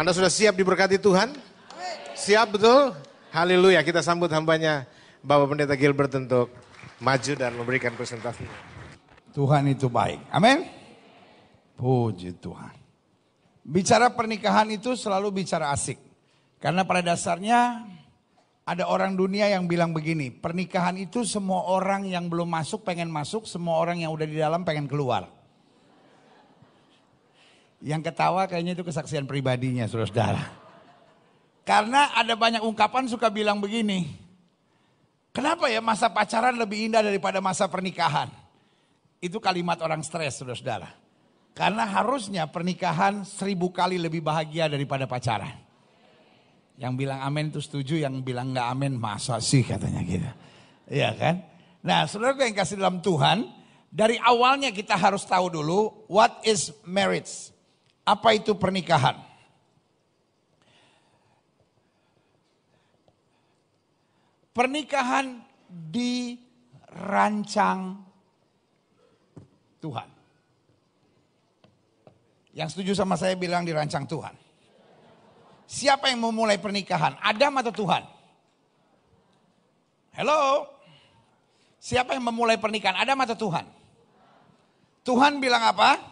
Anda sudah siap diberkati Tuhan? Siap betul? Haleluya, kita sambut hambanya Bapak Pendeta Gilbert untuk maju dan memberikan presentasi. Tuhan itu baik. Amin. Puji Tuhan. Bicara pernikahan itu selalu bicara asik. Karena pada dasarnya ada orang dunia yang bilang begini, pernikahan itu semua orang yang belum masuk pengen masuk, semua orang yang udah di dalam pengen keluar. Yang ketawa kayaknya itu kesaksian pribadinya saudara-saudara. Karena ada banyak ungkapan suka bilang begini. Kenapa ya masa pacaran lebih indah daripada masa pernikahan? Itu kalimat orang stres saudara-saudara. Karena harusnya pernikahan seribu kali lebih bahagia daripada pacaran. Yang bilang amin itu setuju, yang bilang nggak amin masa sih katanya gitu. Iya kan? Nah saudara yang kasih dalam Tuhan, dari awalnya kita harus tahu dulu what is marriage. Apa itu pernikahan? Pernikahan dirancang Tuhan. Yang setuju sama saya bilang dirancang Tuhan. Siapa yang memulai pernikahan? Adam atau Tuhan? Hello? Siapa yang memulai pernikahan? Adam atau Tuhan? Tuhan bilang apa?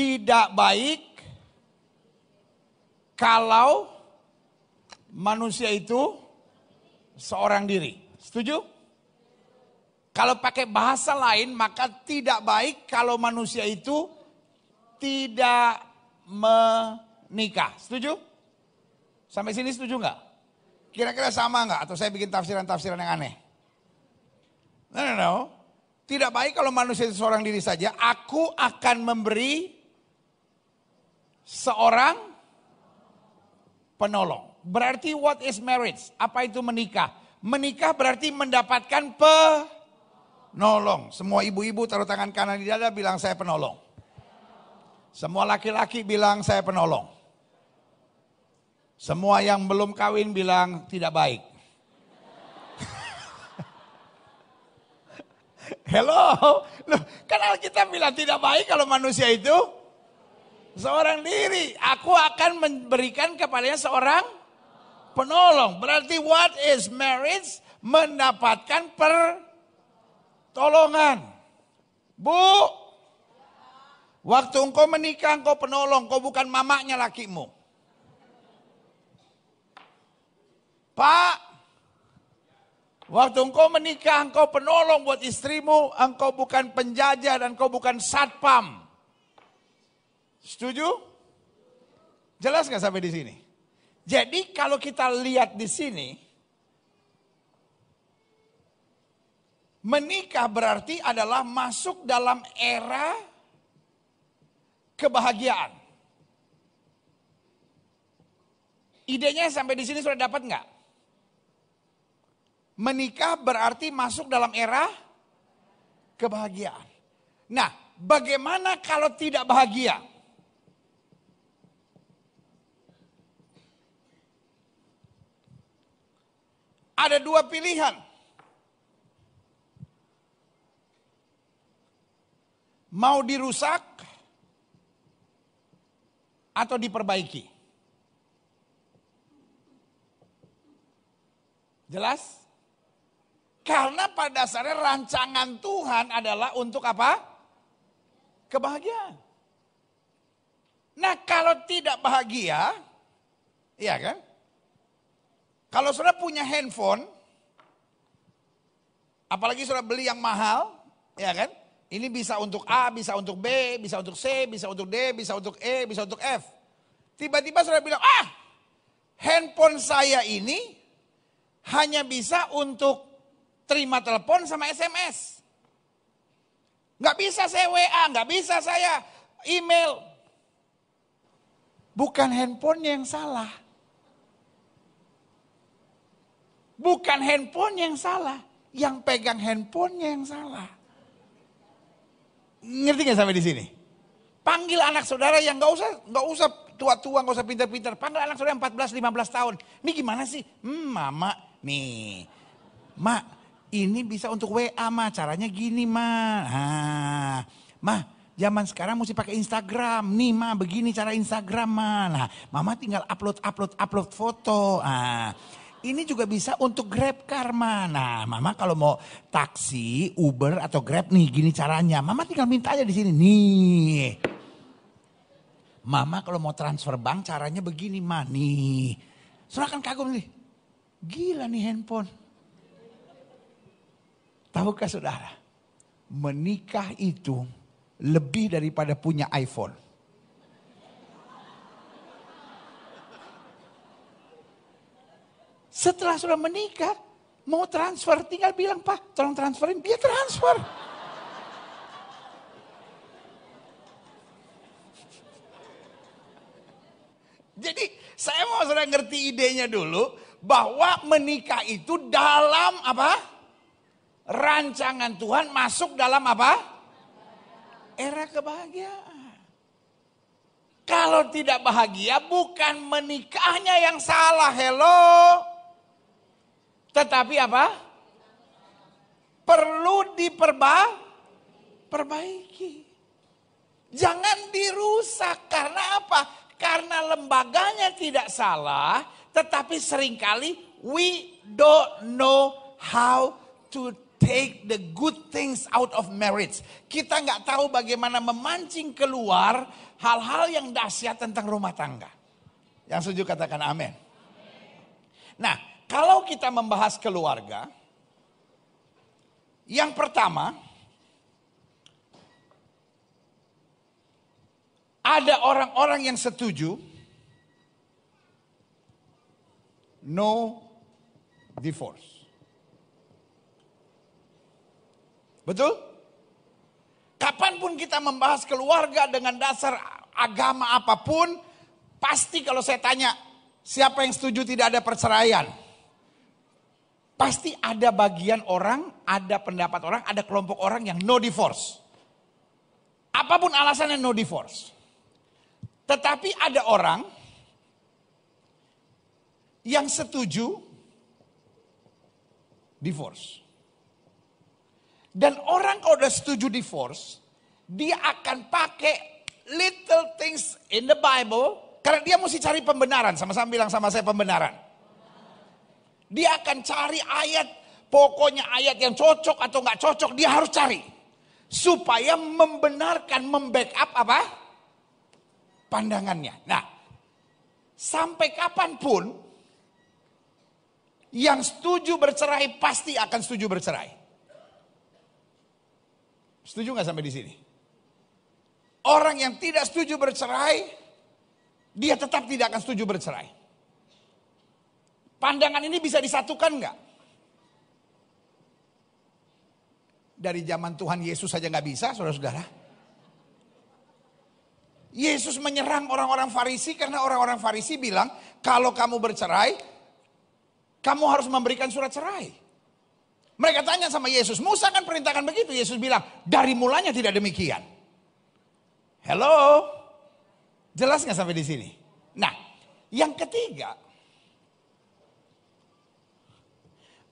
tidak baik kalau manusia itu seorang diri. Setuju? Kalau pakai bahasa lain maka tidak baik kalau manusia itu tidak menikah. Setuju? Sampai sini setuju nggak? Kira-kira sama nggak? Atau saya bikin tafsiran-tafsiran yang aneh? No, no, no. Tidak baik kalau manusia itu seorang diri saja. Aku akan memberi seorang penolong. Berarti what is marriage? Apa itu menikah? Menikah berarti mendapatkan penolong. Semua ibu-ibu taruh tangan kanan di dada bilang saya penolong. Semua laki-laki bilang saya penolong. Semua yang belum kawin bilang tidak baik. Hello, Loh, kan Alkitab bilang tidak baik kalau manusia itu seorang diri. Aku akan memberikan kepadanya seorang penolong. Berarti what is marriage? Mendapatkan pertolongan. Bu, waktu engkau menikah engkau penolong, kau bukan mamanya lakimu. Pak, waktu engkau menikah engkau penolong buat istrimu, engkau bukan penjajah dan engkau bukan satpam. Setuju? Jelas nggak sampai di sini? Jadi kalau kita lihat di sini, menikah berarti adalah masuk dalam era kebahagiaan. Idenya sampai di sini sudah dapat nggak? Menikah berarti masuk dalam era kebahagiaan. Nah, bagaimana kalau tidak bahagia? Ada dua pilihan. Mau dirusak atau diperbaiki. Jelas? Karena pada dasarnya rancangan Tuhan adalah untuk apa? Kebahagiaan. Nah kalau tidak bahagia, iya kan? Kalau saudara punya handphone, apalagi saudara beli yang mahal, ya kan? Ini bisa untuk A, bisa untuk B, bisa untuk C, bisa untuk D, bisa untuk E, bisa untuk F. Tiba-tiba saudara bilang, ah handphone saya ini hanya bisa untuk terima telepon sama SMS. Gak bisa saya WA, gak bisa saya email. Bukan handphonenya yang salah. Bukan handphone yang salah, yang pegang handphonenya yang salah. Ngerti gak sampai di sini? Panggil anak saudara yang nggak usah nggak usah tua-tua nggak usah pintar-pintar. Panggil anak saudara 14, 15 tahun. Ini gimana sih? Hmm, mama, nih. Mak, ini bisa untuk WA mah, caranya gini mah. Nah, mah, zaman sekarang mesti pakai Instagram. Nih mah, begini cara Instagram mah. Nah, mama tinggal upload, upload, upload foto. Nah, ini juga bisa untuk Grab Karma. Nah, Mama kalau mau taksi, Uber atau Grab nih gini caranya. Mama tinggal minta aja di sini. Nih. Mama kalau mau transfer bank caranya begini, Ma. Nih. Saudara kan kagum nih. Gila nih handphone. Tahukah saudara? Menikah itu lebih daripada punya iPhone. Setelah sudah menikah, mau transfer, tinggal bilang, Pak, tolong transferin, dia transfer. Jadi saya mau sudah ngerti idenya dulu, bahwa menikah itu dalam apa? Rancangan Tuhan masuk dalam apa? Era kebahagiaan. Kalau tidak bahagia bukan menikahnya yang salah, hello. Tetapi apa? Perlu diperbaiki. Jangan dirusak karena apa? Karena lembaganya tidak salah, tetapi sering kali we don't know how to take the good things out of marriage. Kita nggak tahu bagaimana memancing keluar hal-hal yang dahsyat tentang rumah tangga. Yang setuju katakan amin. Nah, kalau kita membahas keluarga, yang pertama, ada orang-orang yang setuju no divorce. Betul? Kapan pun kita membahas keluarga dengan dasar agama apa pun, pasti kalau saya tanya siapa yang setuju tidak ada perceraian, Pasti ada bagian orang, ada pendapat orang, ada kelompok orang yang no divorce. Apa pun alasannya no divorce. Tetapi ada orang yang setuju divorce. Dan orang kalau udah setuju divorce, dia akan pakai little things in the Bible karena dia mesti cari pembenaran. Sama-sama bilang sama saya pembenaran. Dia akan cari ayat, pokoknya ayat yang cocok atau nggak cocok, dia harus cari. Supaya membenarkan, membackup apa? Pandangannya. Nah, sampai kapan pun, yang setuju bercerai pasti akan setuju bercerai. Setuju nggak sampai di sini? Orang yang tidak setuju bercerai, dia tetap tidak akan setuju bercerai. Pandangan ini bisa disatukan nggak? Dari zaman Tuhan Yesus saja nggak bisa, saudara-saudara. Yesus menyerang orang-orang Farisi karena orang-orang Farisi bilang, kalau kamu bercerai, kamu harus memberikan surat cerai. Mereka tanya sama Yesus, Musa kan perintahkan begitu. Yesus bilang, dari mulanya tidak demikian. Hello, jelas nggak sampai di sini? Nah, yang ketiga,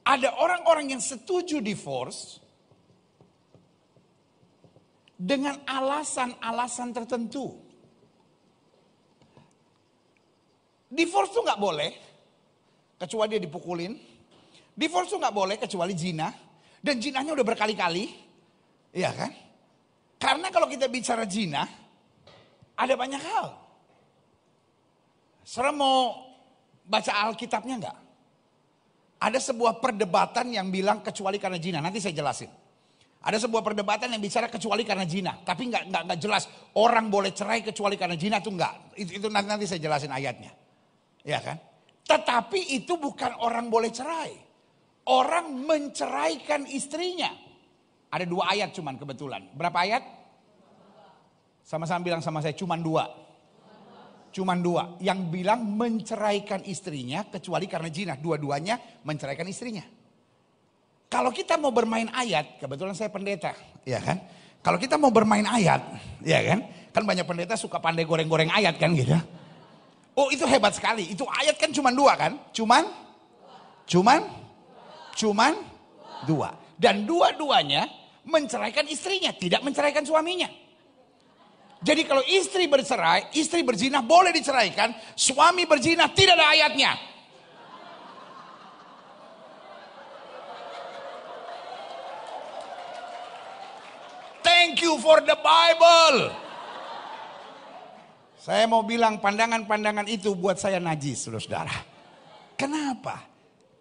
ada orang-orang yang setuju divorce dengan alasan-alasan tertentu. Divorce tuh nggak boleh, kecuali dia dipukulin. Divorce tuh nggak boleh kecuali zina. Dan jinanya udah berkali-kali, iya kan? Karena kalau kita bicara zina, ada banyak hal. Saudara mau baca Alkitabnya nggak? Ada sebuah perdebatan yang bilang kecuali karena zina. Nanti saya jelasin. Ada sebuah perdebatan yang bicara kecuali karena zina. Tapi nggak nggak nggak jelas orang boleh cerai kecuali karena zina itu nggak. Itu, itu nanti, nanti saya jelasin ayatnya. Ya kan? Tetapi itu bukan orang boleh cerai. Orang menceraikan istrinya. Ada dua ayat cuman kebetulan. Berapa ayat? Sama-sama bilang sama saya cuman dua. Cuman dua. Yang bilang menceraikan istrinya kecuali karena zina. Dua-duanya menceraikan istrinya. Kalau kita mau bermain ayat, kebetulan saya pendeta, ya kan? Kalau kita mau bermain ayat, ya kan? Kan banyak pendeta suka pandai goreng-goreng ayat kan gitu. Oh itu hebat sekali. Itu ayat kan cuma dua kan? Cuman, cuman, cuman dua. Dan dua-duanya menceraikan istrinya, tidak menceraikan suaminya. Jadi kalau istri bercerai, istri berzina boleh diceraikan, suami berzina tidak ada ayatnya. Thank you for the Bible. Saya mau bilang pandangan-pandangan itu buat saya najis, saudara. Kenapa?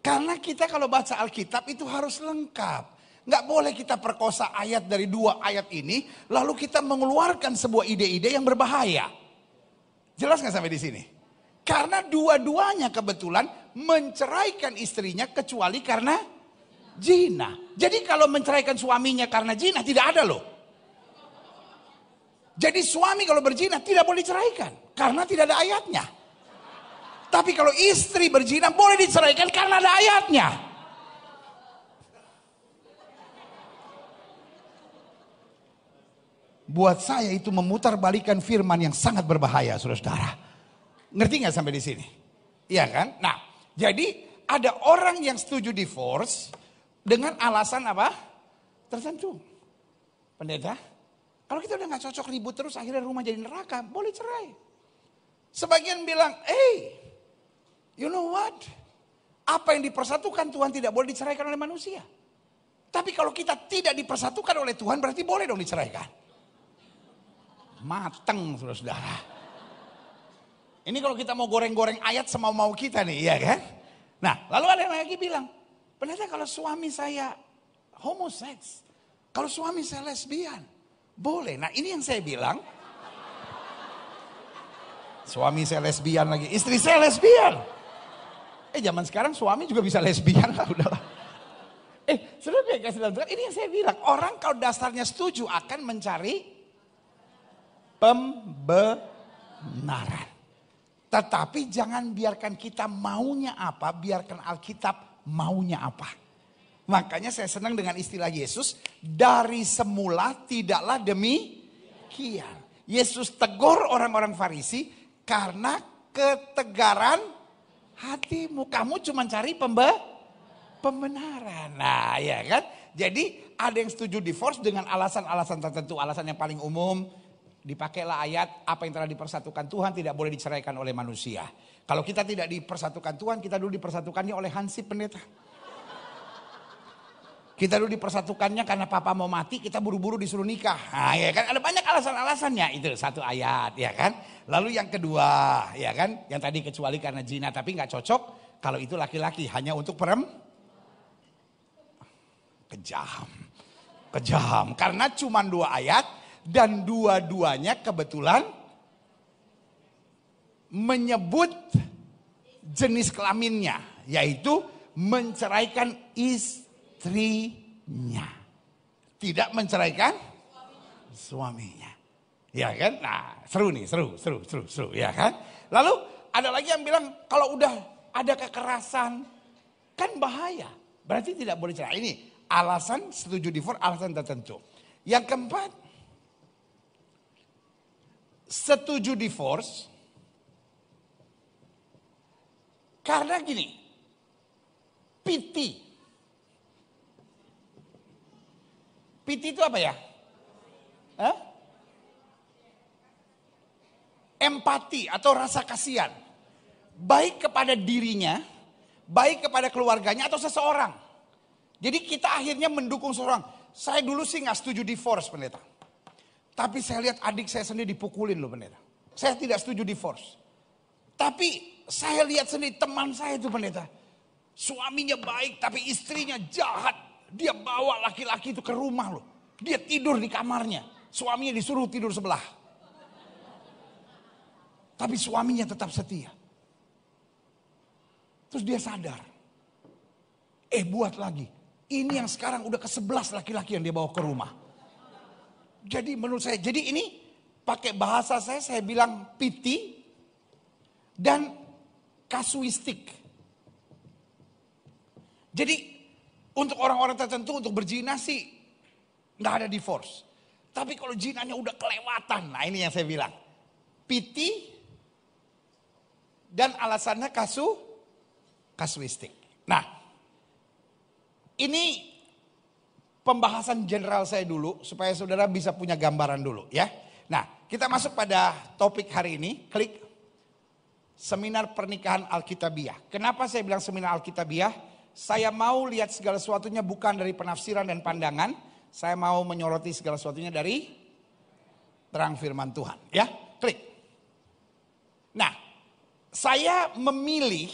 Karena kita kalau baca Alkitab itu harus lengkap. Nggak boleh kita perkosa ayat dari dua ayat ini, lalu kita mengeluarkan sebuah ide-ide yang berbahaya. Jelas nggak sampai di sini? Karena dua-duanya kebetulan menceraikan istrinya kecuali karena jina. Jadi kalau menceraikan suaminya karena jina tidak ada loh. Jadi suami kalau berzina tidak boleh diceraikan karena tidak ada ayatnya. Tapi kalau istri berzina boleh diceraikan karena ada ayatnya. Buat saya itu memutar balikan firman yang sangat berbahaya, saudara-saudara. Ngerti nggak sampai di sini? Iya kan? Nah, jadi ada orang yang setuju divorce dengan alasan apa? Tertentu. Pendeta, kalau kita udah gak cocok ribut terus akhirnya rumah jadi neraka, boleh cerai. Sebagian bilang, hey, you know what? Apa yang dipersatukan Tuhan tidak boleh diceraikan oleh manusia. Tapi kalau kita tidak dipersatukan oleh Tuhan berarti boleh dong diceraikan. Mateng saudara-saudara. Ini kalau kita mau goreng-goreng ayat semau-mau kita nih, ya kan? Nah, lalu ada yang lagi bilang, pendeta kalau suami saya homoseks, kalau suami saya lesbian, boleh. Nah ini yang saya bilang. Suami saya lesbian lagi, istri saya lesbian. Eh zaman sekarang suami juga bisa lesbian lah udahlah. Eh saudara kasih ini yang saya bilang. Orang kalau dasarnya setuju akan mencari pembenaran. Tetapi jangan biarkan kita maunya apa, biarkan Alkitab maunya apa. Makanya saya senang dengan istilah Yesus, dari semula tidaklah demikian. Yesus tegur orang-orang Farisi karena ketegaran hatimu. Kamu cuma cari pembe pembenaran. Nah ya kan. Jadi ada yang setuju divorce dengan alasan-alasan tertentu. Alasan yang paling umum. Dipakailah ayat apa yang telah dipersatukan Tuhan tidak boleh diceraikan oleh manusia. Kalau kita tidak dipersatukan Tuhan, kita dulu dipersatukannya oleh Hansip pendeta. Kita dulu dipersatukannya karena papa mau mati, kita buru-buru disuruh nikah. Nah, ya kan ada banyak alasan-alasannya. Itu satu ayat, ya kan? Lalu yang kedua, ya kan? Yang tadi kecuali karena zina tapi nggak cocok. Kalau itu laki-laki hanya untuk perem kejam. Kejam karena cuma dua ayat dan dua-duanya kebetulan menyebut jenis kelaminnya yaitu menceraikan istri istrinya. Tidak menceraikan suaminya. Ya kan? Nah, seru nih, seru, seru, seru, seru, ya kan? Lalu ada lagi yang bilang kalau udah ada kekerasan kan bahaya. Berarti tidak boleh cerai. Ini alasan setuju divorce, alasan tertentu. Yang keempat, setuju divorce karena gini, piti Piti itu apa ya? Hah? Empati atau rasa kasihan. Baik kepada dirinya, baik kepada keluarganya atau seseorang. Jadi kita akhirnya mendukung seorang. Saya dulu sih nggak setuju divorce pendeta. Tapi saya lihat adik saya sendiri dipukulin loh pendeta. Saya tidak setuju divorce. Tapi saya lihat sendiri teman saya itu pendeta. Suaminya baik tapi istrinya jahat dia bawa laki-laki itu ke rumah loh. Dia tidur di kamarnya. Suaminya disuruh tidur sebelah. Tapi suaminya tetap setia. Terus dia sadar. Eh buat lagi. Ini yang sekarang udah ke sebelas laki-laki yang dia bawa ke rumah. Jadi menurut saya, jadi ini pakai bahasa saya, saya bilang piti dan kasuistik. Jadi untuk orang-orang tertentu untuk berzina sih nggak ada divorce. Tapi kalau jinanya udah kelewatan, nah ini yang saya bilang. Piti dan alasannya kasu kasuistik. Nah, ini pembahasan general saya dulu supaya saudara bisa punya gambaran dulu ya. Nah, kita masuk pada topik hari ini. Klik seminar pernikahan Alkitabiah. Kenapa saya bilang seminar Alkitabiah? Saya mau lihat segala sesuatunya bukan dari penafsiran dan pandangan. Saya mau menyoroti segala sesuatunya dari terang firman Tuhan. Ya, klik. Nah, saya memilih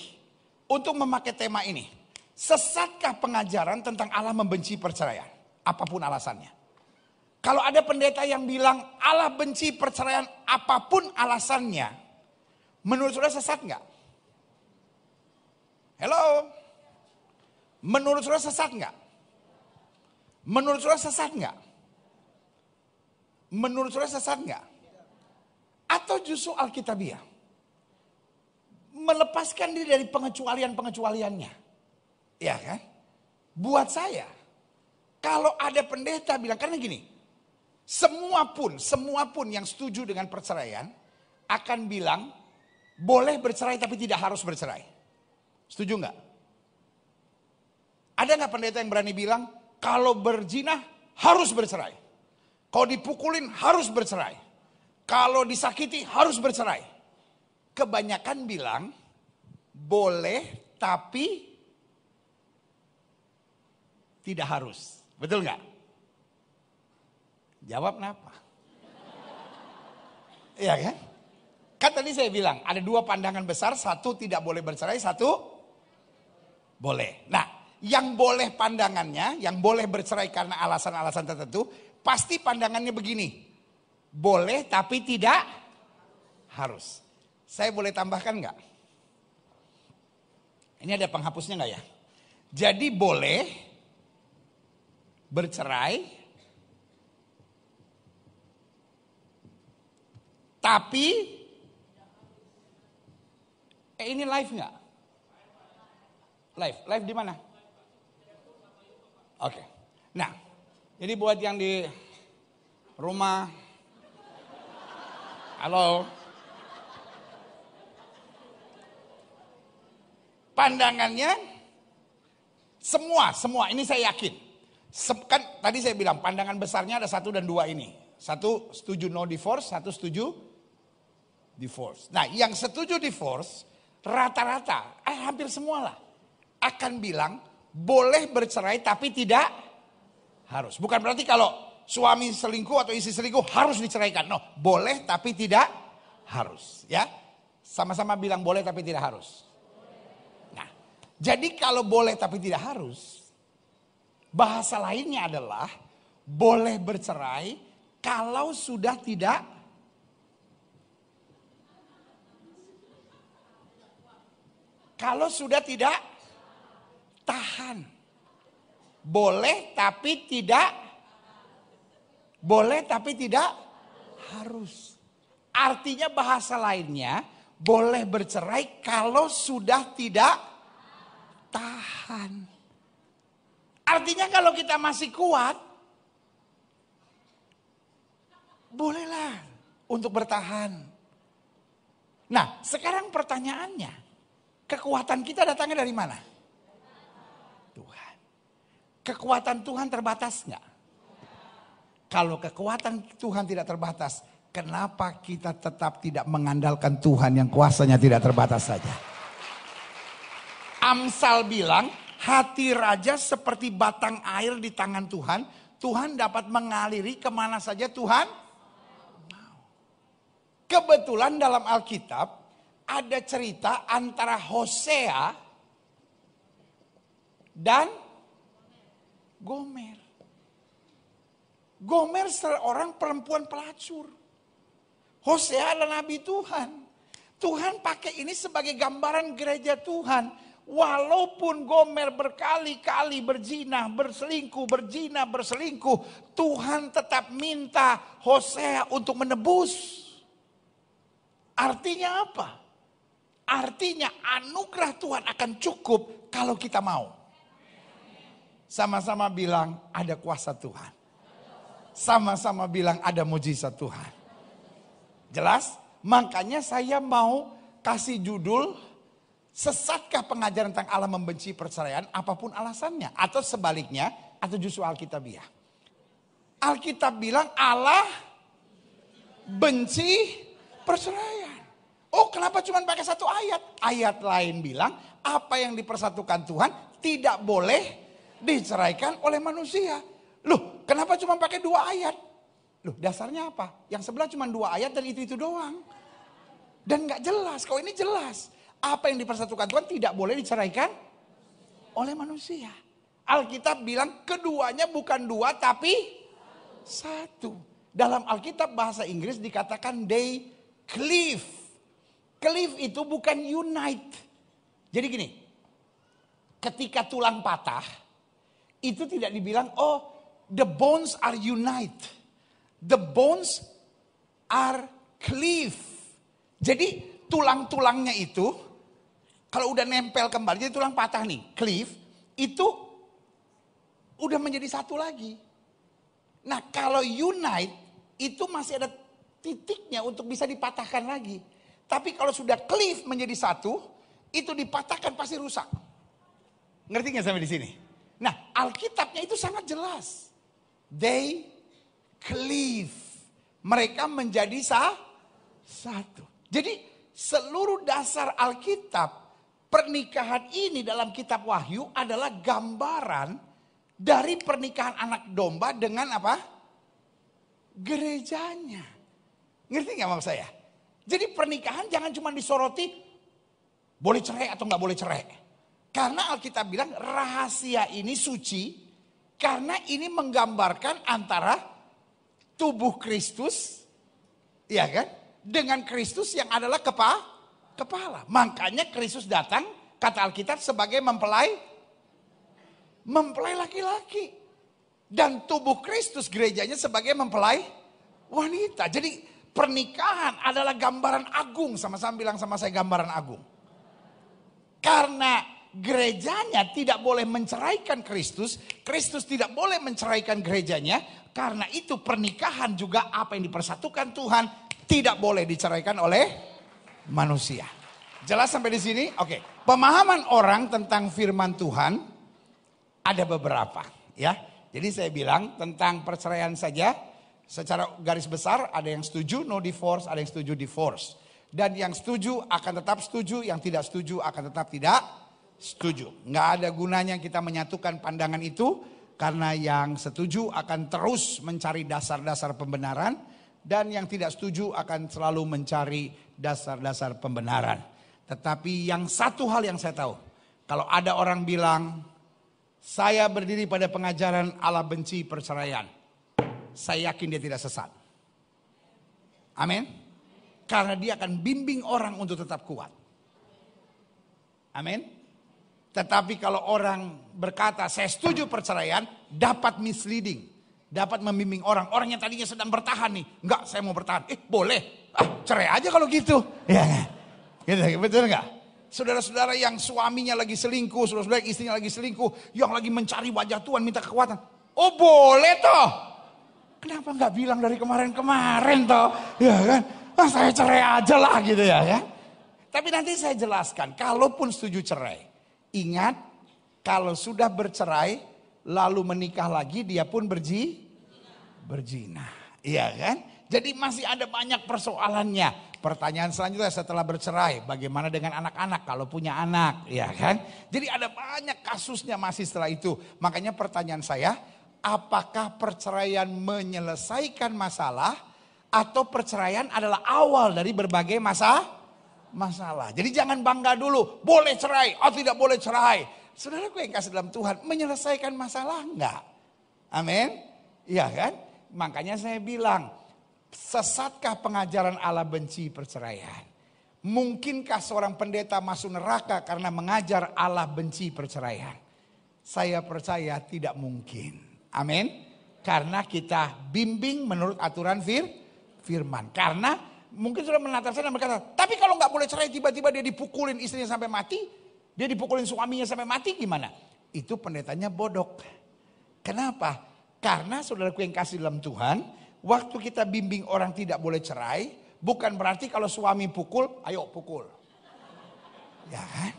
untuk memakai tema ini. Sesatkah pengajaran tentang Allah membenci perceraian? Apa pun alasannya. Kalau ada pendeta yang bilang Allah benci perceraian apa pun alasannya. Menurut saudara sesat nggak? Hello? Menurut saudara sesat nggak? Menurut saudara sesat nggak? Menurut saudara sesat nggak? Atau justru Alkitabiah? Melepaskan diri dari pengecualian-pengecualiannya. Ya kan? Buat saya, kalau ada pendeta bilang, karena gini, semua pun, semua pun yang setuju dengan perceraian akan bilang boleh bercerai tapi tidak harus bercerai. Setuju nggak? Ada nggak pendeta yang berani bilang kalau berzina harus bercerai? Kalau dipukulin harus bercerai. Kalau disakiti harus bercerai. Kebanyakan bilang boleh tapi tidak harus. Betul nggak? Jawab kenapa? Iya kan? Kan tadi saya bilang ada dua pandangan besar, satu tidak boleh bercerai, satu boleh. Nah, yang boleh pandangannya, yang boleh bercerai karena alasan-alasan tertentu, pasti pandangannya begini. Boleh tapi tidak harus. Saya boleh tambahkan nggak? Ini ada penghapusnya nggak ya? Jadi boleh bercerai Tapi eh ini live nggak? Live, live di mana? Oke. Okay. Nah, jadi buat yang di rumah, halo. Pandangannya semua, semua ini saya yakin. Kan tadi saya bilang pandangan besarnya ada satu dan dua ini. Satu setuju no divorce, satu setuju divorce. Nah yang setuju divorce rata-rata, eh, hampir semua lah akan bilang boleh bercerai tapi tidak harus. Bukan berarti kalau suami selingkuh atau istri selingkuh harus diceraikan. No, boleh tapi tidak harus. Ya, sama-sama bilang boleh tapi tidak harus. Nah, jadi kalau boleh tapi tidak harus, bahasa lainnya adalah boleh bercerai kalau sudah tidak Kalau sudah tidak tahan. Boleh tapi tidak boleh tapi tidak harus. Artinya bahasa lainnya boleh bercerai kalau sudah tidak tahan. Artinya kalau kita masih kuat bolehlah untuk bertahan. Nah, sekarang pertanyaannya, Kekuatan kita datangnya dari mana? Tuhan. Kekuatan Tuhan terbatas nggak? Kalau kekuatan Tuhan tidak terbatas, kenapa kita tetap tidak mengandalkan Tuhan yang kuasanya tidak terbatas saja? Amsal bilang, hati raja seperti batang air di tangan Tuhan. Tuhan dapat mengaliri ke mana saja Tuhan Kebetulan dalam Alkitab ada cerita antara Hosea dan Gomer. Gomer seorang perempuan pelacur. Hosea adalah nabi Tuhan. Tuhan pakai ini sebagai gambaran gereja Tuhan. Walaupun Gomer berkali-kali berzina, berselingkuh, berzina, berselingkuh. Tuhan tetap minta Hosea untuk menebus. Artinya apa? Artinya anugerah Tuhan akan cukup kalau kita mau. Sama-sama bilang ada kuasa Tuhan. Sama-sama bilang ada mujizat Tuhan. Jelas? Makanya saya mau kasih judul Sesatkah pengajaran tentang Allah membenci perceraian apa pun alasannya atau sebaliknya atau justru Alkitabiah. Alkitab bilang Allah benci perceraian. Oh kenapa cuma pakai satu ayat? Ayat lain bilang apa yang dipersatukan Tuhan tidak boleh diceraikan oleh manusia. Loh kenapa cuma pakai dua ayat? Loh dasarnya apa? Yang sebelah cuma dua ayat dan itu-itu doang. Dan nggak jelas, kalau ini jelas. Apa yang dipersatukan Tuhan tidak boleh diceraikan oleh manusia. Alkitab bilang keduanya bukan dua tapi satu. Dalam Alkitab bahasa Inggris dikatakan they cleave. Cleave itu bukan unite. Jadi gini, ketika tulang patah, itu tidak dibilang, oh the bones are unite. The bones are cleave. Jadi tulang-tulangnya itu kalau udah nempel kembali, jadi tulang patah nih, cleave, itu udah menjadi satu lagi. Nah kalau unite, itu masih ada titiknya untuk bisa dipatahkan lagi. Tapi kalau sudah cleave menjadi satu, itu dipatahkan pasti rusak. Ngerti nggak sampai di sini? Nah Alkitabnya itu sangat jelas. They cleave. Mereka menjadi sah, satu. Jadi seluruh dasar Alkitab pernikahan ini dalam kitab Wahyu adalah gambaran dari pernikahan anak domba dengan apa? Gerejanya. Ngerti nggak maksud saya? Jadi pernikahan jangan cuma disoroti boleh cerai atau nggak boleh cerai. Karena Alkitab bilang rahasia ini suci karena ini menggambarkan antara tubuh Kristus, ya kan, dengan Kristus yang adalah kepala kepala. Makanya Kristus datang, kata Alkitab, sebagai mempelai, mempelai laki-laki. Dan tubuh Kristus gerejanya sebagai mempelai wanita. Jadi pernikahan adalah gambaran agung. Sama-sama bilang sama saya gambaran agung. Karena gerejanya tidak boleh menceraikan Kristus. Kristus tidak boleh menceraikan gerejanya. Karena itu pernikahan juga apa yang dipersatukan Tuhan tidak boleh diceraikan oleh manusia. Jelas sampai di sini? Oke. Pemahaman orang tentang firman Tuhan ada beberapa, ya. Jadi saya bilang tentang perceraian saja secara garis besar ada yang setuju no divorce, ada yang setuju divorce. Dan yang setuju akan tetap setuju, yang tidak setuju akan tetap tidak setuju. Nggak ada gunanya kita menyatukan pandangan itu karena yang setuju akan terus mencari dasar-dasar pembenaran dan yang tidak setuju akan selalu mencari dasar-dasar pembenaran. Tetapi yang satu hal yang saya tahu, kalau ada orang bilang, saya berdiri pada pengajaran Allah benci perceraian, saya yakin dia tidak sesat. Amin. Karena dia akan bimbing orang untuk tetap kuat. Amin. Tetapi kalau orang berkata saya setuju perceraian, dapat misleading dapat membimbing orang. Orang yang tadinya sedang bertahan nih. Enggak, saya mau bertahan. Eh, boleh. Ah, cerai aja kalau gitu. Ya, gitu, betul enggak? Saudara-saudara yang suaminya lagi selingkuh, saudara-saudara yang istrinya lagi selingkuh, yang lagi mencari wajah Tuhan, minta kekuatan. Oh boleh toh. Kenapa enggak bilang dari kemarin-kemarin toh? Ya kan? Ah, saya cerai aja lah gitu ya kan. Tapi nanti saya jelaskan, kalaupun setuju cerai. Ingat, kalau sudah bercerai, lalu menikah lagi, dia pun berji, berzina. Iya kan? Jadi masih ada banyak persoalannya. Pertanyaan selanjutnya setelah bercerai, bagaimana dengan anak-anak kalau punya anak, ya kan? Jadi ada banyak kasusnya masih setelah itu. Makanya pertanyaan saya, apakah perceraian menyelesaikan masalah atau perceraian adalah awal dari berbagai masa masalah. Jadi jangan bangga dulu, boleh cerai, oh tidak boleh cerai. Saudara yang kasih dalam Tuhan, menyelesaikan masalah enggak? Amin. Iya kan? Makanya saya bilang, sesatkah pengajaran Allah benci perceraian? Mungkinkah seorang pendeta masuk neraka karena mengajar Allah benci perceraian? Saya percaya tidak mungkin. Amin. Karena kita bimbing menurut aturan fir, firman. Karena mungkin sudah menatap saya dan berkata, tapi kalau nggak boleh cerai tiba-tiba dia dipukulin istrinya sampai mati, dia dipukulin suaminya sampai mati gimana? Itu pendetanya bodoh. Kenapa? Karena saudaraku yang kasih dalam Tuhan, waktu kita bimbing orang tidak boleh cerai, bukan berarti kalau suami pukul, ayo pukul. Ya kan?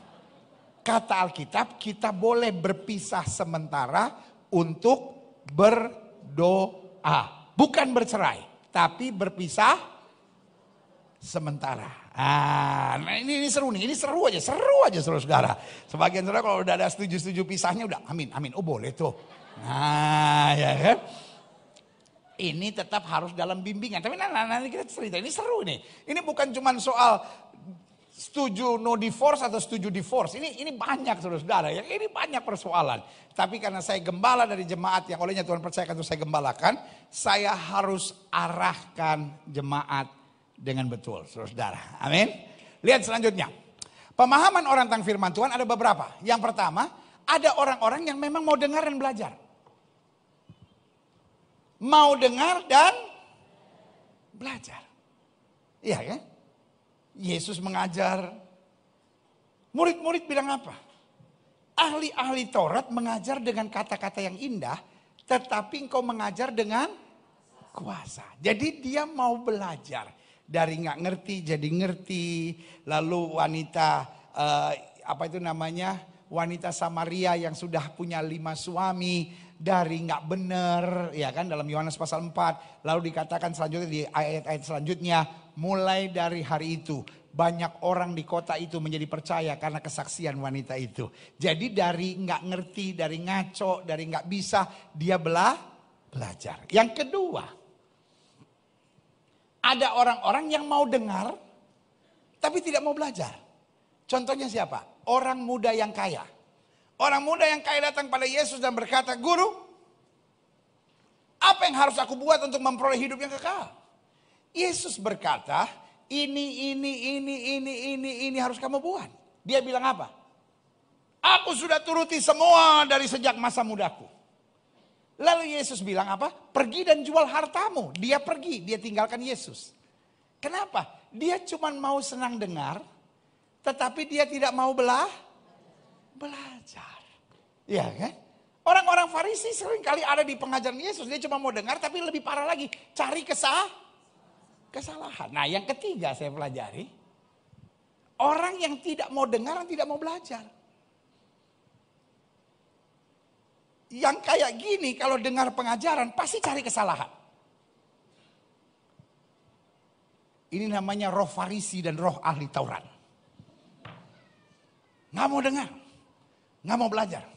Kata Alkitab kita boleh berpisah sementara untuk berdoa. Bukan bercerai, tapi berpisah sementara. Ah, nah ini, ini seru nih, ini seru aja, seru aja saudara-saudara. Sebagian saudara kalau udah ada setuju-setuju pisahnya udah amin, amin. Oh boleh tuh. Nah ya kan. Ini tetap harus dalam bimbingan. Tapi nanti kita cerita, ini seru nih. Ini bukan cuma soal setuju no divorce atau setuju divorce. Ini ini banyak saudara-saudara ya. Ini banyak persoalan. Tapi karena saya gembala dari jemaat yang olehnya Tuhan percayakan untuk saya gembalakan, saya harus arahkan jemaat dengan betul, saudara-saudara. Amin. Lihat selanjutnya. Pemahaman orang tentang firman Tuhan ada beberapa. Yang pertama, ada orang-orang yang memang mau dengar dan belajar. Mau dengar dan belajar. Iya kan? Yesus mengajar. Murid-murid bilang apa? Ahli-ahli Taurat mengajar dengan kata-kata yang indah, tetapi engkau mengajar dengan kuasa. Jadi dia mau belajar dari nggak ngerti jadi ngerti. Lalu wanita uh, apa itu namanya wanita Samaria yang sudah punya lima suami dari nggak benar ya kan dalam Yohanes pasal 4 lalu dikatakan selanjutnya di ayat-ayat selanjutnya mulai dari hari itu banyak orang di kota itu menjadi percaya karena kesaksian wanita itu. Jadi dari nggak ngerti, dari ngaco, dari nggak bisa, dia belah belajar. Yang kedua, ada orang-orang yang mau dengar, tapi tidak mau belajar. Contohnya siapa? Orang muda yang kaya. Orang muda yang kaya datang pada Yesus dan berkata, Guru, apa yang harus aku buat untuk memperoleh hidup yang kekal? Yesus berkata, ini, ini, ini, ini, ini, ini harus kamu buat. Dia bilang apa? Aku sudah turuti semua dari sejak masa mudaku. Lalu Yesus bilang apa? Pergi dan jual hartamu. Dia pergi, dia tinggalkan Yesus. Kenapa? Dia cuma mau senang dengar, tetapi dia tidak mau belah belajar. Iya kan? Orang-orang Farisi sering kali ada di pengajaran Yesus. Dia cuma mau dengar tapi lebih parah lagi. Cari kesah, kesalahan. Nah yang ketiga saya pelajari. Orang yang tidak mau dengar dan tidak mau belajar. Yang kayak gini kalau dengar pengajaran pasti cari kesalahan. Ini namanya roh Farisi dan roh ahli Taurat. Nggak mau dengar. Nggak mau belajar.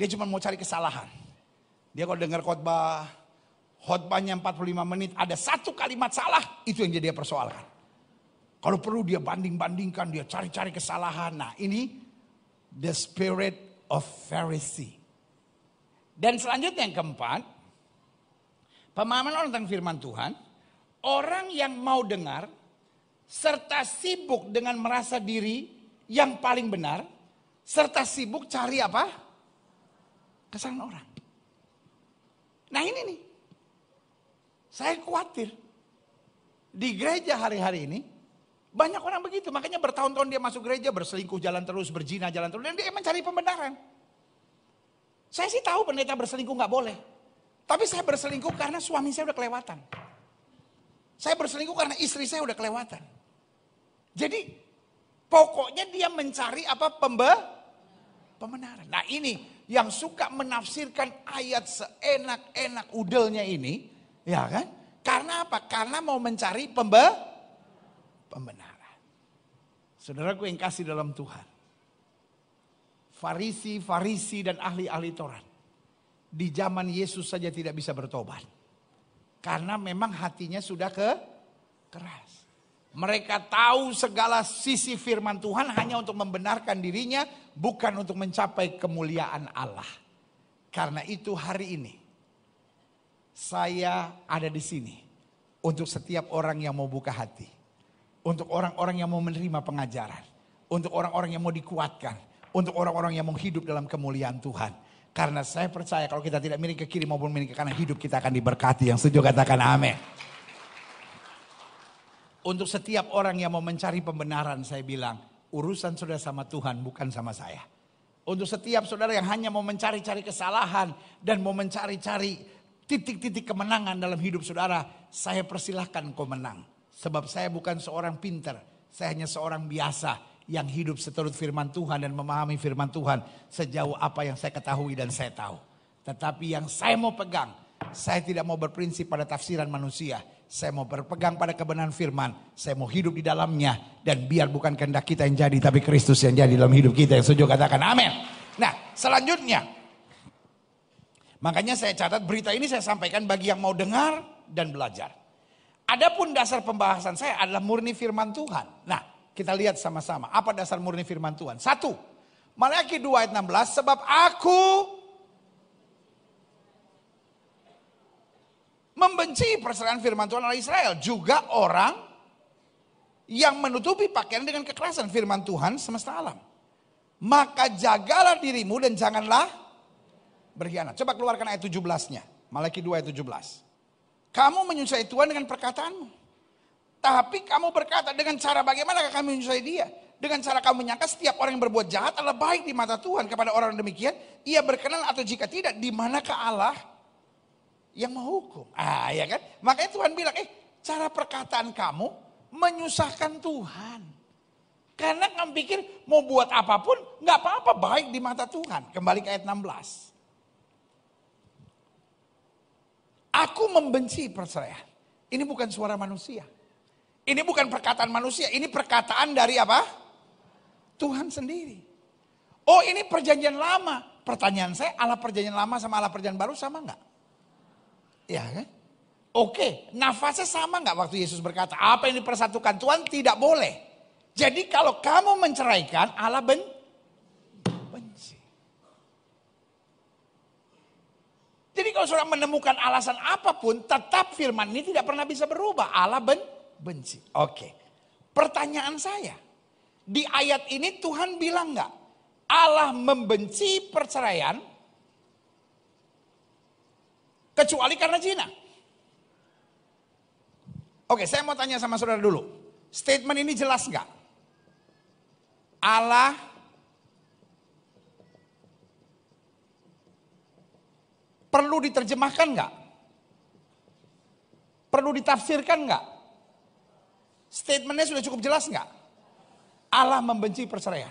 Dia cuma mau cari kesalahan. Dia kalau dengar khotbah, khotbahnya 45 menit, ada satu kalimat salah, itu yang jadi dia persoalkan. Kalau perlu dia banding-bandingkan, dia cari-cari kesalahan. Nah ini the spirit of Pharisee. Dan selanjutnya yang keempat, pemahaman orang tentang firman Tuhan, orang yang mau dengar, serta sibuk dengan merasa diri yang paling benar, serta sibuk cari apa? Kesalahan orang. Nah ini nih, saya khawatir di gereja hari-hari ini banyak orang begitu. Makanya bertahun-tahun dia masuk gereja berselingkuh jalan terus, berzina jalan terus, dan dia mencari pembenaran. Saya sih tahu pendeta berselingkuh nggak boleh, tapi saya berselingkuh karena suami saya udah kelewatan. Saya berselingkuh karena istri saya udah kelewatan. Jadi pokoknya dia mencari apa pembe pembenaran. Nah ini yang suka menafsirkan ayat seenak-enak udelnya ini, ya kan? Karena apa? Karena mau mencari pembe pembenaran. Saudaraku yang kasih dalam Tuhan. Farisi, Farisi dan ahli-ahli Taurat. Di zaman Yesus saja tidak bisa bertobat. Karena memang hatinya sudah ke keras. Mereka tahu segala sisi firman Tuhan hanya untuk membenarkan dirinya, bukan untuk mencapai kemuliaan Allah. Karena itu hari ini saya ada di sini untuk setiap orang yang mau buka hati. Untuk orang-orang yang mau menerima pengajaran. Untuk orang-orang yang mau dikuatkan. Untuk orang-orang yang mau hidup dalam kemuliaan Tuhan. Karena saya percaya kalau kita tidak miring ke kiri maupun miring ke kanan hidup kita akan diberkati. Yang setuju katakan amin. Untuk setiap orang yang mau mencari pembenaran saya bilang, urusan saudara sama Tuhan bukan sama saya. Untuk setiap saudara yang hanya mau mencari-cari kesalahan dan mau mencari-cari titik-titik kemenangan dalam hidup saudara, saya persilahkan kau menang. Sebab saya bukan seorang pinter, saya hanya seorang biasa yang hidup seturut firman Tuhan dan memahami firman Tuhan sejauh apa yang saya ketahui dan saya tahu. Tetapi yang saya mau pegang, saya tidak mau berprinsip pada tafsiran manusia. Saya mau berpegang pada kebenaran firman. Saya mau hidup di dalamnya. Dan biar bukan kehendak kita yang jadi, tapi Kristus yang jadi dalam hidup kita. Yang setuju katakan amin. Nah selanjutnya. Makanya saya catat berita ini saya sampaikan bagi yang mau dengar dan belajar. Adapun dasar pembahasan saya adalah murni firman Tuhan. Nah, kita lihat sama-sama. Apa dasar murni firman Tuhan? Satu, Malaki 2 ayat 16, sebab aku membenci perseraian firman Tuhan oleh Israel. Juga orang yang menutupi pakaian dengan kekerasan firman Tuhan semesta alam. Maka jagalah dirimu dan janganlah berkhianat. Coba keluarkan ayat 17-nya. Malaki 2 ayat 17. Kamu menyusahai Tuhan dengan perkataanmu. Tapi kamu berkata dengan cara bagaimana kami menyusahai dia? Dengan cara kamu menyangka setiap orang yang berbuat jahat adalah baik di mata Tuhan kepada orang demikian. Ia berkenan atau jika tidak, di manakah Allah yang menghukum? Ah ya kan? Makanya Tuhan bilang, eh cara perkataan kamu menyusahkan Tuhan. Karena kamu pikir mau buat apa pun nggak apa-apa baik di mata Tuhan. Kembali ke ayat 16. Aku membenci perceraian. Ini bukan suara manusia. Ini bukan perkataan manusia, ini perkataan dari apa? Tuhan sendiri. Oh ini perjanjian lama. Pertanyaan saya, Allah perjanjian lama sama Allah perjanjian baru sama nggak? Ya kan? Oke, nafasnya sama nggak waktu Yesus berkata, apa yang dipersatukan Tuhan tidak boleh. Jadi kalau kamu menceraikan, Allah ben benci. Jadi kalau saudara menemukan alasan apa pun, tetap firman ini tidak pernah bisa berubah. Allah ben benci. Oke. Pertanyaan saya, di ayat ini Tuhan bilang nggak Allah membenci perceraian kecuali karena zina? Oke, saya mau tanya sama saudara dulu. Statement ini jelas nggak? Allah perlu diterjemahkan nggak? Perlu ditafsirkan nggak? Statementnya sudah cukup jelas nggak? Allah membenci perceraian.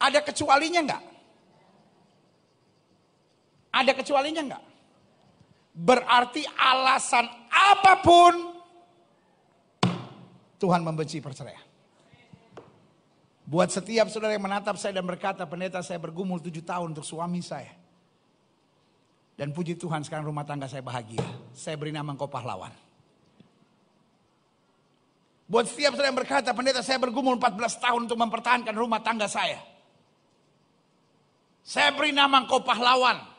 Ada kecualinya nggak? Ada kecualinya nggak? Berarti alasan apa pun Tuhan membenci perceraian. Buat setiap saudara yang menatap saya dan berkata, pendeta saya bergumul tujuh tahun untuk suami saya. Dan puji Tuhan sekarang rumah tangga saya bahagia. Saya beri nama engkau pahlawan. Buat setiap saudara yang berkata, pendeta saya bergumul 14 tahun untuk mempertahankan rumah tangga saya. Saya beri nama engkau pahlawan.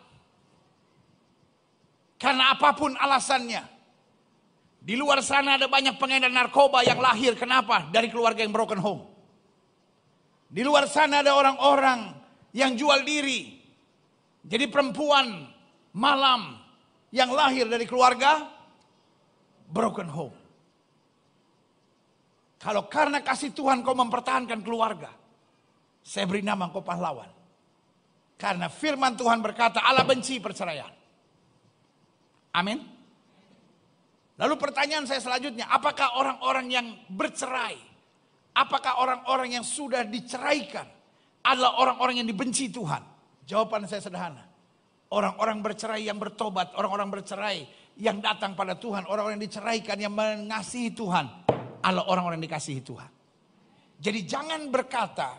Karena apa pun alasannya. Di luar sana ada banyak pengedar narkoba yang lahir. Kenapa? Dari keluarga yang broken home. Di luar sana ada orang-orang yang jual diri. Jadi perempuan malam yang lahir dari keluarga broken home. Kalau karena kasih Tuhan kau mempertahankan keluarga. Saya beri nama kau pahlawan. Karena firman Tuhan berkata Allah benci perceraian. Amin. Lalu pertanyaan saya selanjutnya, apakah orang-orang yang bercerai, apakah orang-orang yang sudah diceraikan adalah orang-orang yang dibenci Tuhan? Jawaban saya sederhana. Orang-orang bercerai yang bertobat, orang-orang bercerai yang datang pada Tuhan, orang-orang yang diceraikan yang mengasihi Tuhan, Allah orang-orang dikasihi Tuhan. Jadi jangan berkata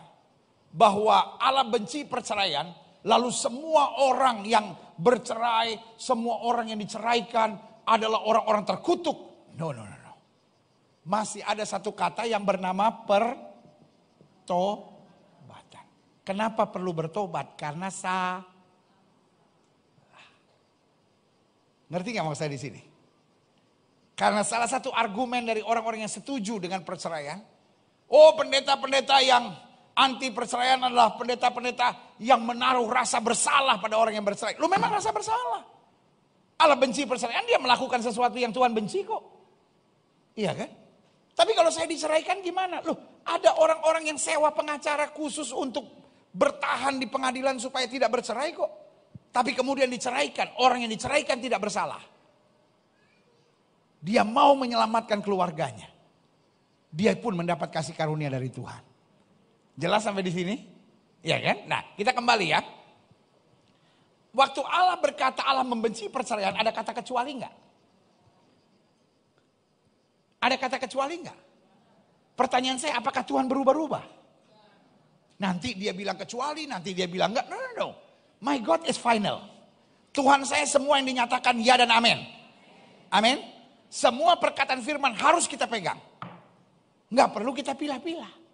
bahwa Allah benci perceraian, lalu semua orang yang bercerai, semua orang yang diceraikan adalah orang-orang terkutuk. No, no, no, no. Masih ada satu kata yang bernama pertobatan. Kenapa perlu bertobat? Karena sa Ngerti nggak maksud saya di sini? Karena salah satu argumen dari orang-orang yang setuju dengan perceraian. Oh pendeta-pendeta yang anti perceraian adalah pendeta-pendeta yang menaruh rasa bersalah pada orang yang bercerai. Lu memang rasa bersalah. Allah benci perceraian, dia melakukan sesuatu yang Tuhan benci kok. Iya kan? Tapi kalau saya diceraikan gimana? Loh, ada orang-orang yang sewa pengacara khusus untuk bertahan di pengadilan supaya tidak bercerai kok. Tapi kemudian diceraikan, orang yang diceraikan tidak bersalah. Dia mau menyelamatkan keluarganya. Dia pun mendapat kasih karunia dari Tuhan. Jelas sampai di sini? Ya kan? Nah, kita kembali ya. Waktu Allah berkata Allah membenci perceraian, ada kata kecuali enggak? Ada kata kecuali enggak? Pertanyaan saya, apakah Tuhan berubah-ubah? Nanti dia bilang kecuali, nanti dia bilang enggak. No, no, no. My God is final. Tuhan saya semua yang dinyatakan ya dan amin. Amin. Semua perkataan firman harus kita pegang. Enggak perlu kita pilah-pilah.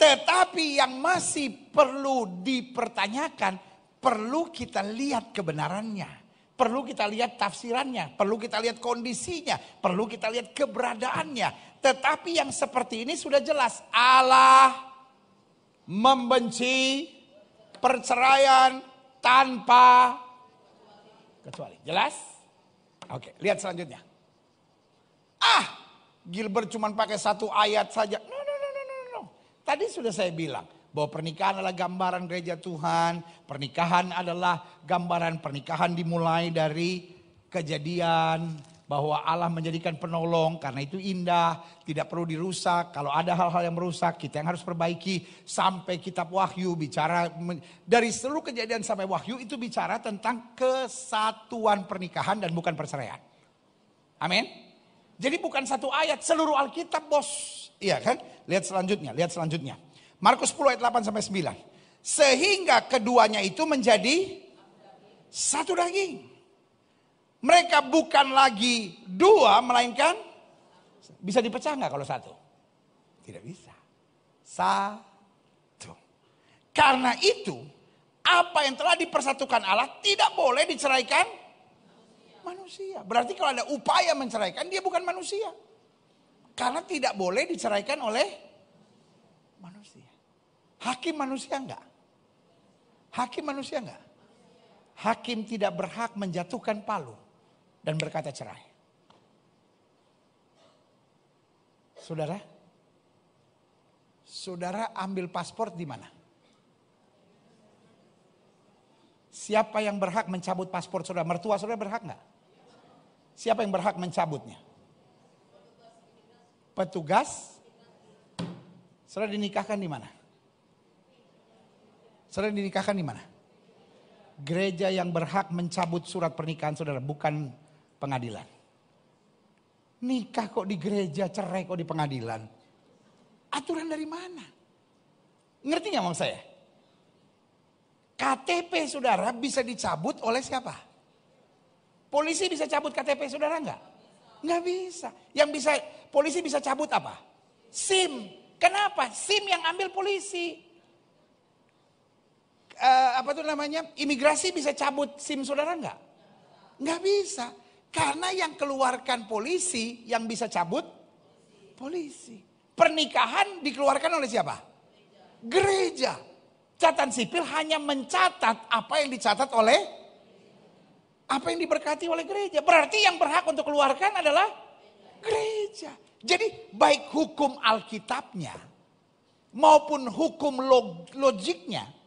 Tetapi yang masih perlu dipertanyakan, perlu kita lihat kebenarannya. Perlu kita lihat tafsirannya, perlu kita lihat kondisinya, perlu kita lihat keberadaannya. Tetapi yang seperti ini sudah jelas. Allah membenci perceraian tanpa kecuali. Jelas? Oke, lihat selanjutnya. Ah, Gilbert cuma pakai satu ayat saja. No, no, no, no, no, no. Tadi sudah saya bilang bahwa pernikahan adalah gambaran gereja Tuhan, pernikahan adalah gambaran pernikahan dimulai dari kejadian bahwa Allah menjadikan penolong karena itu indah, tidak perlu dirusak. Kalau ada hal-hal yang merusak, kita yang harus perbaiki sampai kitab Wahyu bicara dari seluruh kejadian sampai Wahyu itu bicara tentang kesatuan pernikahan dan bukan perceraian. Amin. Jadi bukan satu ayat, seluruh Alkitab, Bos. Iya kan? Lihat selanjutnya, lihat selanjutnya. Markus 10 ayat 8 sampai 9. Sehingga keduanya itu menjadi satu daging. Mereka bukan lagi dua melainkan bisa dipecah nggak kalau satu? Tidak bisa. Satu. Karena itu apa yang telah dipersatukan Allah tidak boleh diceraikan manusia. Berarti kalau ada upaya menceraikan dia bukan manusia. Karena tidak boleh diceraikan oleh manusia. Hakim manusia enggak? Hakim manusia enggak? Hakim tidak berhak menjatuhkan palu dan berkata cerai. Saudara, saudara ambil paspor di mana? Siapa yang berhak mencabut paspor saudara? Mertua saudara berhak enggak? Siapa yang berhak mencabutnya? Petugas. Saudara dinikahkan di mana? Saudara dinikahkan di mana? Gereja yang berhak mencabut surat pernikahan saudara, bukan pengadilan. Nikah kok di gereja, cerai kok di pengadilan. Aturan dari mana? Ngerti nggak maksud saya? KTP saudara bisa dicabut oleh siapa? Polisi bisa cabut KTP saudara nggak? Nggak bisa. Yang bisa polisi bisa cabut apa? SIM. Kenapa? SIM yang ambil polisi uh, apa tuh namanya imigrasi bisa cabut SIM saudara nggak? Nggak bisa. Karena yang keluarkan polisi yang bisa cabut polisi. Pernikahan dikeluarkan oleh siapa? Gereja. Catatan sipil hanya mencatat apa yang dicatat oleh apa yang diberkati oleh gereja. Berarti yang berhak untuk keluarkan adalah gereja. Jadi baik hukum Alkitabnya maupun hukum log logiknya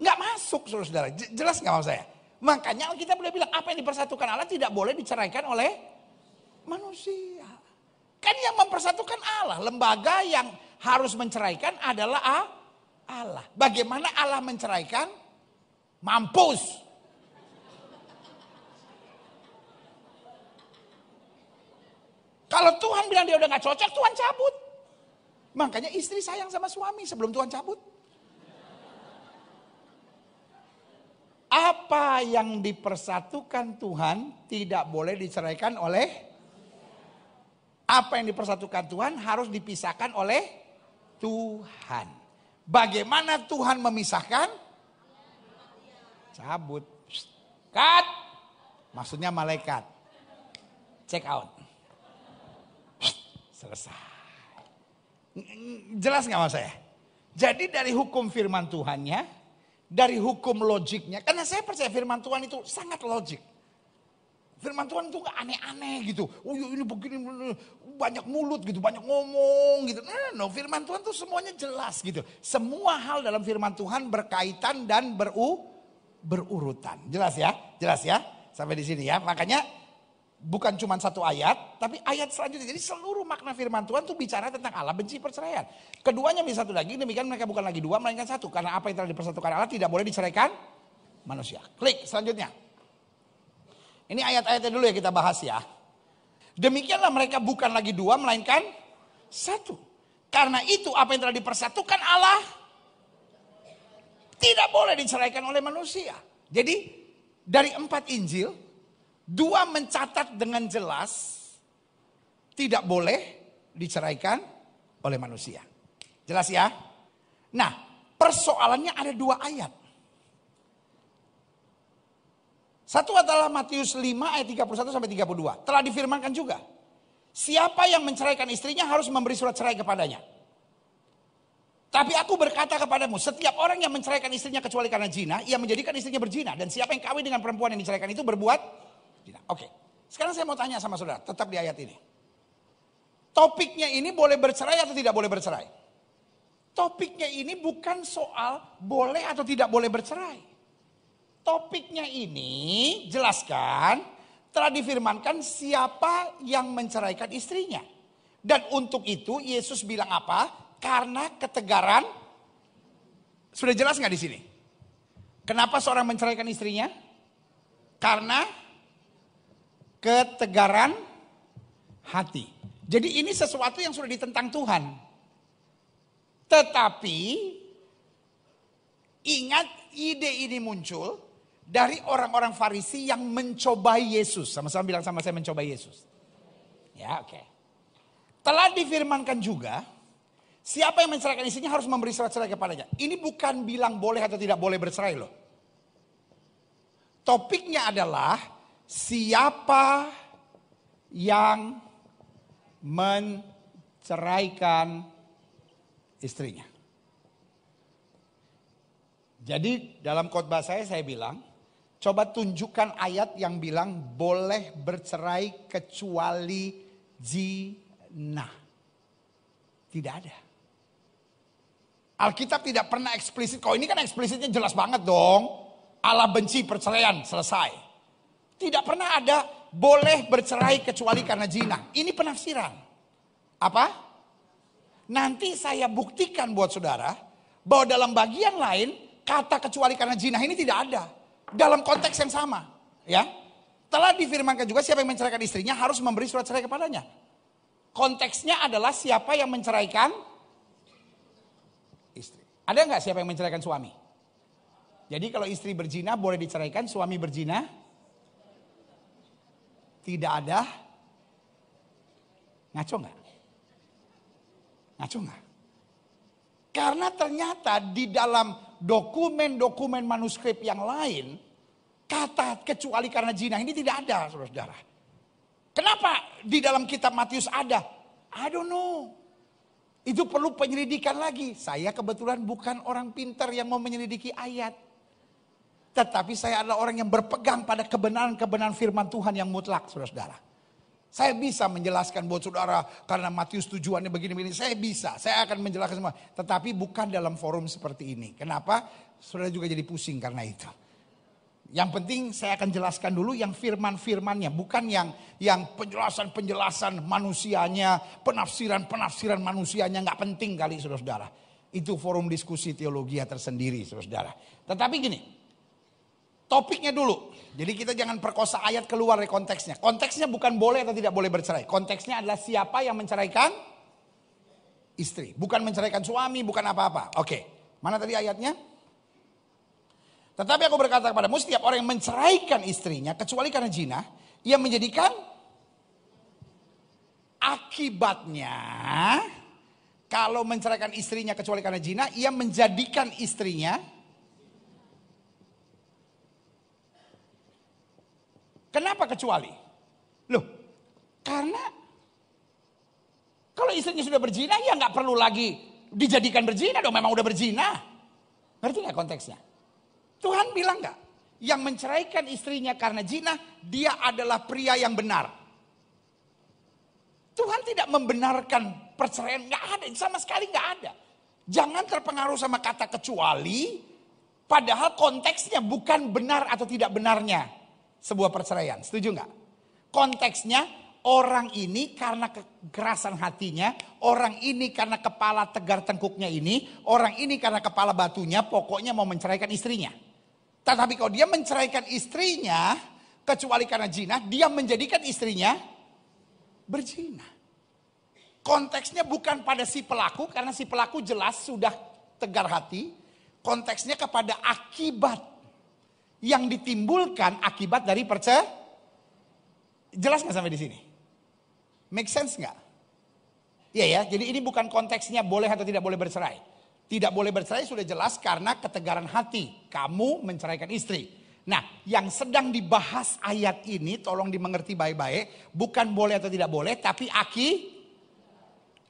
Nggak masuk saudara-saudara. Jelas nggak mau saya? Makanya kita boleh bilang apa yang dipersatukan Allah tidak boleh diceraikan oleh manusia. Kan yang mempersatukan Allah. Lembaga yang harus menceraikan adalah Allah. Bagaimana Allah menceraikan? Mampus. Kalau Tuhan bilang dia udah gak cocok, Tuhan cabut. Makanya istri sayang sama suami sebelum Tuhan cabut. Apa yang dipersatukan Tuhan tidak boleh diceraikan oleh apa yang dipersatukan Tuhan harus dipisahkan oleh Tuhan. Bagaimana Tuhan memisahkan? Cabut. Cut. Maksudnya malaikat. Check out. Selesai. Jelas nggak mas saya? Jadi dari hukum firman Tuhannya dari hukum logiknya. Karena saya percaya firman Tuhan itu sangat logik. Firman Tuhan itu gak aneh-aneh gitu. Oh iya, ini begini, banyak mulut gitu, banyak ngomong gitu. No, no, no, firman Tuhan itu semuanya jelas gitu. Semua hal dalam firman Tuhan berkaitan dan beru, berurutan. Jelas ya? Jelas ya? Sampai di sini ya. Makanya bukan cuma satu ayat, tapi ayat selanjutnya. Jadi seluruh makna firman Tuhan itu bicara tentang Allah benci perceraian. Keduanya bisa satu lagi, demikian mereka bukan lagi dua, melainkan satu. Karena apa yang telah dipersatukan Allah tidak boleh diceraikan manusia. Klik selanjutnya. Ini ayat-ayatnya dulu ya kita bahas ya. Demikianlah mereka bukan lagi dua, melainkan satu. Karena itu apa yang telah dipersatukan Allah tidak boleh diceraikan oleh manusia. Jadi dari empat Injil, dua mencatat dengan jelas tidak boleh diceraikan oleh manusia. Jelas ya? Nah, persoalannya ada dua ayat. Satu adalah Matius 5 ayat 31 sampai 32. Telah difirmankan juga. Siapa yang menceraikan istrinya harus memberi surat cerai kepadanya. Tapi aku berkata kepadamu, setiap orang yang menceraikan istrinya kecuali karena zina, ia menjadikan istrinya berzina. Dan siapa yang kawin dengan perempuan yang diceraikan itu berbuat zina. Oke, sekarang saya mau tanya sama saudara, tetap di ayat ini. Topiknya ini boleh bercerai atau tidak boleh bercerai? Topiknya ini bukan soal boleh atau tidak boleh bercerai. Topiknya ini jelaskan telah difirmankan siapa yang menceraikan istrinya. Dan untuk itu Yesus bilang apa? Karena ketegaran. Sudah jelas nggak di sini? Kenapa seorang menceraikan istrinya? Karena ketegaran hati. Jadi ini sesuatu yang sudah ditentang Tuhan. Tetapi ingat ide ini muncul dari orang-orang Farisi yang mencobai Yesus. Sama-sama bilang sama saya mencobai Yesus. Ya, oke. Okay. Telah difirmankan juga Siapa yang menceraikan istrinya harus memberi surat cerai kepadanya. Ini bukan bilang boleh atau tidak boleh bercerai loh. Topiknya adalah siapa yang menceraikan istrinya. Jadi dalam khotbah saya saya bilang, coba tunjukkan ayat yang bilang boleh bercerai kecuali zina. Tidak ada. Alkitab tidak pernah eksplisit. Kalau ini kan eksplisitnya jelas banget dong. Allah benci perceraian, selesai. Tidak pernah ada boleh bercerai kecuali karena zina. Ini penafsiran. Apa? Nanti saya buktikan buat saudara bahwa dalam bagian lain kata kecuali karena zina ini tidak ada. Dalam konteks yang sama. Ya, Telah difirmankan juga siapa yang menceraikan istrinya harus memberi surat cerai kepadanya. Konteksnya adalah siapa yang menceraikan ada nggak siapa yang menceraikan suami? Jadi kalau istri berzina boleh diceraikan, suami berzina tidak ada. Ngaco nggak? Ngaco nggak? Karena ternyata di dalam dokumen-dokumen manuskrip yang lain, kata kecuali karena zina ini tidak ada, saudara-saudara. Kenapa di dalam kitab Matius ada? I don't know. Itu perlu penyelidikan lagi. Saya kebetulan bukan orang pintar yang mau menyelidiki ayat. Tetapi saya adalah orang yang berpegang pada kebenaran-kebenaran firman Tuhan yang mutlak, saudara-saudara. Saya bisa menjelaskan buat saudara karena Matius tujuannya begini-begini. Saya bisa, saya akan menjelaskan semua. Tetapi bukan dalam forum seperti ini. Kenapa? Saudara juga jadi pusing karena itu. Yang penting saya akan jelaskan dulu yang firman-firmannya, bukan yang yang penjelasan-penjelasan manusianya, penafsiran-penafsiran manusianya nggak penting kali saudara-saudara. Itu forum diskusi teologi tersendiri saudara-saudara. Tetapi gini, topiknya dulu. Jadi kita jangan perkosa ayat keluar dari konteksnya. Konteksnya bukan boleh atau tidak boleh bercerai. Konteksnya adalah siapa yang menceraikan istri. Bukan menceraikan suami, bukan apa-apa. Oke, mana tadi ayatnya? Tetapi aku berkata kepadamu setiap orang yang menceraikan istrinya kecuali karena zina, ia menjadikan akibatnya kalau menceraikan istrinya kecuali karena zina, ia menjadikan istrinya Kenapa kecuali? Loh, karena kalau istrinya sudah berzina, ya nggak perlu lagi dijadikan berzina dong. Memang udah berzina. Ngerti nggak konteksnya? Tuhan bilang nggak? Yang menceraikan istrinya karena zina, dia adalah pria yang benar. Tuhan tidak membenarkan perceraian, nggak ada, sama sekali nggak ada. Jangan terpengaruh sama kata kecuali, padahal konteksnya bukan benar atau tidak benarnya sebuah perceraian. Setuju nggak? Konteksnya orang ini karena kekerasan hatinya, orang ini karena kepala tegar tengkuknya ini, orang ini karena kepala batunya pokoknya mau menceraikan istrinya. Tetapi kalau dia menceraikan istrinya, kecuali karena zina, dia menjadikan istrinya berzina. Konteksnya bukan pada si pelaku, karena si pelaku jelas sudah tegar hati. Konteksnya kepada akibat yang ditimbulkan akibat dari percaya. Jelas nggak sampai di sini? Make sense nggak? Iya ya, jadi ini bukan konteksnya boleh atau tidak boleh bercerai. Tidak boleh bercerai sudah jelas karena ketegaran hati. Kamu menceraikan istri. Nah, yang sedang dibahas ayat ini tolong dimengerti baik-baik, bukan boleh atau tidak boleh, tapi aki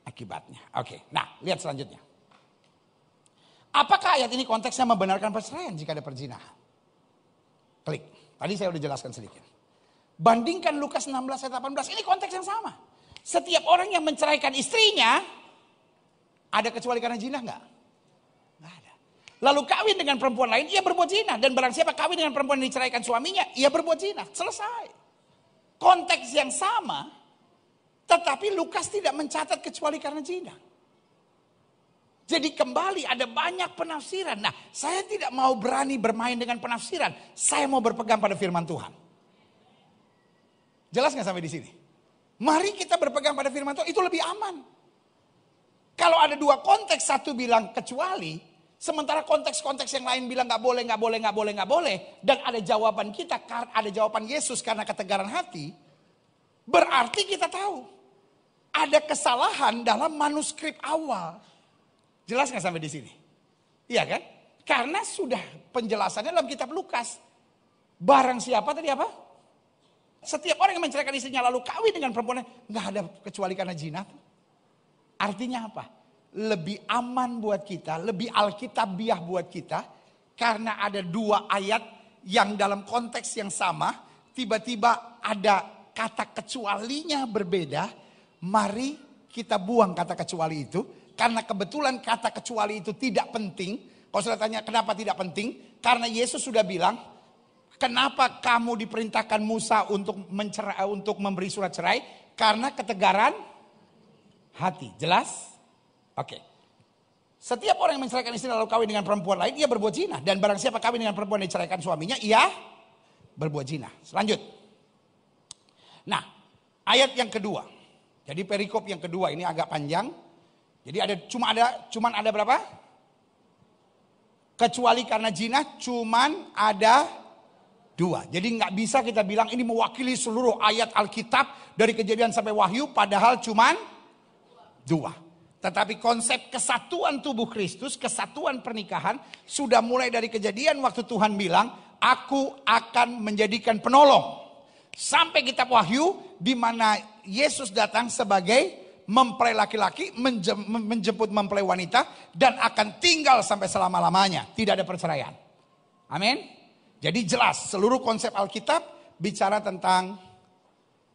akibatnya. Oke, nah lihat selanjutnya. Apakah ayat ini konteksnya membenarkan perceraian jika ada perzinahan? Klik. Tadi saya sudah jelaskan sedikit. Bandingkan Lukas 16 ayat 18, ini konteks yang sama. Setiap orang yang menceraikan istrinya, ada kecuali karena zina enggak? Enggak ada. Lalu kawin dengan perempuan lain, ia berbuat zina. Dan barang siapa kawin dengan perempuan yang diceraikan suaminya, ia berbuat zina. Selesai. Konteks yang sama, tetapi Lukas tidak mencatat kecuali karena zina. Jadi kembali ada banyak penafsiran. Nah, saya tidak mau berani bermain dengan penafsiran. Saya mau berpegang pada firman Tuhan. Jelas nggak sampai di sini? Mari kita berpegang pada firman Tuhan, itu lebih aman. Kalau ada dua konteks, satu bilang kecuali, sementara konteks-konteks yang lain bilang nggak boleh, nggak boleh, nggak boleh, nggak boleh, dan ada jawaban kita, ada jawaban Yesus karena ketegaran hati, berarti kita tahu ada kesalahan dalam manuskrip awal. Jelas nggak sampai di sini? Iya kan? Karena sudah penjelasannya dalam kitab Lukas. Barang siapa tadi apa? Setiap orang yang menceraikan istrinya lalu kawin dengan perempuan nggak ada kecuali karena zina. Artinya apa? Lebih aman buat kita, lebih alkitabiah buat kita karena ada dua ayat yang dalam konteks yang sama tiba-tiba ada kata kecualinya berbeda. Mari kita buang kata kecuali itu karena kebetulan kata kecuali itu tidak penting. Kalau sudah tanya kenapa tidak penting? Karena Yesus sudah bilang, kenapa kamu diperintahkan Musa untuk mencerai, untuk memberi surat cerai? Karena ketegaran hati. Jelas? Oke. Setiap orang yang menceraikan istri lalu kawin dengan perempuan lain, ia berbuat zina. Dan barang siapa kawin dengan perempuan yang diceraikan suaminya, ia berbuat zina. Selanjut. Nah, ayat yang kedua. Jadi perikop yang kedua ini agak panjang. Jadi ada cuma ada cuman ada berapa? Kecuali karena zina cuman ada dua. Jadi nggak bisa kita bilang ini mewakili seluruh ayat Alkitab dari kejadian sampai wahyu padahal cuman dua. Tetapi konsep kesatuan tubuh Kristus, kesatuan pernikahan sudah mulai dari kejadian waktu Tuhan bilang, aku akan menjadikan penolong. Sampai kitab Wahyu di mana Yesus datang sebagai mempelai laki-laki, menjemput mempelai wanita, dan akan tinggal sampai selama-lamanya. Tidak ada perceraian. Amin. Jadi jelas seluruh konsep Alkitab bicara tentang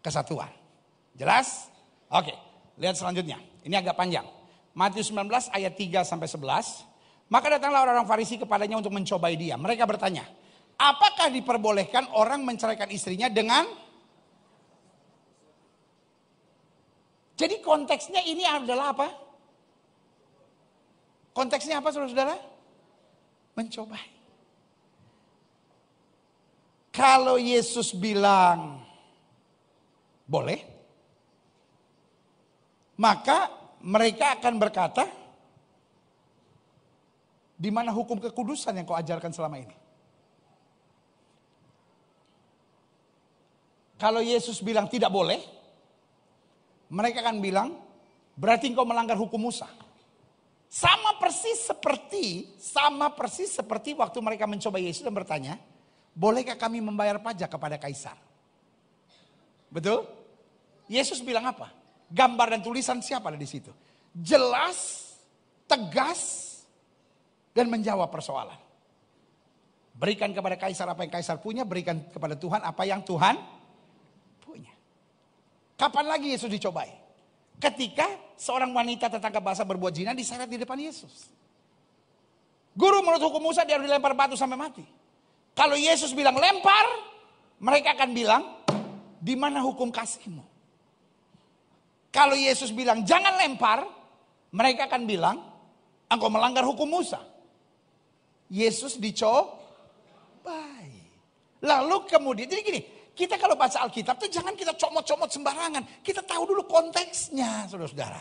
kesatuan. Jelas? Oke, lihat selanjutnya. Ini agak panjang. Matius 19 ayat 3 sampai 11. Maka datanglah orang-orang Farisi kepadanya untuk mencobai dia. Mereka bertanya, apakah diperbolehkan orang menceraikan istrinya dengan Jadi konteksnya ini adalah apa? Konteksnya apa saudara-saudara? Mencobai. Kalau Yesus bilang boleh, maka mereka akan berkata, di mana hukum kekudusan yang kau ajarkan selama ini? Kalau Yesus bilang tidak boleh, mereka akan bilang, berarti engkau melanggar hukum Musa. Sama persis seperti, sama persis seperti waktu mereka mencoba Yesus dan bertanya, bolehkah kami membayar pajak kepada kaisar? Betul? Yesus bilang apa? Gambar dan tulisan siapa ada di situ? Jelas, tegas, dan menjawab persoalan. Berikan kepada kaisar apa yang kaisar punya, berikan kepada Tuhan apa yang Tuhan Kapan lagi Yesus dicobai? Ketika seorang wanita tetangga bahasa berbuat zina diseret di depan Yesus. Guru menurut hukum Musa dia harus dilempar batu sampai mati. Kalau Yesus bilang lempar, mereka akan bilang di mana hukum kasihmu? Kalau Yesus bilang jangan lempar, mereka akan bilang engkau melanggar hukum Musa. Yesus dicobai. Lalu kemudian, jadi gini, kita kalau baca Alkitab tuh jangan kita comot-comot sembarangan. Kita tahu dulu konteksnya, saudara-saudara.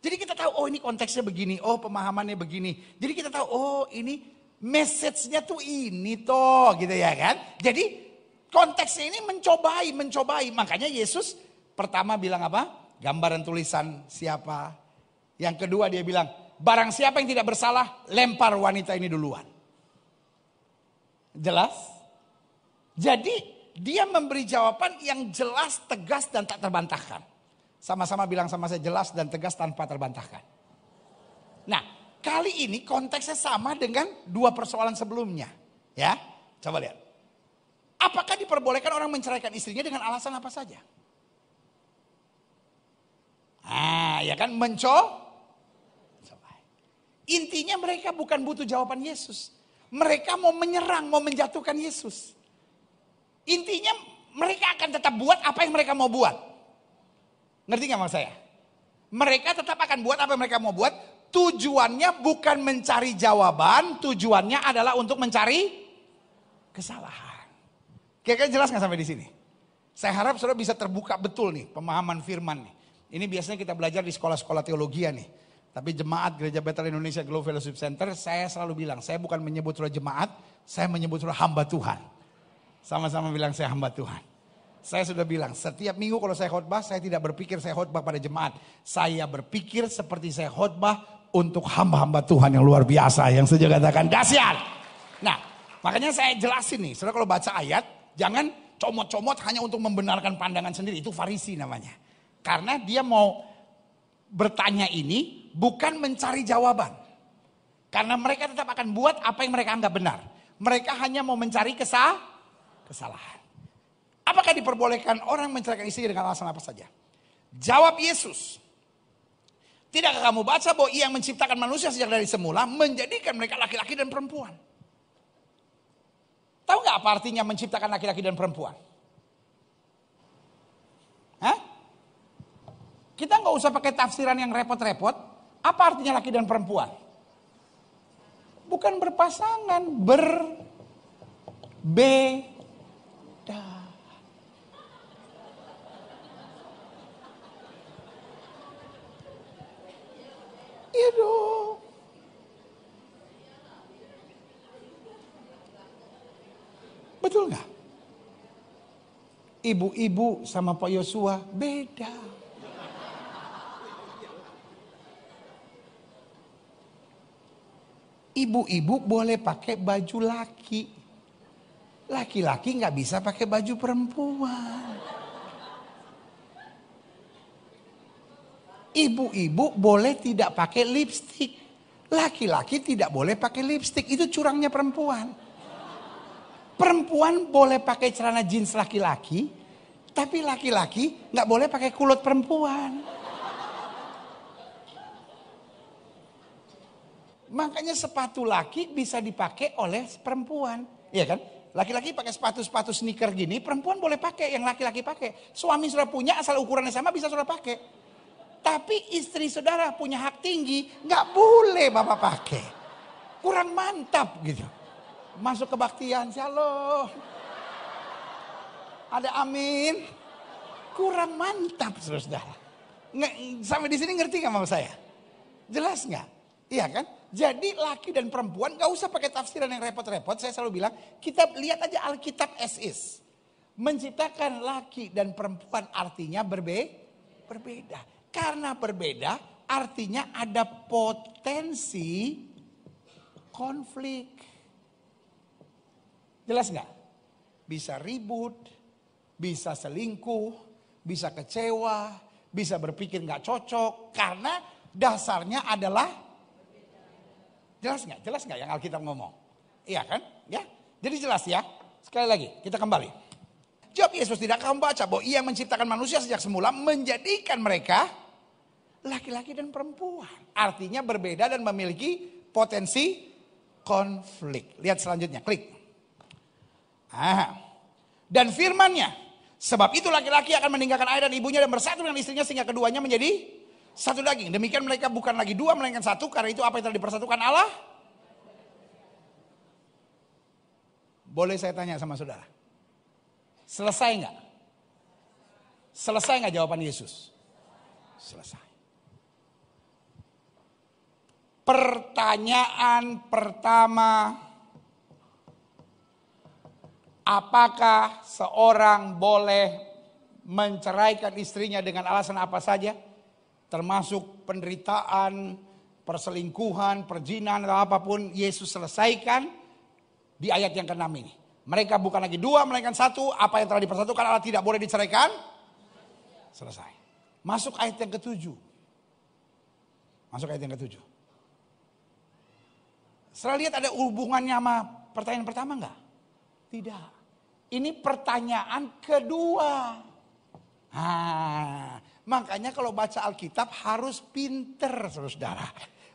Jadi kita tahu, oh ini konteksnya begini, oh pemahamannya begini. Jadi kita tahu, oh ini message-nya tuh ini toh, gitu ya kan. Jadi konteksnya ini mencobai, mencobai. Makanya Yesus pertama bilang apa? Gambaran tulisan siapa. Yang kedua dia bilang, barang siapa yang tidak bersalah, lempar wanita ini duluan. Jelas? Jadi dia memberi jawaban yang jelas, tegas dan tak terbantahkan. Sama-sama bilang sama saya jelas dan tegas tanpa terbantahkan. Nah, kali ini konteksnya sama dengan dua persoalan sebelumnya. Ya, coba lihat. Apakah diperbolehkan orang menceraikan istrinya dengan alasan apa saja? Ah, ya kan menco. Intinya mereka bukan butuh jawaban Yesus. Mereka mau menyerang, mau menjatuhkan Yesus. Intinya mereka akan tetap buat apa yang mereka mau buat. Ngerti gak maksud saya? Mereka tetap akan buat apa yang mereka mau buat. Tujuannya bukan mencari jawaban, tujuannya adalah untuk mencari kesalahan. Kira-kira jelas gak sampai di sini? Saya harap saudara bisa terbuka betul nih pemahaman firman nih. Ini biasanya kita belajar di sekolah-sekolah teologi nih. Tapi jemaat Gereja Bethel Indonesia Global Fellowship Center, saya selalu bilang, saya bukan menyebut saudara jemaat, saya menyebut saudara hamba Tuhan. Sama-sama bilang saya hamba Tuhan. Saya sudah bilang, setiap minggu kalau saya khotbah, saya tidak berpikir saya khotbah pada jemaat. Saya berpikir seperti saya khotbah untuk hamba-hamba Tuhan yang luar biasa. Yang saya katakan dahsyat. Nah, makanya saya jelasin nih. Saudara kalau baca ayat, jangan comot-comot hanya untuk membenarkan pandangan sendiri. Itu farisi namanya. Karena dia mau bertanya ini bukan mencari jawaban. Karena mereka tetap akan buat apa yang mereka anggap benar. Mereka hanya mau mencari kesah, kesalahan. Apakah diperbolehkan orang menceraikan istri dengan alasan apa saja? Jawab Yesus. Tidakkah kamu baca bahwa ia yang menciptakan manusia sejak dari semula menjadikan mereka laki-laki dan perempuan? Tahu nggak apa artinya menciptakan laki-laki dan perempuan? Hah? Kita nggak usah pakai tafsiran yang repot-repot. Apa artinya laki dan perempuan? Bukan berpasangan, Iya dong. Betul nggak? Ibu-ibu sama Pak Yosua beda. Ibu-ibu boleh pakai baju laki. Laki-laki nggak bisa pakai baju perempuan. Ibu-ibu boleh tidak pakai lipstik. Laki-laki tidak boleh pakai lipstik. Itu curangnya perempuan. Perempuan boleh pakai celana jeans laki-laki. Tapi laki-laki nggak boleh pakai kulot perempuan. Makanya sepatu laki bisa dipakai oleh perempuan. Iya kan? Laki-laki pakai sepatu-sepatu sneaker gini, perempuan boleh pakai yang laki-laki pakai. Suami sudah punya asal ukurannya sama bisa sudah pakai. Tapi istri saudara punya hak tinggi, nggak boleh bapak pakai. Kurang mantap gitu. Masuk kebaktian, shalom. Ada amin. Kurang mantap saudara. Sampai di sini ngerti nggak mau saya? Jelas nggak? Iya kan? Jadi laki dan perempuan gak usah pakai tafsiran yang repot-repot. Saya selalu bilang, kita lihat aja Alkitab as is. Menciptakan laki dan perempuan artinya berbe berbeda. Karena berbeda artinya ada potensi konflik. Jelas nggak? Bisa ribut, bisa selingkuh, bisa kecewa, bisa berpikir nggak cocok karena dasarnya adalah jelas nggak? Jelas nggak yang Alkitab ngomong? Iya kan? Ya, jadi jelas ya. Sekali lagi kita kembali. Jawab Yesus tidak kamu baca bahwa ia menciptakan manusia sejak semula menjadikan mereka laki-laki dan perempuan. Artinya berbeda dan memiliki potensi konflik. Lihat selanjutnya, klik. Ah. Dan firmannya, Sebab itu laki-laki akan meninggalkan ayah dan ibunya dan bersatu dengan istrinya sehingga keduanya menjadi satu daging. Demikian mereka bukan lagi dua melainkan satu karena itu apa yang telah dipersatukan Allah. Boleh saya tanya sama saudara? Selesai nggak? Selesai nggak jawaban Yesus? Selesai. Pertanyaan pertama Apakah seorang boleh menceraikan istrinya dengan alasan apa saja? Termasuk penderitaan, perselingkuhan, perjinan atau apa pun Yesus selesaikan di ayat yang ke-6 ini. Mereka bukan lagi dua, melainkan satu. Apa yang telah dipersatukan Allah tidak boleh diceraikan. Selesai. Masuk ayat yang ketujuh. Masuk ayat yang ketujuh. Setelah lihat ada hubungannya sama pertanyaan pertama enggak? Tidak. Ini pertanyaan kedua. Nah, makanya kalau baca Alkitab harus pinter, saudara.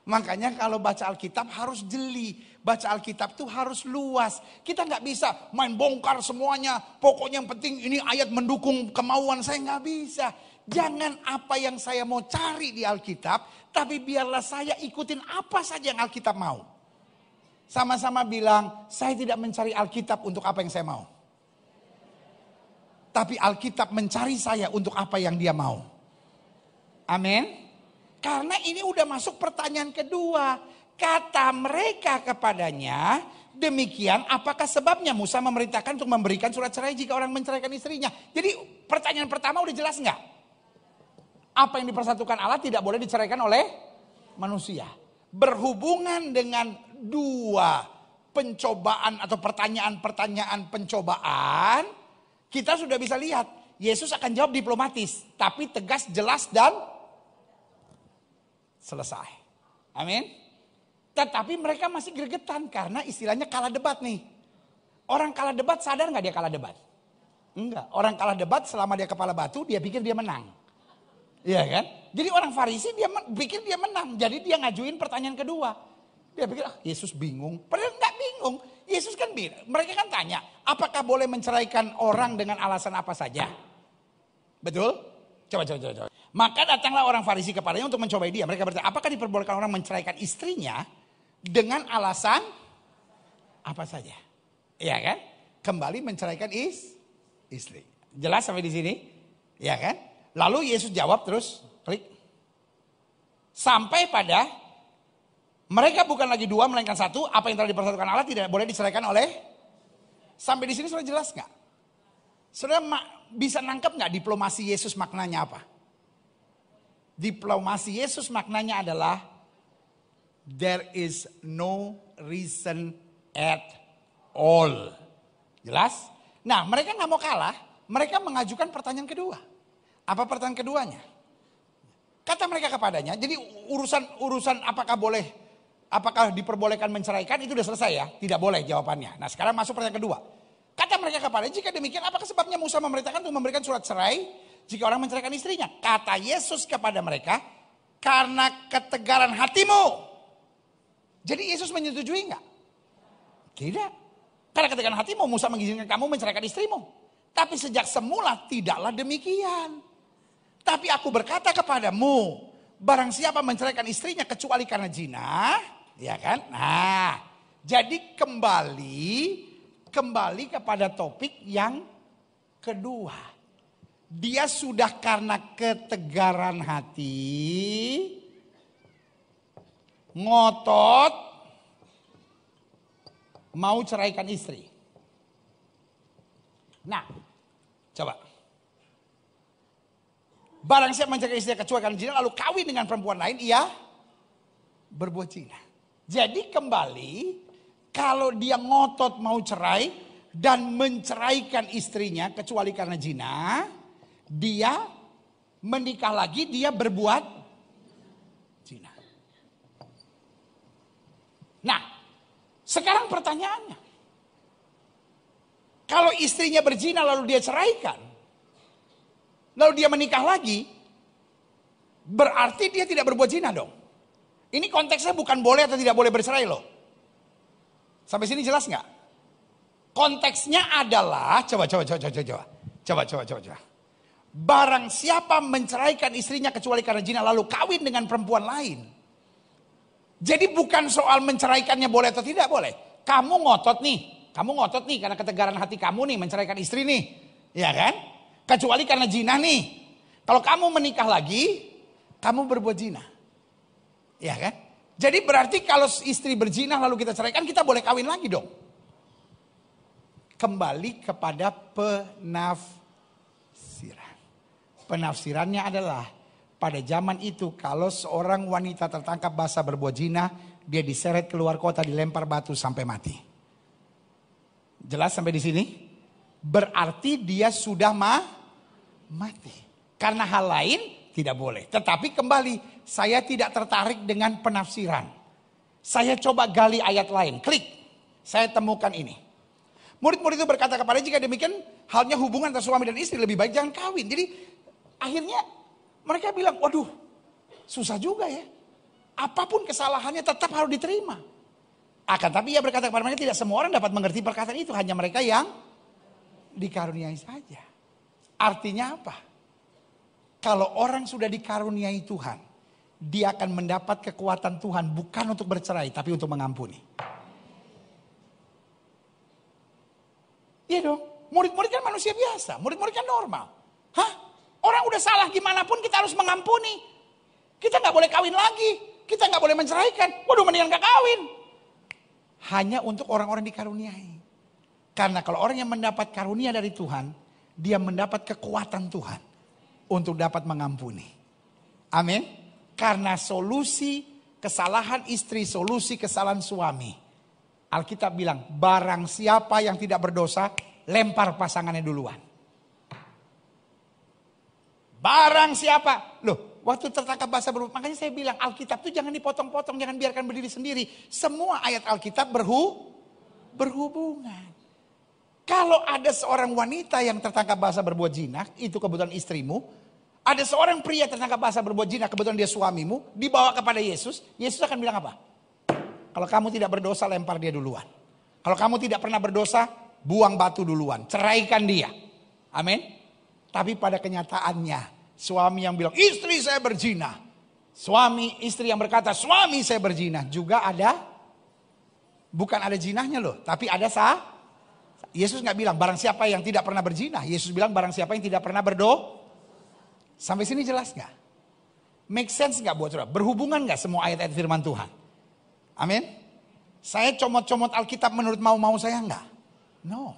Makanya kalau baca Alkitab harus jeli. Baca Alkitab tuh harus luas. Kita nggak bisa main bongkar semuanya. Pokoknya yang penting ini ayat mendukung kemauan saya nggak bisa. Jangan apa yang saya mau cari di Alkitab. Tapi biarlah saya ikutin apa saja yang Alkitab mau. Sama-sama bilang, saya tidak mencari Alkitab untuk apa yang saya mau. Tapi Alkitab mencari saya untuk apa yang dia mau. Amin. Karena ini udah masuk pertanyaan kedua. Kata mereka kepadanya, demikian apakah sebabnya Musa memerintahkan untuk memberikan surat cerai jika orang menceraikan istrinya. Jadi pertanyaan pertama udah jelas nggak? Apa yang dipersatukan Allah tidak boleh diceraikan oleh manusia. Berhubungan dengan dua pencobaan atau pertanyaan-pertanyaan pencobaan, kita sudah bisa lihat, Yesus akan jawab diplomatis, tapi tegas, jelas dan selesai. Amin. Tetapi mereka masih gregetan karena istilahnya kalah debat nih. Orang kalah debat sadar nggak dia kalah debat? Enggak. Orang kalah debat selama dia kepala batu dia pikir dia menang. Iya kan? Jadi orang Farisi dia pikir dia menang. Jadi dia ngajuin pertanyaan kedua. Dia pikir ah, Yesus bingung. Padahal nggak bingung. Yesus kan mereka kan tanya, apakah boleh menceraikan orang dengan alasan apa saja? Betul? Coba, coba, coba. coba. Maka datanglah orang Farisi kepadanya untuk mencobai dia. Mereka bertanya, apakah diperbolehkan orang menceraikan istrinya dengan alasan apa saja? Iya kan? Kembali menceraikan is, istri. Jelas sampai di sini? Iya kan? Lalu Yesus jawab terus, klik. Sampai pada mereka bukan lagi dua melainkan satu. Apa yang telah dipersatukan Allah tidak boleh diceraikan oleh. Sampai di sini sudah jelas nggak? Sudah bisa nangkep nggak diplomasi Yesus maknanya apa? Diplomasi Yesus maknanya adalah there is no reason at all. Jelas? Nah mereka nggak mau kalah, mereka mengajukan pertanyaan kedua. Apa pertanyaan keduanya? Kata mereka kepadanya, jadi urusan urusan apakah boleh apakah diperbolehkan menceraikan itu sudah selesai ya? Tidak boleh jawabannya. Nah sekarang masuk pertanyaan kedua. Kata mereka kepada jika demikian apakah sebabnya Musa memerintahkan untuk memberikan surat cerai jika orang menceraikan istrinya? Kata Yesus kepada mereka, karena ketegaran hatimu. Jadi Yesus menyetujui enggak? Tidak. Karena ketegaran hatimu Musa mengizinkan kamu menceraikan istrimu. Tapi sejak semula tidaklah demikian. Tapi aku berkata kepadamu, barang siapa menceraikan istrinya kecuali karena zina, ya kan? Nah, jadi kembali kembali kepada topik yang kedua. Dia sudah karena ketegaran hati ngotot mau ceraikan istri. Nah, coba Barang siapa menjaga istrinya kecuali karena zina lalu kawin dengan perempuan lain, ia berbuat zina. Jadi kembali kalau dia ngotot mau cerai dan menceraikan istrinya kecuali karena zina, dia menikah lagi dia berbuat zina. Nah, sekarang pertanyaannya. Kalau istrinya berzina lalu dia ceraikan, lalu dia menikah lagi, berarti dia tidak berbuat zina dong. Ini konteksnya bukan boleh atau tidak boleh bercerai loh. Sampai sini jelas nggak? Konteksnya adalah, coba, coba, coba, coba, coba. Coba, coba, coba, coba. Barang siapa menceraikan istrinya kecuali karena zina lalu kawin dengan perempuan lain. Jadi bukan soal menceraikannya boleh atau tidak boleh. Kamu ngotot nih, kamu ngotot nih karena ketegaran hati kamu nih menceraikan istri nih. Ya kan? Kecuali karena zina nih. Kalau kamu menikah lagi, kamu berbuat zina. Ya kan? Jadi berarti kalau istri berzina lalu kita ceraikan, kita boleh kawin lagi dong. Kembali kepada penafsiran. Penafsirannya adalah pada zaman itu kalau seorang wanita tertangkap basah berbuat zina, dia diseret keluar kota dilempar batu sampai mati. Jelas sampai di sini? Berarti dia sudah ma mati. Karena hal lain tidak boleh. Tetapi kembali, saya tidak tertarik dengan penafsiran. Saya coba gali ayat lain, klik. Saya temukan ini. Murid-murid itu berkata kepada jika demikian halnya hubungan antara suami dan istri lebih baik jangan kawin. Jadi akhirnya mereka bilang, waduh susah juga ya. Apa pun kesalahannya tetap harus diterima. Akan tapi ia berkata kepada mereka tidak semua orang dapat mengerti perkataan itu. Hanya mereka yang dikaruniai saja. Artinya apa? Kalau orang sudah dikaruniai Tuhan. Dia akan mendapat kekuatan Tuhan bukan untuk bercerai tapi untuk mengampuni. Iya dong. Murid-murid kan manusia biasa. Murid-murid kan normal. Hah? Orang udah salah gimana pun kita harus mengampuni. Kita nggak boleh kawin lagi. Kita nggak boleh menceraikan. Waduh mendingan gak kawin. Hanya untuk orang-orang dikaruniai. Karena kalau orang yang mendapat karunia dari Tuhan. Dia mendapat kekuatan Tuhan. Untuk dapat mengampuni. Amin. Karena solusi kesalahan istri, solusi kesalahan suami. Alkitab bilang, barang siapa yang tidak berdosa, lempar pasangannya duluan. Barang siapa? Loh, waktu tertangkap bahasa berhubungan. Makanya saya bilang Alkitab itu jangan dipotong-potong, jangan biarkan berdiri sendiri. Semua ayat Alkitab berhu, berhubungan. Kalau ada seorang wanita yang tertangkap bahasa berbuat zina, itu kebetulan istrimu. Ada seorang pria tertangkap bahasa berbuat zina, kebetulan dia suamimu. Dibawa kepada Yesus, Yesus akan bilang apa? Kalau kamu tidak berdosa, lempar dia duluan. Kalau kamu tidak pernah berdosa, buang batu duluan. Ceraikan dia. Amin. Tapi pada kenyataannya, Suami yang bilang, istri saya berzina. Suami, istri yang berkata, suami saya berzina. Juga ada, bukan ada jinahnya loh. Tapi ada sah. Yesus nggak bilang, barang siapa yang tidak pernah berzina. Yesus bilang, barang siapa yang tidak pernah berdo. Sampai sini jelas nggak? Make sense nggak buat saudara? Berhubungan nggak semua ayat-ayat firman Tuhan? Amin. Saya comot-comot Alkitab menurut mau-mau saya nggak? No.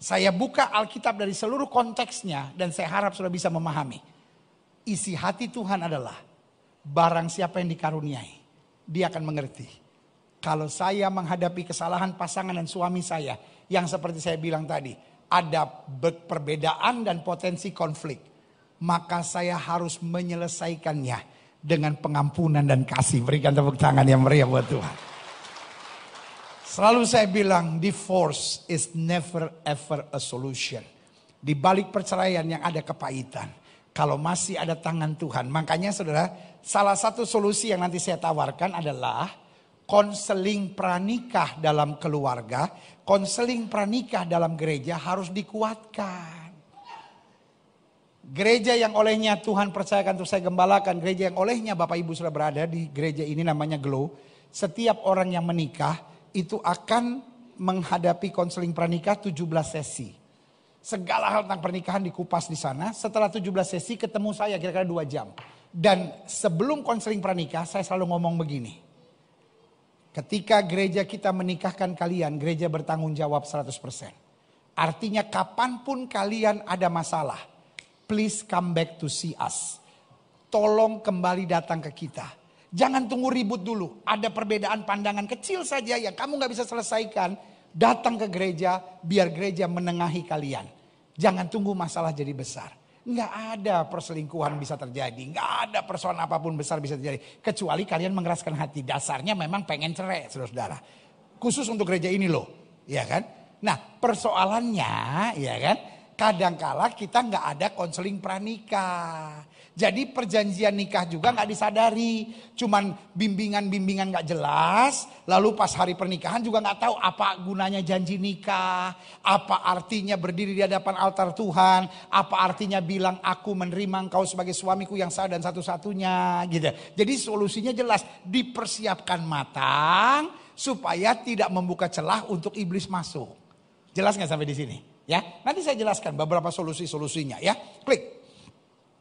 Saya buka Alkitab dari seluruh konteksnya dan saya harap sudah bisa memahami. Isi hati Tuhan adalah barang siapa yang dikaruniai, dia akan mengerti. Kalau saya menghadapi kesalahan pasangan dan suami saya yang seperti saya bilang tadi, ada perbedaan dan potensi konflik, maka saya harus menyelesaikannya dengan pengampunan dan kasih. Berikan tepuk tangan yang meriah buat Tuhan. Selalu saya bilang divorce is never ever a solution. Di balik perceraian yang ada kepahitan. Kalau masih ada tangan Tuhan. Makanya saudara, salah satu solusi yang nanti saya tawarkan adalah konseling pranikah dalam keluarga, konseling pranikah dalam gereja harus dikuatkan. Gereja yang olehnya Tuhan percayakan untuk saya gembalakan, gereja yang olehnya Bapak Ibu sudah berada di gereja ini namanya Glow. Setiap orang yang menikah itu akan menghadapi konseling pranikah 17 sesi. Segala hal tentang pernikahan dikupas di sana. Setelah 17 sesi ketemu saya kira-kira 2 jam. Dan sebelum konseling pranikah saya selalu ngomong begini. Ketika gereja kita menikahkan kalian, gereja bertanggung jawab 100%. Artinya kapan pun kalian ada masalah, please come back to see us. Tolong kembali datang ke kita Jangan tunggu ribut dulu. Ada perbedaan pandangan kecil saja yang kamu gak bisa selesaikan. Datang ke gereja biar gereja menengahi kalian. Jangan tunggu masalah jadi besar. Nggak ada perselingkuhan bisa terjadi. Nggak ada persoalan apa pun besar bisa terjadi. Kecuali kalian mengeraskan hati. Dasarnya memang pengen cerai saudara-saudara. Khusus untuk gereja ini loh. Ya kan? Nah persoalannya ya kan. Kadangkala kita nggak ada konseling pranikah. Jadi perjanjian nikah juga nggak disadari, cuman bimbingan-bimbingan nggak jelas. Lalu pas hari pernikahan juga nggak tahu apa gunanya janji nikah, apa artinya berdiri di hadapan altar Tuhan, apa artinya bilang aku menerima engkau sebagai suamiku yang sah dan satu-satunya, gitu. Jadi solusinya jelas, dipersiapkan matang supaya tidak membuka celah untuk iblis masuk. Jelas nggak sampai di sini? Ya, nanti saya jelaskan beberapa solusi-solusinya ya. Klik.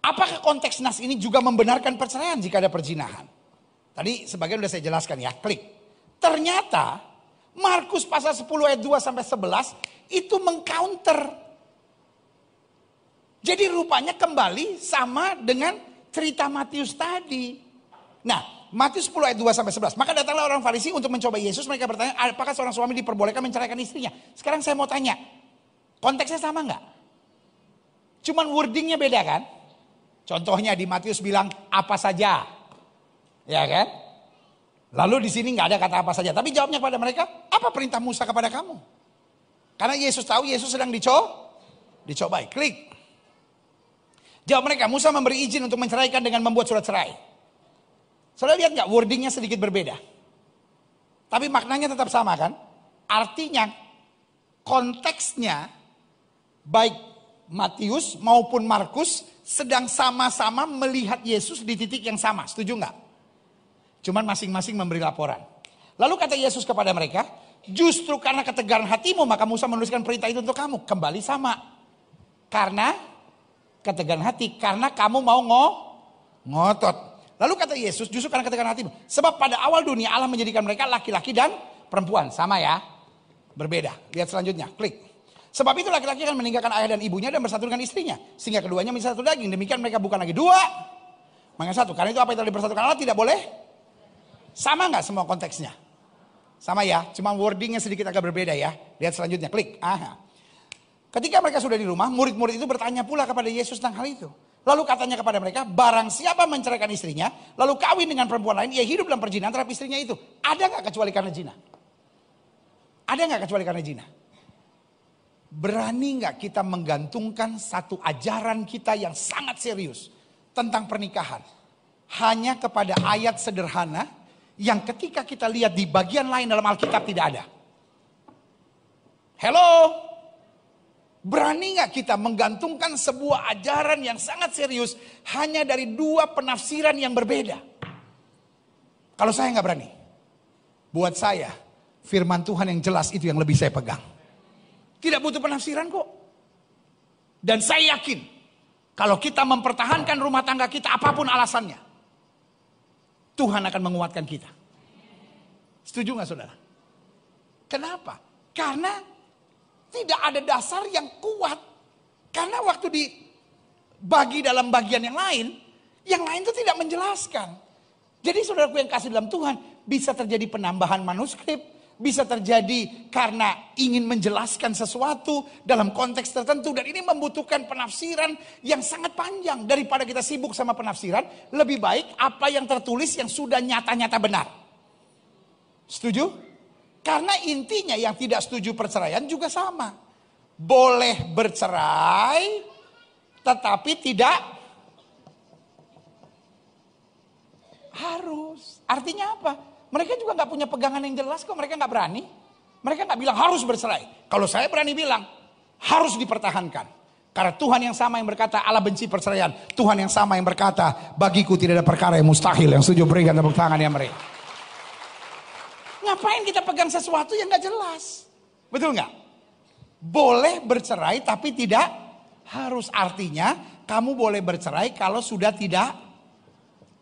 Apakah konteks nas ini juga membenarkan perceraian jika ada perzinahan? Tadi sebagian sudah saya jelaskan ya, klik. Ternyata Markus pasal 10 ayat 2 sampai 11 itu mengcounter. Jadi rupanya kembali sama dengan cerita Matius tadi. Nah, Matius 10 ayat 2 sampai 11. Maka datanglah orang Farisi untuk mencoba Yesus. Mereka bertanya, apakah seorang suami diperbolehkan menceraikan istrinya? Sekarang saya mau tanya, konteksnya sama nggak? Cuman wordingnya beda kan? Contohnya di Matius bilang apa saja. Ya kan? Lalu di sini nggak ada kata apa saja. Tapi jawabnya kepada mereka, apa perintah Musa kepada kamu? Karena Yesus tahu Yesus sedang dicoba. Dicobai. Klik. Jawab mereka, Musa memberi izin untuk menceraikan dengan membuat surat cerai. Saudara lihat nggak wordingnya sedikit berbeda. Tapi maknanya tetap sama kan? Artinya konteksnya baik Matius maupun Markus sedang sama-sama melihat Yesus di titik yang sama. Setuju nggak? Cuman masing-masing memberi laporan. Lalu kata Yesus kepada mereka, justru karena ketegaran hatimu maka Musa menuliskan perintah itu untuk kamu. Kembali sama. Karena ketegaran hati, karena kamu mau ngo, ngotot. Lalu kata Yesus, justru karena ketegaran hatimu. Sebab pada awal dunia Allah menjadikan mereka laki-laki dan perempuan. Sama ya. Berbeda. Lihat selanjutnya, klik. Sebab itu laki-laki akan meninggalkan ayah dan ibunya dan bersatu dengan istrinya. Sehingga keduanya menjadi satu daging. Demikian mereka bukan lagi dua. Maka satu. Karena itu apa yang telah dipersatukan Allah tidak boleh. Sama nggak semua konteksnya? Sama ya. Cuma wordingnya sedikit agak berbeda ya. Lihat selanjutnya. Klik. Aha. Ketika mereka sudah di rumah, murid-murid itu bertanya pula kepada Yesus tentang hal itu. Lalu katanya kepada mereka, barang siapa menceraikan istrinya, lalu kawin dengan perempuan lain, ia hidup dalam perjinahan terhadap istrinya itu. Ada nggak kecuali karena zina? Ada nggak kecuali karena zina? Berani nggak kita menggantungkan satu ajaran kita yang sangat serius tentang pernikahan hanya kepada ayat sederhana yang ketika kita lihat di bagian lain dalam Alkitab tidak ada. Hello, berani nggak kita menggantungkan sebuah ajaran yang sangat serius hanya dari dua penafsiran yang berbeda? Kalau saya nggak berani, buat saya firman Tuhan yang jelas itu yang lebih saya pegang. Tidak butuh penafsiran kok. Dan saya yakin kalau kita mempertahankan rumah tangga kita apa pun alasannya. Tuhan akan menguatkan kita. Setuju nggak saudara? Kenapa? Karena tidak ada dasar yang kuat. Karena waktu dibagi dalam bagian yang lain, yang lain itu tidak menjelaskan. Jadi saudaraku yang kasih dalam Tuhan, bisa terjadi penambahan manuskrip, bisa terjadi karena ingin menjelaskan sesuatu dalam konteks tertentu. Dan ini membutuhkan penafsiran yang sangat panjang. Daripada kita sibuk sama penafsiran lebih baik apa yang tertulis yang sudah nyata-nyata benar. Setuju? Karena intinya yang tidak setuju perceraian juga sama. Boleh bercerai tetapi tidak harus. Artinya apa mereka juga nggak punya pegangan yang jelas kok. Mereka nggak berani. Mereka nggak bilang harus bercerai. Kalau saya berani bilang harus dipertahankan. Karena Tuhan yang sama yang berkata Allah benci perceraian. Tuhan yang sama yang berkata bagiku tidak ada perkara yang mustahil. Yang setuju berikan tepuk tangan yang mereka. Ngapain kita pegang sesuatu yang nggak jelas? Betul nggak? Boleh bercerai tapi tidak harus artinya kamu boleh bercerai kalau sudah tidak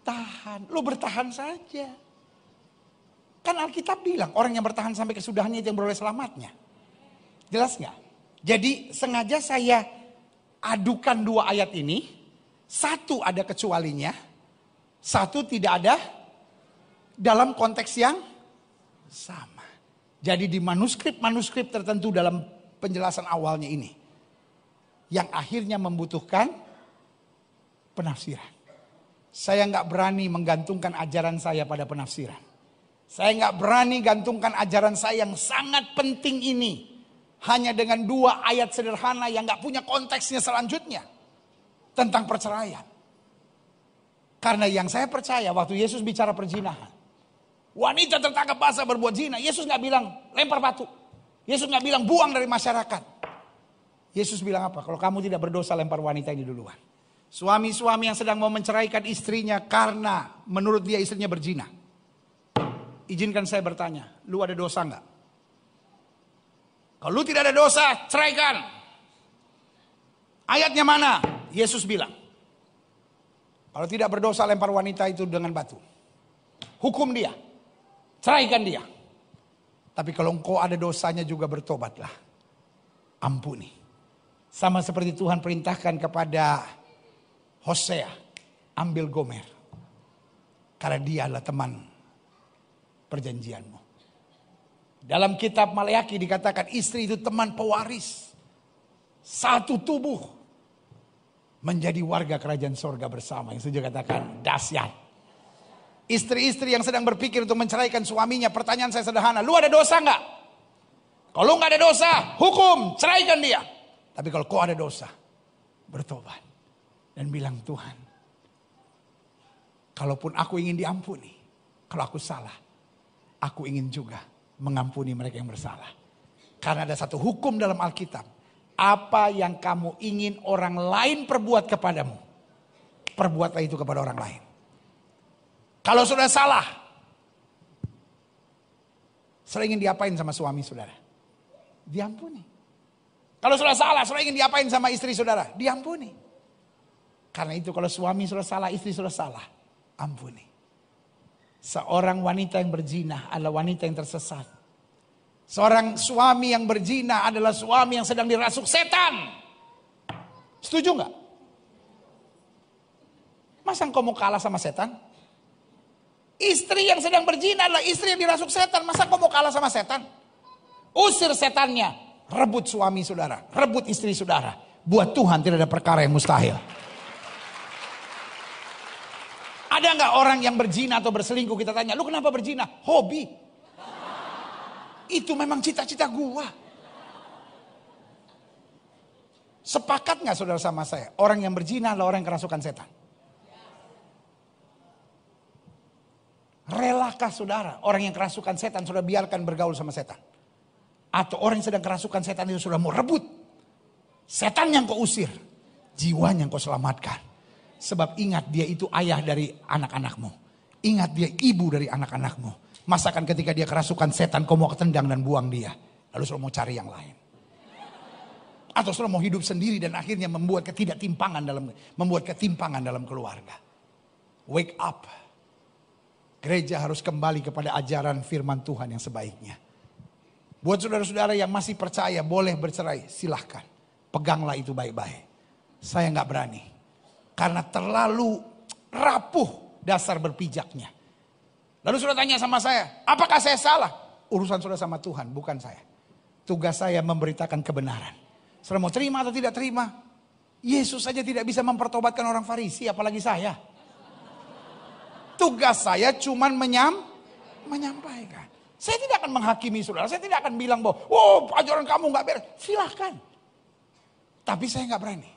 tahan. Lu bertahan saja. Kan Alkitab bilang orang yang bertahan sampai kesudahannya itu yang beroleh selamatnya. Jelas nggak? Jadi sengaja saya adukan dua ayat ini. Satu ada kecualinya. Satu tidak ada dalam konteks yang sama. Jadi di manuskrip-manuskrip tertentu dalam penjelasan awalnya ini. Yang akhirnya membutuhkan penafsiran. Saya nggak berani menggantungkan ajaran saya pada penafsiran. Saya nggak berani gantungkan ajaran saya yang sangat penting ini hanya dengan dua ayat sederhana yang gak punya konteksnya selanjutnya. Tentang perceraian. Karena yang saya percaya waktu Yesus bicara perzinahan. Wanita tertangkap basah berbuat zina. Yesus gak bilang lempar batu. Yesus gak bilang buang dari masyarakat. Yesus bilang apa? Kalau kamu tidak berdosa lempar wanita ini duluan. Suami-suami yang sedang mau menceraikan istrinya karena menurut dia istrinya berzina. Izinkan saya bertanya, lu ada dosa nggak? Kalau lu tidak ada dosa, ceraikan. Ayatnya mana? Yesus bilang. Kalau tidak berdosa lempar wanita itu dengan batu. Hukum dia. Ceraikan dia. Tapi kalau engkau ada dosanya juga bertobatlah. Ampuni. Sama seperti Tuhan perintahkan kepada Hosea. Ambil Gomer. Karena dia adalah teman perjanjianmu. Dalam kitab Maleaki dikatakan istri itu teman pewaris. Satu tubuh. Menjadi warga kerajaan sorga bersama. Yang setuju katakan dahsyat. Istri-istri yang sedang berpikir untuk menceraikan suaminya. Pertanyaan saya sederhana. Lu ada dosa nggak? Kalau nggak ada dosa, hukum, ceraikan dia. Tapi kalau kau ada dosa, bertobat. Dan bilang Tuhan, kalaupun aku ingin diampuni, kalau aku salah, aku ingin juga mengampuni mereka yang bersalah. Karena ada satu hukum dalam Alkitab. Apa yang kamu ingin orang lain perbuat kepadamu. Perbuatlah itu kepada orang lain. Kalau sudah salah. Saudara ingin diapain sama suami saudara? Diampuni. Kalau sudah salah, saudara ingin diapain sama istri saudara? Diampuni. Karena itu kalau suami sudah salah, istri sudah salah. Ampuni. Seorang wanita yang berzina adalah wanita yang tersesat. Seorang suami yang berzina adalah suami yang sedang dirasuk setan. Setuju nggak? Masa engkau mau kalah sama setan? Istri yang sedang berzina adalah istri yang dirasuk setan. Masa engkau mau kalah sama setan? Usir setannya. Rebut suami saudara. Rebut istri saudara. Buat Tuhan tidak ada perkara yang mustahil. Ada nggak orang yang berzina atau berselingkuh kita tanya, lu kenapa berzina? Hobi. Itu memang cita-cita gua. Sepakat nggak saudara sama saya? Orang yang berzina adalah orang yang kerasukan setan. Relakah saudara orang yang kerasukan setan sudah biarkan bergaul sama setan? Atau orang yang sedang kerasukan setan itu sudah mau rebut. Setan yang kau usir. Jiwanya yang kau selamatkan. Sebab ingat dia itu ayah dari anak-anakmu. Ingat dia ibu dari anak-anakmu. Masakan ketika dia kerasukan setan kau mau ketendang dan buang dia. Lalu sudah mau cari yang lain. Atau sudah mau hidup sendiri dan akhirnya membuat ketidaktimpangan dalam membuat ketimpangan dalam keluarga. Wake up. Gereja harus kembali kepada ajaran firman Tuhan yang sebaiknya. Buat saudara-saudara yang masih percaya boleh bercerai, silahkan. Peganglah itu baik-baik. Saya nggak berani. Karena terlalu rapuh dasar berpijaknya. Lalu sudah tanya sama saya, apakah saya salah? Urusan sudah sama Tuhan, bukan saya. Tugas saya memberitakan kebenaran. Sudah mau terima atau tidak terima? Yesus saja tidak bisa mempertobatkan orang Farisi, apalagi saya. Tugas saya cuman menyam, menyampaikan. Saya tidak akan menghakimi saudara, saya tidak akan bilang bahwa, oh ajaran kamu nggak beres. Silahkan. Tapi saya nggak berani.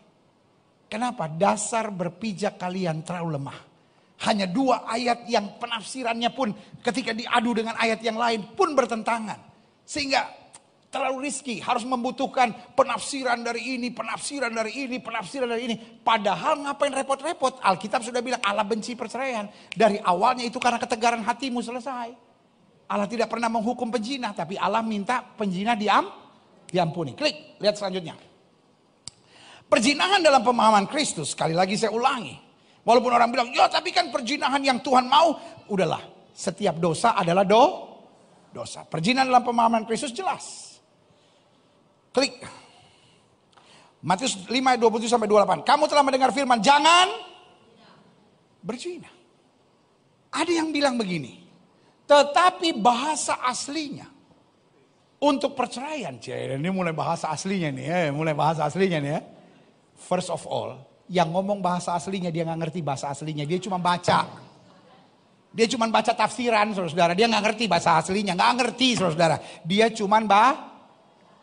Kenapa? Dasar berpijak kalian terlalu lemah. Hanya dua ayat yang penafsirannya pun ketika diadu dengan ayat yang lain pun bertentangan. Sehingga terlalu riski harus membutuhkan penafsiran dari ini, penafsiran dari ini, penafsiran dari ini. Padahal ngapain repot-repot? Alkitab sudah bilang Allah benci perceraian. Dari awalnya itu karena ketegaran hatimu selesai. Allah tidak pernah menghukum penzina, tapi Allah minta penzina diam, diampuni. Klik, lihat selanjutnya. Perzinahan dalam pemahaman Kristus, sekali lagi saya ulangi. Walaupun orang bilang, ya tapi kan perzinahan yang Tuhan mau. Udahlah, setiap dosa adalah do, dosa. Perzinahan dalam pemahaman Kristus jelas. Klik. Matius 5 ayat 27 sampai 28. Kamu telah mendengar firman, jangan berzina. Ada yang bilang begini. Tetapi bahasa aslinya untuk perceraian. Ini mulai bahasa aslinya nih ya, mulai bahasa aslinya nih ya. First of all, yang ngomong bahasa aslinya dia nggak ngerti bahasa aslinya, dia cuma baca. Dia cuma baca tafsiran, saudara-saudara. Dia nggak ngerti bahasa aslinya, nggak ngerti, saudara-saudara. Dia cuma bah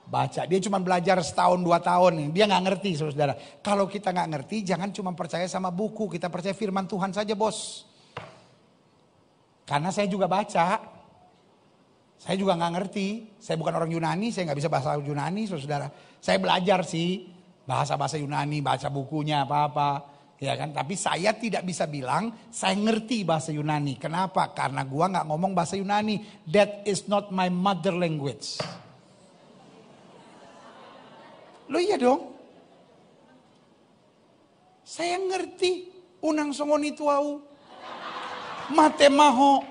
baca. Dia cuma belajar setahun dua tahun. Dia nggak ngerti saudara. Kalau kita nggak ngerti jangan cuma percaya sama buku. Kita percaya firman Tuhan saja bos. Karena saya juga baca. Saya juga nggak ngerti. Saya bukan orang Yunani. Saya nggak bisa bahasa Yunani saudara. Saya belajar sih. Bahasa-bahasa Yunani. Baca bukunya apa-apa. Ya kan, tapi saya tidak bisa bilang saya ngerti bahasa Yunani. Kenapa? Karena gua nggak ngomong bahasa Yunani. That is not my mother language. Lo iya dong. Saya ngerti unang songoni tuau. Mate maho.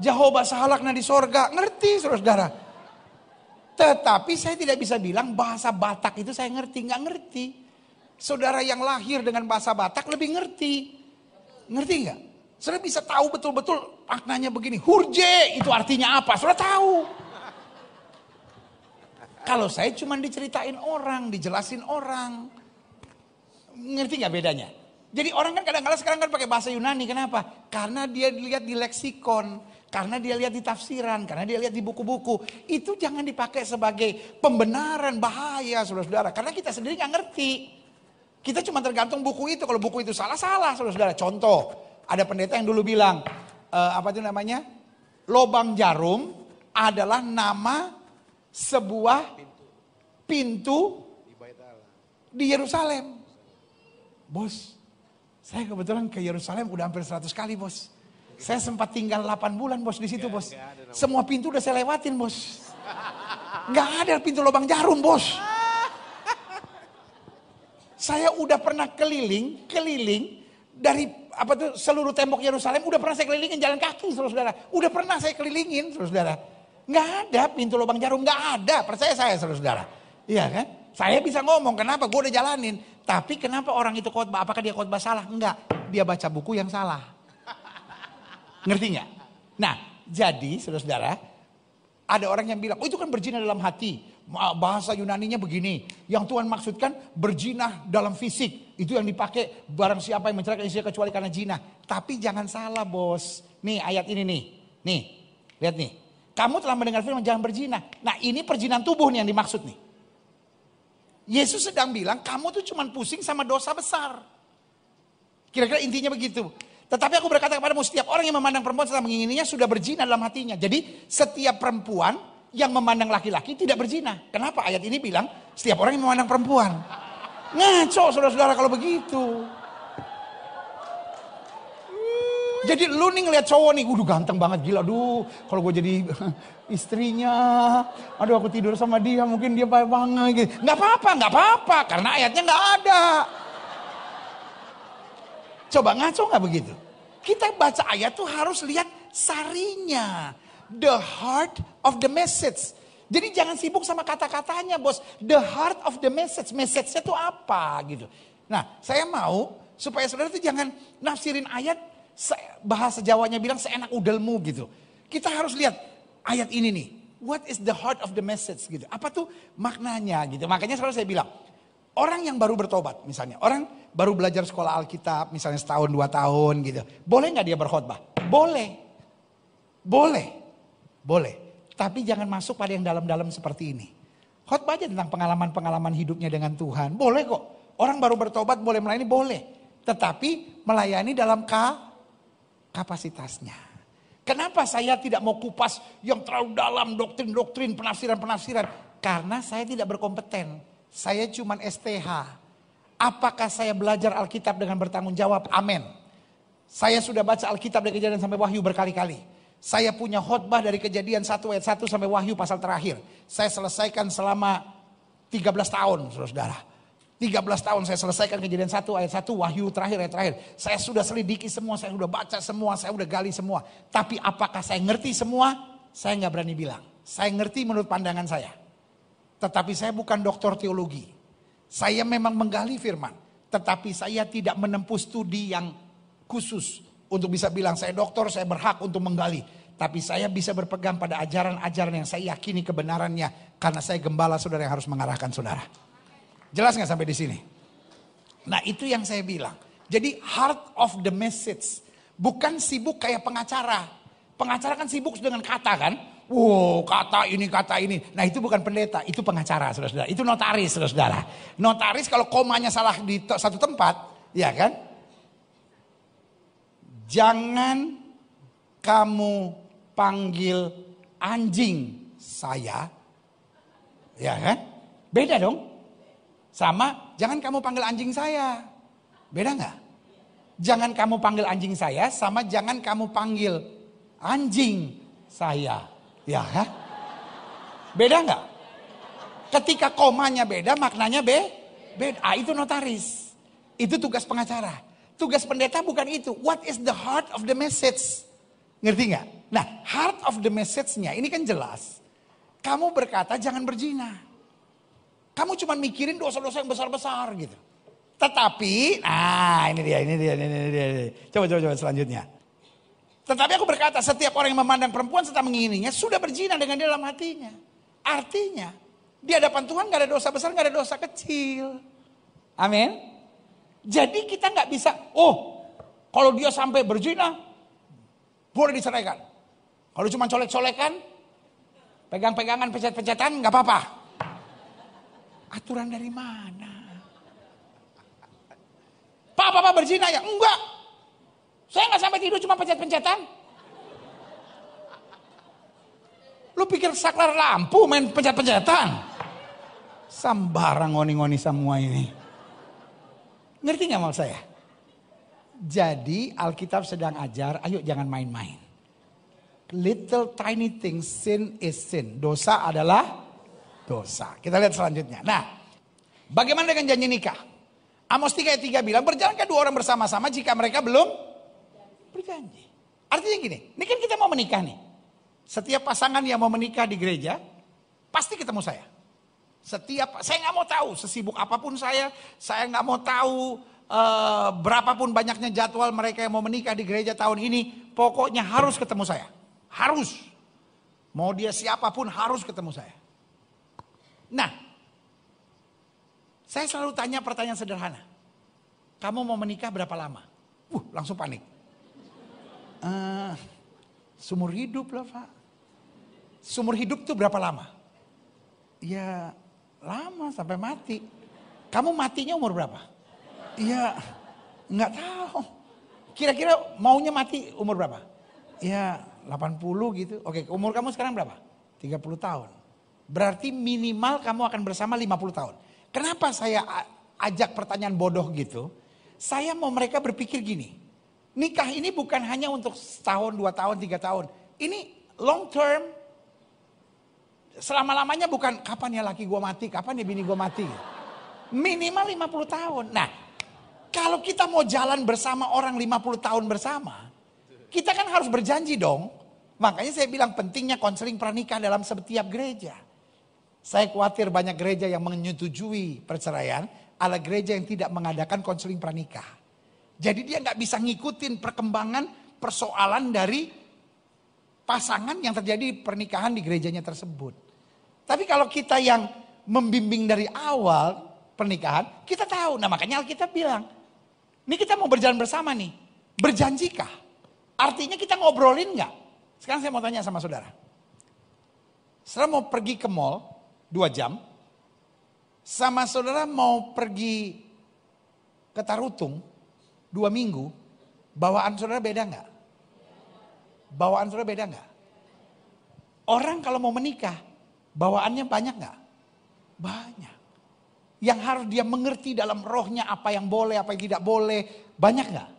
Jehovah sahalakna di sorga. Ngerti saudara-saudara. Tetapi saya tidak bisa bilang bahasa Batak itu saya ngerti. Nggak ngerti. Saudara yang lahir dengan bahasa Batak lebih ngerti. Ngerti nggak? Saudara bisa tahu betul-betul maknanya begini. Hurje itu artinya apa? Saudara tahu. Kalau saya cuma diceritain orang, dijelasin orang. Ngerti nggak bedanya? Jadi orang kan kadang-kadang sekarang kan pakai bahasa Yunani. Kenapa? Karena dia lihat di leksikon. Karena dia lihat di tafsiran. Karena dia lihat di buku-buku. Itu jangan dipakai sebagai pembenaran bahaya saudara-saudara. Karena kita sendiri nggak ngerti. Kita cuma tergantung buku itu. Kalau buku itu salah-salah saudara-saudara. Contoh, ada pendeta yang dulu bilang, uh, apa itu namanya? Lobang jarum adalah nama sebuah pintu di Yerusalem. Bos, saya kebetulan ke Yerusalem udah hampir 100 kali bos. Saya sempat tinggal 8 bulan bos di situ bos. Semua pintu udah saya lewatin bos. Gak ada pintu lubang jarum bos. Saya udah pernah keliling, keliling dari apa tuh seluruh tembok Yerusalem udah pernah saya kelilingin jalan kaki saudara-saudara. Udah pernah saya kelilingin saudara-saudara. Nggak ada pintu lubang jarum, nggak ada. Percaya saya saudara-saudara. Iya kan? Saya bisa ngomong kenapa gue udah jalanin. Tapi kenapa orang itu khotbah? Apakah dia khotbah salah? Enggak. Dia baca buku yang salah. Ngerti nggak? Nah, jadi saudara-saudara, ada orang yang bilang, oh itu kan berzina dalam hati. Bahasa Yunaninya begini. Yang Tuhan maksudkan berzina dalam fisik. Itu yang dipakai barang siapa yang menceraikan istrinya kecuali karena zina. Tapi jangan salah bos. Nih ayat ini nih. Nih, lihat nih. Kamu telah mendengar firman jangan berzina. Nah ini perjinan tubuh nih yang dimaksud nih. Yesus sedang bilang kamu tuh cuma pusing sama dosa besar. Kira-kira intinya begitu. Tetapi aku berkata kepadamu setiap orang yang memandang perempuan setelah mengingininya sudah berzina dalam hatinya. Jadi setiap perempuan yang memandang laki-laki tidak berzina. Kenapa ayat ini bilang setiap orang yang memandang perempuan. Ngaco saudara-saudara kalau begitu. Jadi lu nih ngeliat cowok nih, udah ganteng banget gila, aduh kalau gue jadi istrinya, aduh aku tidur sama dia mungkin dia baik banget gitu. Gak apa-apa, gak apa-apa karena ayatnya gak ada. Coba ngaco gak begitu? Kita baca ayat tuh harus lihat sarinya. The heart of the message. Jadi jangan sibuk sama kata-katanya bos. The heart of the message. Message-nya tuh apa gitu. Nah saya mau supaya saudara tuh jangan nafsirin ayat bahasa Jawanya bilang seenak udelmu gitu. Kita harus lihat ayat ini nih. What is the heart of the message gitu. Apa tuh maknanya gitu. Makanya selalu saya bilang. Orang yang baru bertobat misalnya. Orang baru belajar sekolah Alkitab misalnya setahun dua tahun gitu. Boleh nggak dia berkhotbah? Boleh. Boleh. Boleh. Tapi jangan masuk pada yang dalam-dalam seperti ini. Khotbah aja tentang pengalaman-pengalaman hidupnya dengan Tuhan. Boleh kok. Orang baru bertobat boleh melayani, boleh. Tetapi melayani dalam ka kapasitasnya. Kenapa saya tidak mau kupas yang terlalu dalam doktrin-doktrin, penafsiran-penafsiran? Karena saya tidak berkompeten. Saya cuma STH. Apakah saya belajar Alkitab dengan bertanggung jawab? Amin. Saya sudah baca Alkitab dari kejadian sampai wahyu berkali-kali. Saya punya khotbah dari kejadian 1 ayat 1 sampai wahyu pasal terakhir. Saya selesaikan selama 13 tahun saudara. 13 tahun saya selesaikan kejadian satu ayat satu wahyu terakhir ayat terakhir. Saya sudah selidiki semua, saya sudah baca semua, saya sudah gali semua. Tapi apakah saya ngerti semua? Saya nggak berani bilang. Saya ngerti menurut pandangan saya. Tetapi saya bukan doktor teologi. Saya memang menggali firman. Tetapi saya tidak menempuh studi yang khusus. Untuk bisa bilang saya dokter, saya berhak untuk menggali. Tapi saya bisa berpegang pada ajaran-ajaran yang saya yakini kebenarannya. Karena saya gembala saudara yang harus mengarahkan saudara. Jelas nggak sampai di sini? Nah itu yang saya bilang. Jadi heart of the message. Bukan sibuk kayak pengacara. Pengacara kan sibuk dengan kata kan. Wow, kata ini, kata ini. Nah itu bukan pendeta, itu pengacara, saudara-saudara. Itu notaris, saudara-saudara. Notaris kalau komanya salah di satu tempat, ya kan? Jangan kamu panggil anjing saya, ya kan? Beda dong. Sama, jangan kamu panggil anjing saya. Beda nggak? Jangan kamu panggil anjing saya, sama jangan kamu panggil anjing saya. Ya kan? Beda nggak? Ketika komanya beda, maknanya be, beda. Ah, itu notaris. Itu tugas pengacara. Tugas pendeta bukan itu. What is the heart of the message? Ngerti nggak? Nah, heart of the message-nya ini kan jelas. Kamu berkata jangan berzina. Kamu cuma mikirin dosa-dosa yang besar-besar gitu. Tetapi, nah ini dia, ini dia, ini dia. Coba, coba, coba selanjutnya. Tetapi aku berkata setiap orang yang memandang perempuan serta mengingininya sudah berzina dengan dia dalam hatinya. Artinya di hadapan Tuhan gak ada dosa besar, gak ada dosa kecil. Amin. Jadi kita nggak bisa, oh kalau dia sampai berzina boleh diceraikan. Kalau cuma colek-colekan, pegang-pegangan, pecet-pecetan nggak apa-apa. Aturan dari mana? Pak, Papa berzina ya? Enggak. Saya nggak sampai tidur cuma pencet-pencetan. Lu pikir saklar lampu main pencet-pencetan? Sambarang ngoni-ngoni semua ini. Ngerti nggak mau saya? Jadi Alkitab sedang ajar, ayo jangan main-main. Little tiny things, sin is sin. Dosa adalah dosa. Kita lihat selanjutnya. Nah, bagaimana dengan janji nikah? Amos 3 ayat 3 bilang, berjalankah dua orang bersama-sama jika mereka belum Berjanji. Artinya gini, ini kan kita mau menikah nih. Setiap pasangan yang mau menikah di gereja, pasti ketemu saya. Setiap, saya nggak mau tahu sesibuk apa pun saya, saya nggak mau tahu uh, berapapun banyaknya jadwal mereka yang mau menikah di gereja tahun ini, pokoknya harus ketemu saya. Harus. Mau dia siapa pun harus ketemu saya. Nah, saya selalu tanya pertanyaan sederhana. Kamu mau menikah berapa lama? Uh, langsung panik. Uh, sumur hidup lah Pak. Sumur hidup tuh berapa lama? Ya lama sampai mati. Kamu matinya umur berapa? Ya nggak tahu. Kira-kira maunya mati umur berapa? Ya 80 gitu. Oke umur kamu sekarang berapa? 30 tahun. Berarti minimal kamu akan bersama 50 tahun. Kenapa saya ajak pertanyaan bodoh gitu? Saya mau mereka berpikir gini. Nikah ini bukan hanya untuk setahun, dua tahun, tiga tahun. Ini long term. Selama-lamanya bukan kapan ya laki gue mati, kapan ya bini gue mati. Minimal 50 tahun. Nah, kalau kita mau jalan bersama orang 50 tahun bersama, kita kan harus berjanji dong. Makanya saya bilang pentingnya konseling pranikah dalam setiap gereja. Saya khawatir banyak gereja yang menyetujui perceraian, ala gereja yang tidak mengadakan konseling pranikah. Jadi dia nggak bisa ngikutin perkembangan persoalan dari pasangan yang terjadi di pernikahan di gerejanya tersebut. Tapi kalau kita yang membimbing dari awal pernikahan, kita tahu. Nah makanya Alkitab bilang, ini kita mau berjalan bersama nih. Berjanjikah? Artinya kita ngobrolin nggak? Sekarang saya mau tanya sama saudara. Saudara mau pergi ke mall dua jam, sama saudara mau pergi ke Tarutung dua minggu, bawaan saudara beda nggak? Bawaan saudara beda nggak? Orang kalau mau menikah, bawaannya banyak nggak? Banyak. Yang harus dia mengerti dalam rohnya apa yang boleh, apa yang tidak boleh. Banyak nggak?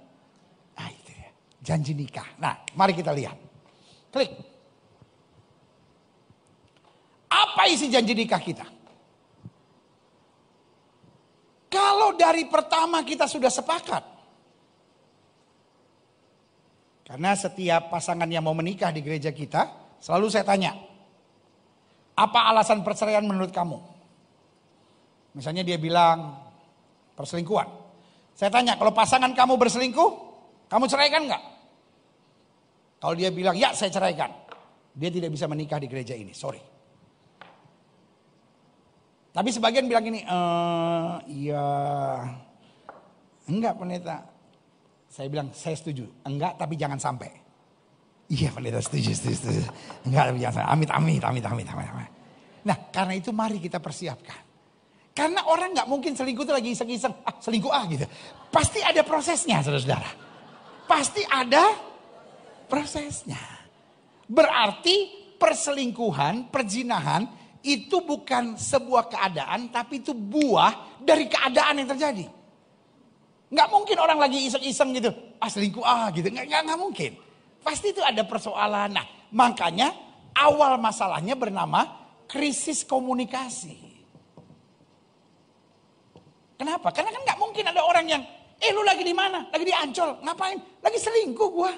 Nah itu ya, janji nikah. Nah mari kita lihat. Klik. Apa isi janji nikah kita? Kalau dari pertama kita sudah sepakat, karena setiap pasangan yang mau menikah di gereja kita, selalu saya tanya, apa alasan perceraian menurut kamu? Misalnya dia bilang perselingkuhan. Saya tanya, kalau pasangan kamu berselingkuh, kamu ceraikan nggak? Kalau dia bilang, ya saya ceraikan. Dia tidak bisa menikah di gereja ini, sorry. Tapi sebagian bilang gini, eh, iya, enggak pendeta. Saya bilang, saya setuju. Enggak, tapi jangan sampai. Iya pendeta setuju, setuju, setuju. Enggak biasa. Amit, amit, amit, amit, amit, amit. Nah karena itu mari kita persiapkan. Karena orang nggak mungkin selingkuh itu lagi iseng-iseng. Ah selingkuh ah gitu. Pasti ada prosesnya saudara-saudara. Pasti ada prosesnya. Berarti perselingkuhan, perjinahan itu bukan sebuah keadaan tapi itu buah dari keadaan yang terjadi. Nggak mungkin orang lagi iseng-iseng gitu. Ah selingkuh ah gitu. Nggak, nggak, nggak mungkin. Pasti itu ada persoalan. Nah, makanya awal masalahnya bernama krisis komunikasi. Kenapa? Karena kan nggak mungkin ada orang yang, eh lu lagi di mana? Lagi di Ancol, ngapain? Lagi selingkuh gua.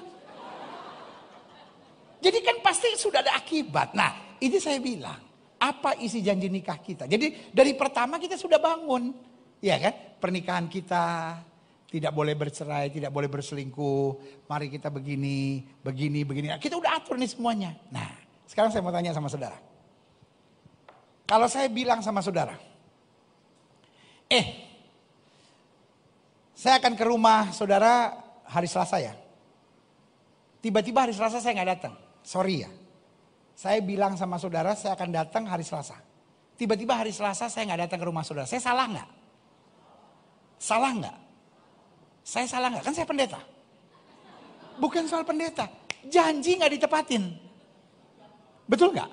Jadi kan pasti sudah ada akibat. Nah, ini saya bilang, apa isi janji nikah kita? Jadi dari pertama kita sudah bangun, ya kan? Pernikahan kita, tidak boleh bercerai, tidak boleh berselingkuh. Mari kita begini, begini, begini. Nah, kita udah atur nih semuanya. Nah, sekarang saya mau tanya sama saudara. Kalau saya bilang sama saudara, eh, saya akan ke rumah saudara hari Selasa ya. Tiba-tiba hari Selasa saya nggak datang. Sorry ya. Saya bilang sama saudara saya akan datang hari Selasa. Tiba-tiba hari Selasa saya nggak datang ke rumah saudara. Saya salah nggak? Salah nggak? Saya salah nggak? Kan saya pendeta. Bukan soal pendeta. Janji nggak ditepatin. Betul nggak?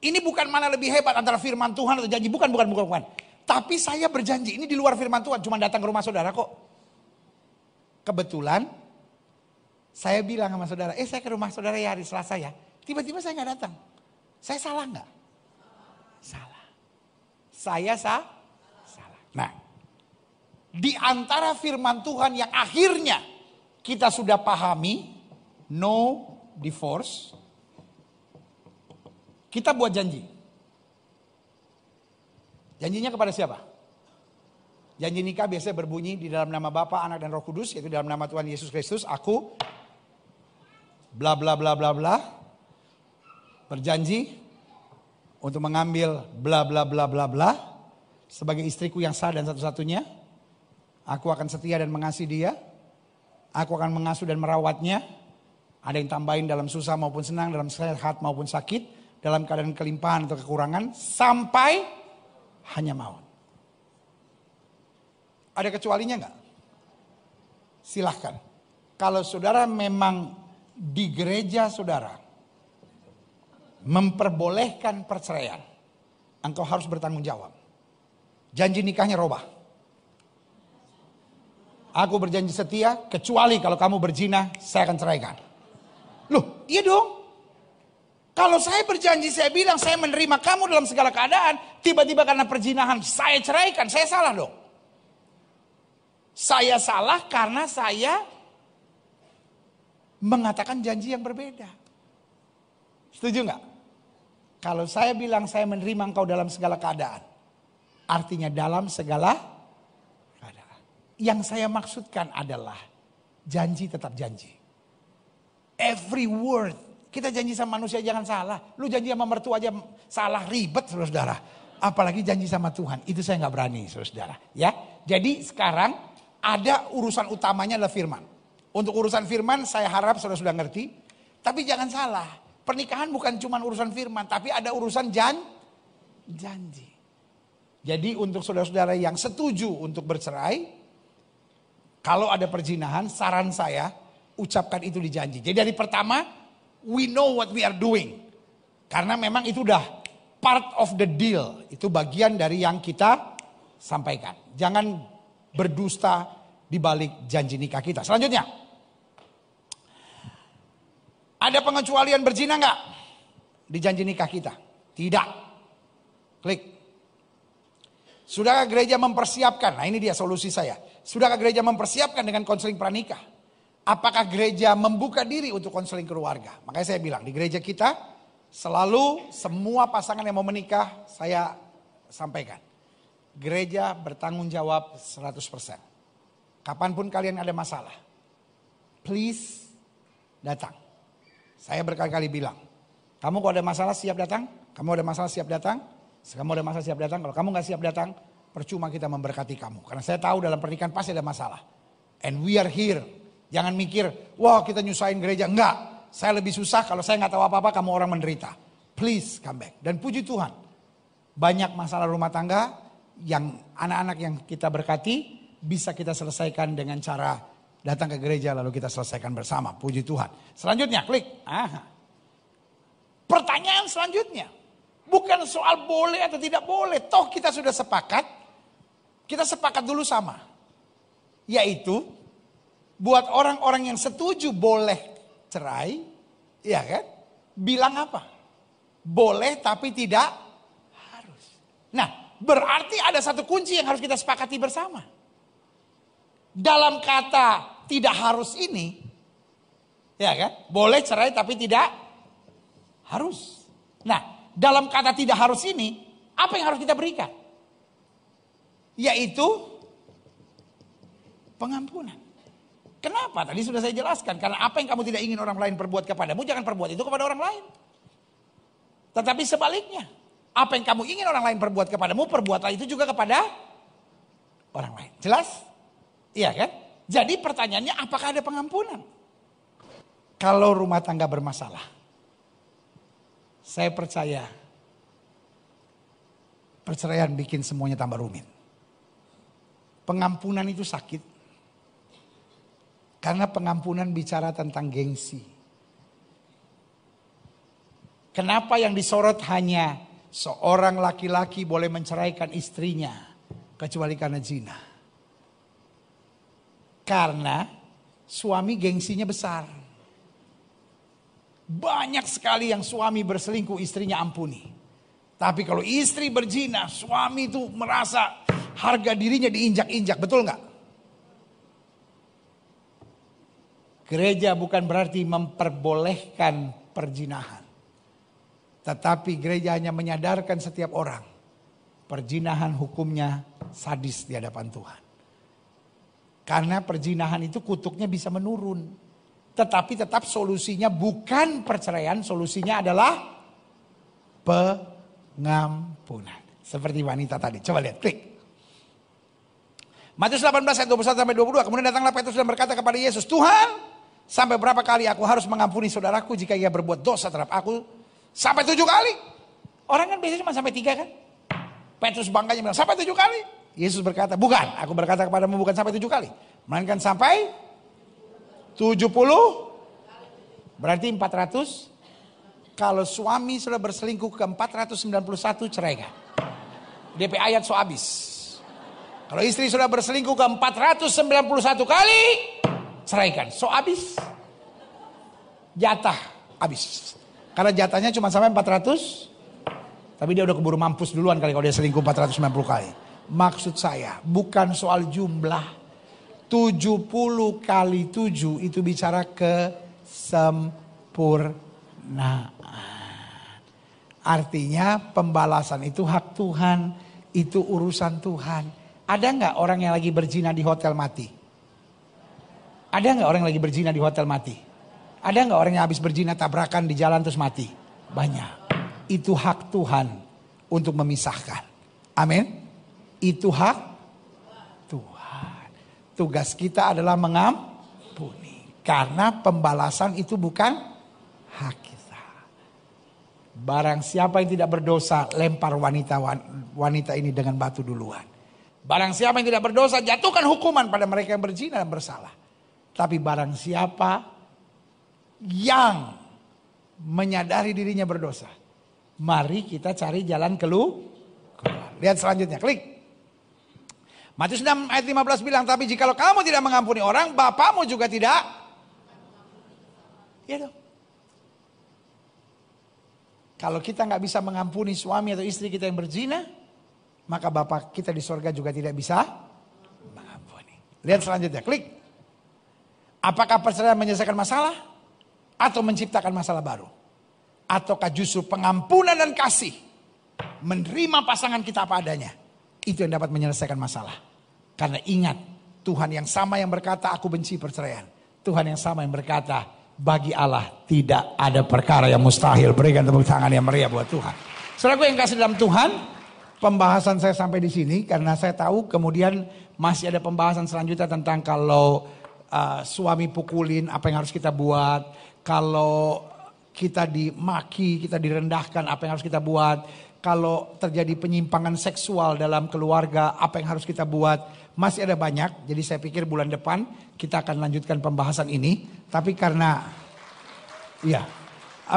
Ini bukan mana lebih hebat antara firman Tuhan atau janji. Bukan, bukan, bukan, bukan. Tapi saya berjanji, ini di luar firman Tuhan. Cuma datang ke rumah saudara kok. Kebetulan, saya bilang sama saudara, eh saya ke rumah saudara ya hari Selasa ya. Tiba-tiba saya nggak datang. Saya salah nggak? Salah. Saya sah? Salah. Nah, di antara firman Tuhan yang akhirnya kita sudah pahami, no divorce, kita buat janji. Janjinya kepada siapa? Janji nikah biasanya berbunyi di dalam nama Bapa, Anak dan Roh Kudus, yaitu dalam nama Tuhan Yesus Kristus, aku bla bla bla bla bla berjanji untuk mengambil bla bla bla bla bla sebagai istriku yang sah dan satu-satunya Aku akan setia dan mengasihi dia. Aku akan mengasuh dan merawatnya. Ada yang tambahin dalam susah maupun senang, dalam sehat maupun sakit, dalam keadaan kelimpahan atau kekurangan, sampai hanya maut. Ada kecualinya enggak? Silahkan. Kalau saudara memang di gereja saudara memperbolehkan perceraian, engkau harus bertanggung jawab. Janji nikahnya robah. Aku berjanji setia, kecuali kalau kamu berzina, saya akan ceraikan. Loh, iya dong. Kalau saya berjanji, saya bilang saya menerima kamu dalam segala keadaan, tiba-tiba karena perzinahan saya ceraikan, saya salah dong. Saya salah karena saya mengatakan janji yang berbeda. Setuju nggak? Kalau saya bilang saya menerima engkau dalam segala keadaan, artinya dalam segala yang saya maksudkan adalah janji tetap janji. Every word. Kita janji sama manusia jangan salah. Lu janji sama mertua aja salah ribet saudara. Apalagi janji sama Tuhan. Itu saya nggak berani saudara. Ya. Jadi sekarang ada urusan utamanya adalah firman. Untuk urusan firman saya harap saudara sudah ngerti. Tapi jangan salah. Pernikahan bukan cuma urusan firman. Tapi ada urusan jan, janji. Jadi untuk saudara-saudara yang setuju untuk bercerai. Kalau ada perjinahan, saran saya ucapkan itu di janji. Jadi dari pertama, we know what we are doing. Karena memang itu udah part of the deal. Itu bagian dari yang kita sampaikan. Jangan berdusta di balik janji nikah kita. Selanjutnya. Ada pengecualian berzina nggak di janji nikah kita? Tidak. Klik. Sudahkah gereja mempersiapkan? Nah ini dia solusi saya. Sudahkah gereja mempersiapkan dengan konseling pranikah? Apakah gereja membuka diri untuk konseling keluarga? Makanya saya bilang di gereja kita selalu semua pasangan yang mau menikah saya sampaikan. Gereja bertanggung jawab 100%. Kapan pun kalian ada masalah, please datang. Saya berkali-kali bilang, kamu kalau ada masalah siap datang, kamu ada masalah siap datang, kamu ada masalah siap datang, kalau kamu gak siap datang, percuma kita memberkati kamu. Karena saya tahu dalam pernikahan pasti ada masalah. And we are here. Jangan mikir, wah kita nyusahin gereja. Enggak. saya lebih susah kalau saya nggak tahu apa-apa kamu orang menderita. Please come back. Dan puji Tuhan, banyak masalah rumah tangga yang anak-anak yang kita berkati bisa kita selesaikan dengan cara datang ke gereja lalu kita selesaikan bersama. Puji Tuhan. Selanjutnya klik. Aha. Pertanyaan selanjutnya. Bukan soal boleh atau tidak boleh. Toh kita sudah sepakat. Kita sepakat dulu sama. Yaitu buat orang-orang yang setuju boleh cerai. Ya kan? Bilang apa? Boleh tapi tidak harus. Nah berarti ada satu kunci yang harus kita sepakati bersama. Dalam kata tidak harus ini, ya kan? Boleh cerai tapi tidak harus. Nah, dalam kata tidak harus ini, apa yang harus kita berikan? Yaitu pengampunan. Kenapa? Tadi sudah saya jelaskan. Karena apa yang kamu tidak ingin orang lain perbuat kepadamu, jangan perbuat itu kepada orang lain. Tetapi sebaliknya, apa yang kamu ingin orang lain perbuat kepadamu, perbuatlah itu juga kepada orang lain. Jelas? Iya kan? Jadi pertanyaannya apakah ada pengampunan? Kalau rumah tangga bermasalah, saya percaya perceraian bikin semuanya tambah rumit. Pengampunan itu sakit. Karena pengampunan bicara tentang gengsi. Kenapa yang disorot hanya seorang laki-laki boleh menceraikan istrinya kecuali karena zina? Karena suami gengsinya besar. Banyak sekali yang suami berselingkuh istrinya ampuni. Tapi kalau istri berzina, suami itu merasa harga dirinya diinjak-injak, betul nggak? Gereja bukan berarti memperbolehkan perzinahan. Tetapi gereja hanya menyadarkan setiap orang. Perzinahan hukumnya sadis di hadapan Tuhan. Karena perzinahan itu kutuknya bisa menurun. Tetapi tetap solusinya bukan perceraian, solusinya adalah pengampunan. Seperti wanita tadi. Coba lihat, klik. Matius 18 ayat 21 sampai 22. Kemudian datanglah Petrus dan berkata kepada Yesus, Tuhan, sampai berapa kali aku harus mengampuni saudaraku jika ia berbuat dosa terhadap aku? Sampai tujuh kali. Orang kan biasanya cuma sampai tiga kan? Petrus bangganya bilang, sampai tujuh kali. Yesus berkata, bukan, aku berkata kepadamu bukan sampai tujuh kali. Melainkan sampai tujuh puluh, berarti empat ratus. Kalau suami sudah berselingkuh ke 491 ceraikan. DP ayat so habis. Kalau istri sudah berselingkuh ke 491 kali, ceraikan. So habis. Jatah habis. Karena jatahnya cuma sampai 400. Tapi dia udah keburu mampus duluan kali kalau dia selingkuh 490 kali. Maksud saya bukan soal jumlah. 70 kali 7 itu bicara kesempurnaan. Artinya pembalasan itu hak Tuhan, itu urusan Tuhan. Ada nggak orang yang lagi berzina di hotel mati? Ada nggak orang yang lagi berzina di hotel mati? Ada nggak orang yang habis berzina tabrakan di jalan terus mati? Banyak. Itu hak Tuhan untuk memisahkan. Amin. Itu hak Tuhan. Tugas kita adalah mengampuni. Karena pembalasan itu bukan hak kita. Barang siapa yang tidak berdosa lempar wanita wanita ini dengan batu duluan. Barang siapa yang tidak berdosa jatuhkan hukuman pada mereka yang berzina dan bersalah. Tapi barang siapa yang menyadari dirinya berdosa. Mari kita cari jalan keluar. Lihat selanjutnya, klik. Matius 6 ayat 15 bilang, tapi jikalau kamu tidak mengampuni orang, bapamu juga tidak. Ya dong. Kalau kita nggak bisa mengampuni suami atau istri kita yang berzina, maka bapak kita di sorga juga tidak bisa. Lihat selanjutnya, klik. Apakah perceraian menyelesaikan masalah? Atau menciptakan masalah baru? Ataukah justru pengampunan dan kasih? Menerima pasangan kita apa adanya. Itu yang dapat menyelesaikan masalah. Karena ingat, Tuhan yang sama yang berkata aku benci perceraian. Tuhan yang sama yang berkata bagi Allah tidak ada perkara yang mustahil. Berikan tepuk tangan yang meriah buat Tuhan. Saudara yang kasih dalam Tuhan, pembahasan saya sampai di sini karena saya tahu kemudian masih ada pembahasan selanjutnya tentang kalau uh, suami pukulin apa yang harus kita buat. kalau kita dimaki, kita direndahkan, apa yang harus kita buat. Kalau terjadi penyimpangan seksual dalam keluarga, apa yang harus kita buat. Masih ada banyak, jadi saya pikir bulan depan kita akan lanjutkan pembahasan ini. Tapi karena, ya,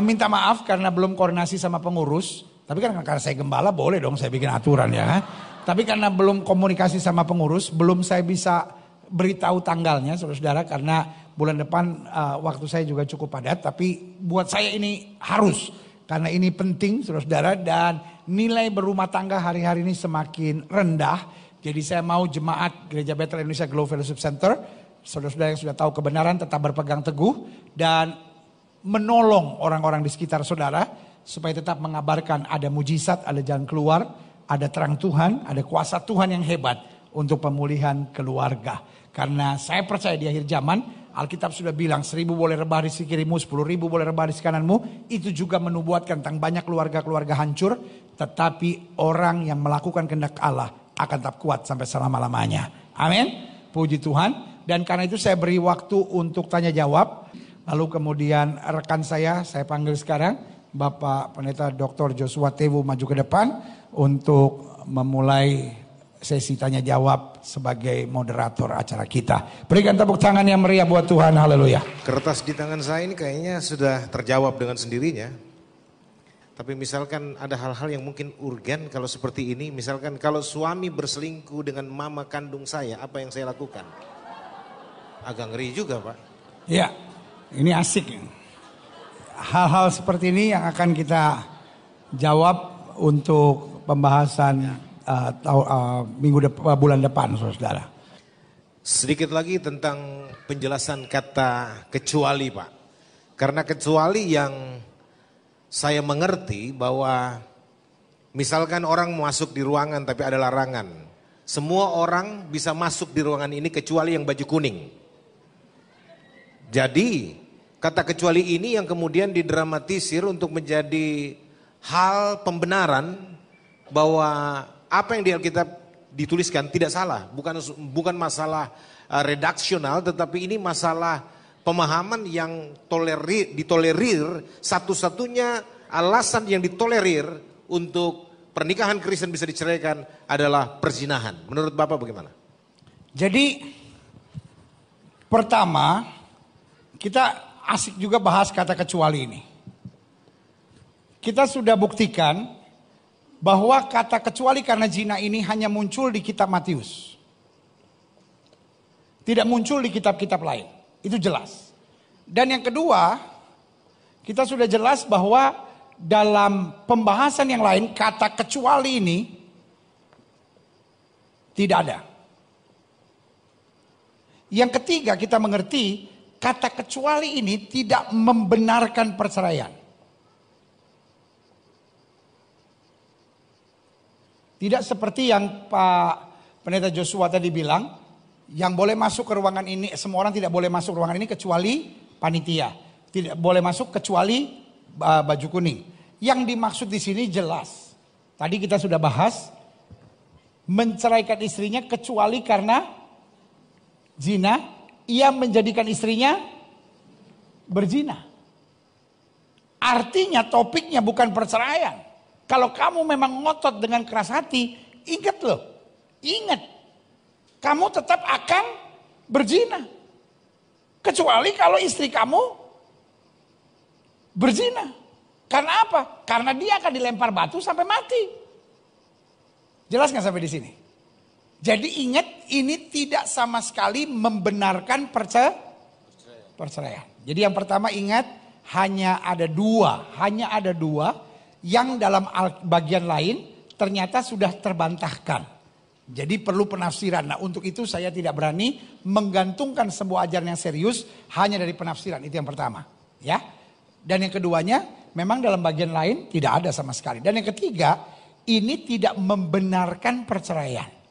minta maaf karena belum koordinasi sama pengurus. Tapi kan karena saya gembala boleh dong saya bikin aturan ya. Kan? Tapi karena belum komunikasi sama pengurus, belum saya bisa beritahu tanggalnya saudara-saudara karena bulan depan uh, waktu saya juga cukup padat. Tapi buat saya ini harus karena ini penting saudara-saudara dan nilai berumah tangga hari-hari ini semakin rendah. Jadi saya mau jemaat Gereja Betel Indonesia Global Fellowship Center, saudara-saudara yang sudah tahu kebenaran tetap berpegang teguh dan menolong orang-orang di sekitar saudara supaya tetap mengabarkan ada mujizat, ada jalan keluar ada terang Tuhan, ada kuasa Tuhan yang hebat untuk pemulihan keluarga. Karena saya percaya di akhir zaman, Alkitab sudah bilang seribu boleh rebah di kirimu, sepuluh ribu boleh rebah di kananmu. Itu juga menubuatkan tentang banyak keluarga-keluarga hancur. Tetapi orang yang melakukan kehendak Allah akan tetap kuat sampai selama-lamanya. Amin. Puji Tuhan. Dan karena itu saya beri waktu untuk tanya jawab. Lalu kemudian rekan saya, saya panggil sekarang. Bapak Pendeta Dr. Joshua Tewu maju ke depan untuk memulai sesi tanya jawab sebagai moderator acara kita. Berikan tepuk tangan yang meriah buat Tuhan, haleluya. Kertas di tangan saya ini kayaknya sudah terjawab dengan sendirinya. Tapi misalkan ada hal-hal yang mungkin urgen kalau seperti ini. Misalkan kalau suami berselingkuh dengan mama kandung saya, apa yang saya lakukan? Agak ngeri juga Pak. Ya, ini asik hal-hal seperti ini yang akan kita jawab untuk pembahasan uh, uh, minggu depan, uh, bulan depan, saudara. Sedikit lagi tentang penjelasan kata kecuali, Pak. Karena kecuali yang saya mengerti bahwa misalkan orang masuk di ruangan tapi ada larangan. Semua orang bisa masuk di ruangan ini kecuali yang baju kuning. Jadi Kata kecuali ini yang kemudian didramatisir untuk menjadi hal pembenaran bahwa apa yang di Alkitab dituliskan tidak salah, bukan bukan masalah uh, redaksional tetapi ini masalah pemahaman yang tolerir, ditolerir satu-satunya alasan yang ditolerir untuk pernikahan Kristen bisa diceraikan adalah perzinahan. Menurut Bapak bagaimana? Jadi pertama kita asik juga bahas kata kecuali ini. Kita sudah buktikan bahwa kata kecuali karena zina ini hanya muncul di kitab Matius. Tidak muncul di kitab-kitab lain. Itu jelas. Dan yang kedua, kita sudah jelas bahwa dalam pembahasan yang lain kata kecuali ini tidak ada. Yang ketiga kita mengerti Kata kecuali ini tidak membenarkan perceraian. Tidak seperti yang Pak Pendeta Joshua tadi bilang, yang boleh masuk ke ruangan ini, semua orang tidak boleh masuk ke ruangan ini kecuali panitia. Tidak boleh masuk kecuali baju kuning. Yang dimaksud di sini jelas. Tadi kita sudah bahas, menceraikan istrinya kecuali karena zina ia menjadikan istrinya berzina. Artinya topiknya bukan perceraian. Kalau kamu memang ngotot dengan keras hati, ingat loh. Ingat. Kamu tetap akan berzina. Kecuali kalau istri kamu berzina. Karena apa? Karena dia akan dilempar batu sampai mati. Jelas nggak sampai di sini? Jadi ingat ini tidak sama sekali membenarkan perceraian. Jadi yang pertama ingat hanya ada dua, hanya ada dua yang dalam bagian lain ternyata sudah terbantahkan. Jadi perlu penafsiran. Nah untuk itu saya tidak berani menggantungkan sebuah ajaran yang serius hanya dari penafsiran. Itu yang pertama. ya. Dan yang keduanya memang dalam bagian lain tidak ada sama sekali. Dan yang ketiga ini tidak membenarkan perceraian.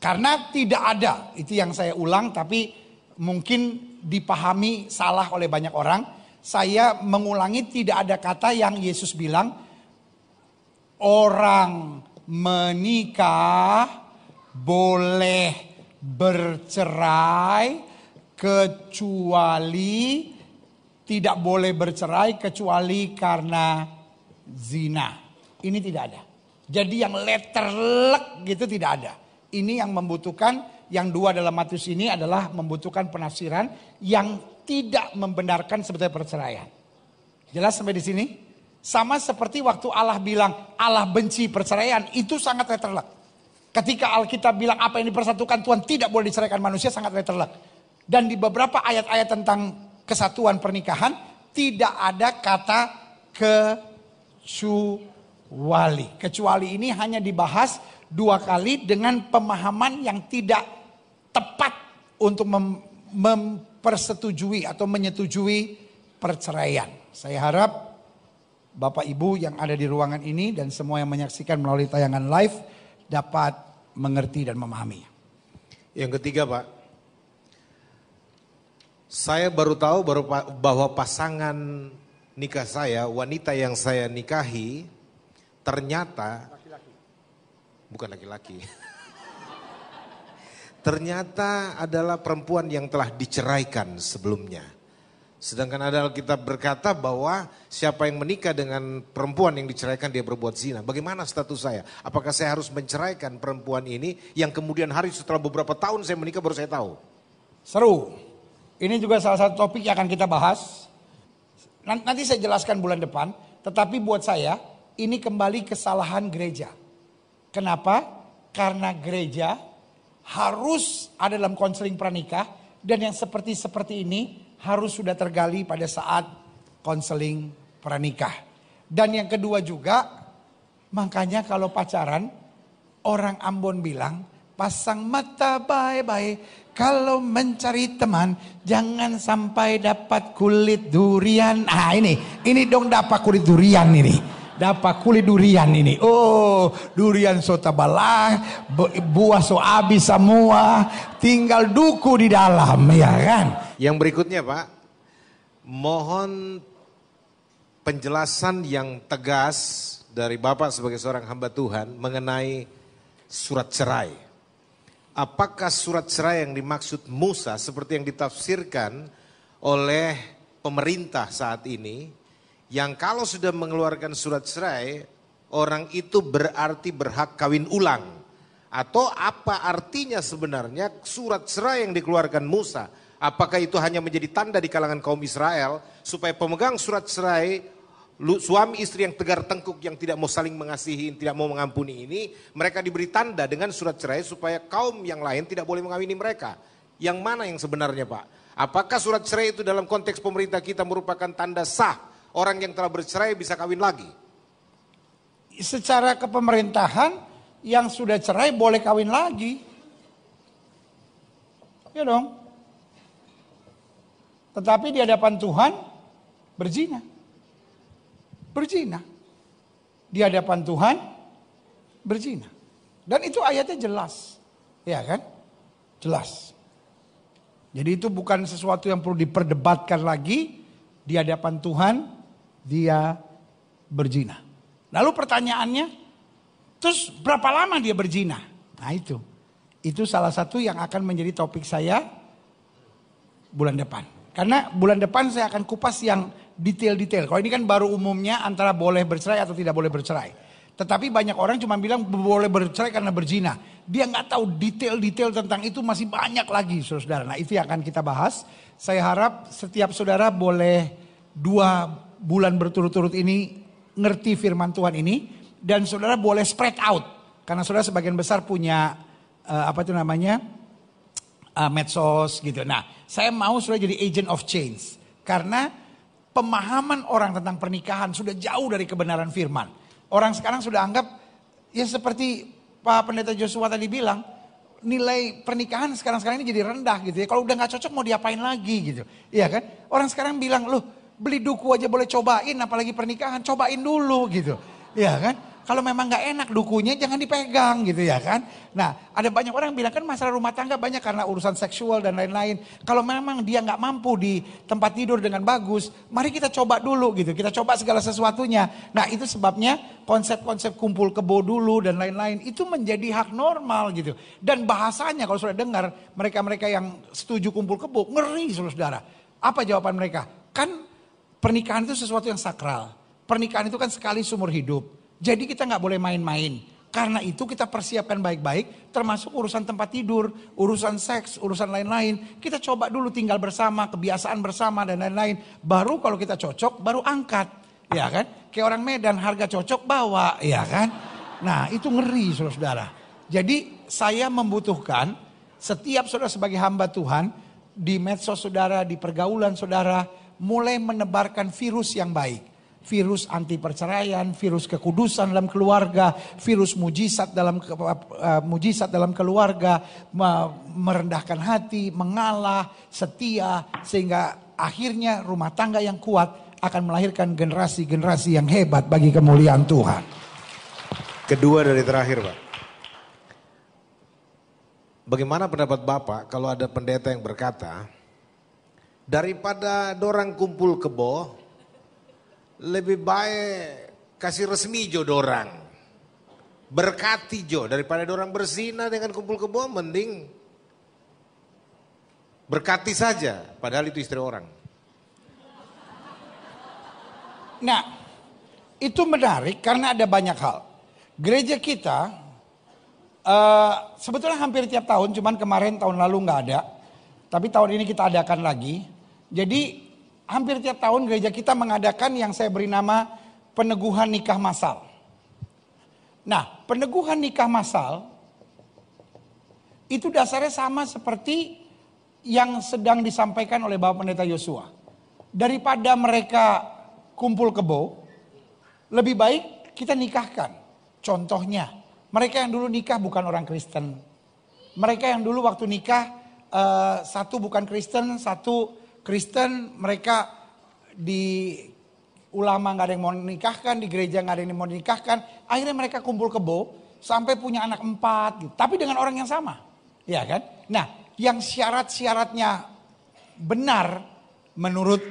Karena tidak ada, itu yang saya ulang tapi mungkin dipahami salah oleh banyak orang. Saya mengulangi tidak ada kata yang Yesus bilang orang menikah boleh bercerai kecuali tidak boleh bercerai kecuali karena zina. Ini tidak ada. Jadi yang letterlek gitu tidak ada. Ini yang membutuhkan, yang dua dalam matus ini adalah membutuhkan penafsiran yang tidak membenarkan sebetulnya perceraian. Jelas sampai di sini? Sama seperti waktu Allah bilang Allah benci perceraian, itu sangat letterlek. Ketika Alkitab bilang apa yang dipersatukan Tuhan tidak boleh diceraikan manusia sangat letterlek. Dan di beberapa ayat-ayat tentang kesatuan pernikahan tidak ada kata kecuali. Kecuali ini hanya dibahas dua kali dengan pemahaman yang tidak tepat untuk mem mempersetujui atau menyetujui perceraian. Saya harap Bapak Ibu yang ada di ruangan ini dan semua yang menyaksikan melalui tayangan live dapat mengerti dan memahami. Yang ketiga Pak, saya baru tahu bahwa pasangan nikah saya, wanita yang saya nikahi, ternyata. Bukan laki-laki. ternyata adalah perempuan yang telah diceraikan sebelumnya. Sedangkan ada Alkitab berkata bahwa siapa yang menikah dengan perempuan yang diceraikan dia berbuat zina. Bagaimana status saya? Apakah saya harus menceraikan perempuan ini yang kemudian hari setelah beberapa tahun saya menikah baru saya tahu? Seru. Ini juga salah satu topik yang akan kita bahas. Nanti saya jelaskan bulan depan. Tetapi buat saya ini kembali kesalahan gereja. Kenapa? Karena gereja harus ada dalam konseling pranikah. Dan yang seperti-seperti ini harus sudah tergali pada saat konseling pranikah. Dan yang kedua juga, makanya kalau pacaran, orang Ambon bilang, pasang mata baik-baik. Kalau mencari teman, jangan sampai dapat kulit durian. Ah ini, ini dong dapat kulit durian ini dapat kulit durian ini. Oh, durian so tabalah, buah so habis semua, tinggal duku di dalam, ya kan? Yang berikutnya Pak, mohon penjelasan yang tegas dari Bapak sebagai seorang hamba Tuhan mengenai surat cerai. Apakah surat cerai yang dimaksud Musa seperti yang ditafsirkan oleh pemerintah saat ini yang kalau sudah mengeluarkan surat cerai, orang itu berarti berhak kawin ulang. Atau apa artinya sebenarnya surat cerai yang dikeluarkan Musa? Apakah itu hanya menjadi tanda di kalangan kaum Israel supaya pemegang surat cerai suami istri yang tegar tengkuk yang tidak mau saling mengasihi, tidak mau mengampuni ini, mereka diberi tanda dengan surat cerai supaya kaum yang lain tidak boleh mengawini mereka. Yang mana yang sebenarnya Pak? Apakah surat cerai itu dalam konteks pemerintah kita merupakan tanda sah orang yang telah bercerai bisa kawin lagi? Secara kepemerintahan yang sudah cerai boleh kawin lagi. Ya dong. Tetapi di hadapan Tuhan berzina. Berzina. Di hadapan Tuhan berzina. Dan itu ayatnya jelas. Ya kan? Jelas. Jadi itu bukan sesuatu yang perlu diperdebatkan lagi di hadapan Tuhan dia berzina. Lalu pertanyaannya, terus berapa lama dia berzina? Nah itu, itu salah satu yang akan menjadi topik saya bulan depan. Karena bulan depan saya akan kupas yang detail-detail. Kalau ini kan baru umumnya antara boleh bercerai atau tidak boleh bercerai. Tetapi banyak orang cuma bilang boleh bercerai karena berzina. Dia nggak tahu detail-detail tentang itu masih banyak lagi saudara. Nah itu yang akan kita bahas. Saya harap setiap saudara boleh dua bulan berturut-turut ini ngerti firman Tuhan ini dan saudara boleh spread out karena saudara sebagian besar punya uh, apa itu namanya uh, medsos gitu. Nah, saya mau saudara jadi agent of change karena pemahaman orang tentang pernikahan sudah jauh dari kebenaran firman. Orang sekarang sudah anggap ya seperti Pak Pendeta Joshua tadi bilang, nilai pernikahan sekarang-sekarang ini jadi rendah gitu ya. Kalau udah nggak cocok mau diapain lagi gitu. Iya kan? Orang sekarang bilang, loh Beli duku aja boleh cobain, apalagi pernikahan, cobain dulu gitu. Ya kan? Kalau memang nggak enak dukunya jangan dipegang gitu ya kan. Nah ada banyak orang yang bilang kan masalah rumah tangga banyak karena urusan seksual dan lain-lain. Kalau memang dia nggak mampu di tempat tidur dengan bagus, mari kita coba dulu gitu. Kita coba segala sesuatunya. Nah itu sebabnya konsep-konsep kumpul kebo dulu dan lain-lain itu menjadi hak normal gitu. Dan bahasanya kalau sudah dengar mereka-mereka yang setuju kumpul kebo ngeri saudara. Apa jawaban mereka? Kan Pernikahan itu sesuatu yang sakral. Pernikahan itu kan sekali seumur hidup. Jadi kita nggak boleh main-main. Karena itu kita persiapkan baik-baik, termasuk urusan tempat tidur, urusan seks, urusan lain-lain. Kita coba dulu tinggal bersama, kebiasaan bersama dan lain-lain. Baru kalau kita cocok, baru angkat. Ya kan? Kayak orang Medan harga cocok bawa, ya kan? Nah itu ngeri saudara-saudara. Jadi saya membutuhkan setiap saudara sebagai hamba Tuhan, di medsos saudara, di pergaulan saudara, mulai menebarkan virus yang baik virus anti perceraian, virus kekudusan dalam keluarga, virus mujizat dalam uh, mujizat dalam keluarga, merendahkan hati, mengalah, setia sehingga akhirnya rumah tangga yang kuat akan melahirkan generasi-generasi yang hebat bagi kemuliaan Tuhan. Kedua dari terakhir, Pak. Bagaimana pendapat Bapak kalau ada pendeta yang berkata, daripada dorang kumpul kebo, lebih baik kasih resmi jo dorang. Berkati jo daripada dorang bersina dengan kumpul kebo mending berkati saja padahal itu istri orang. Nah, itu menarik karena ada banyak hal. Gereja kita uh, sebetulnya hampir tiap tahun, cuman kemarin tahun lalu nggak ada. Tapi tahun ini kita adakan lagi. Jadi hampir tiap tahun gereja kita mengadakan yang saya beri nama peneguhan nikah masal. Nah, peneguhan nikah masal itu dasarnya sama seperti yang sedang disampaikan oleh Bapak Pendeta Yosua. Daripada mereka kumpul kebo, lebih baik kita nikahkan. Contohnya, mereka yang dulu nikah bukan orang Kristen. Mereka yang dulu waktu nikah, uh, satu bukan Kristen, satu Kristen mereka di ulama nggak ada yang mau nikahkan, di gereja nggak ada yang mau nikahkan, akhirnya mereka kumpul kebo sampai punya anak empat, gitu. tapi dengan orang yang sama, ya kan? Nah, yang syarat-syaratnya benar menurut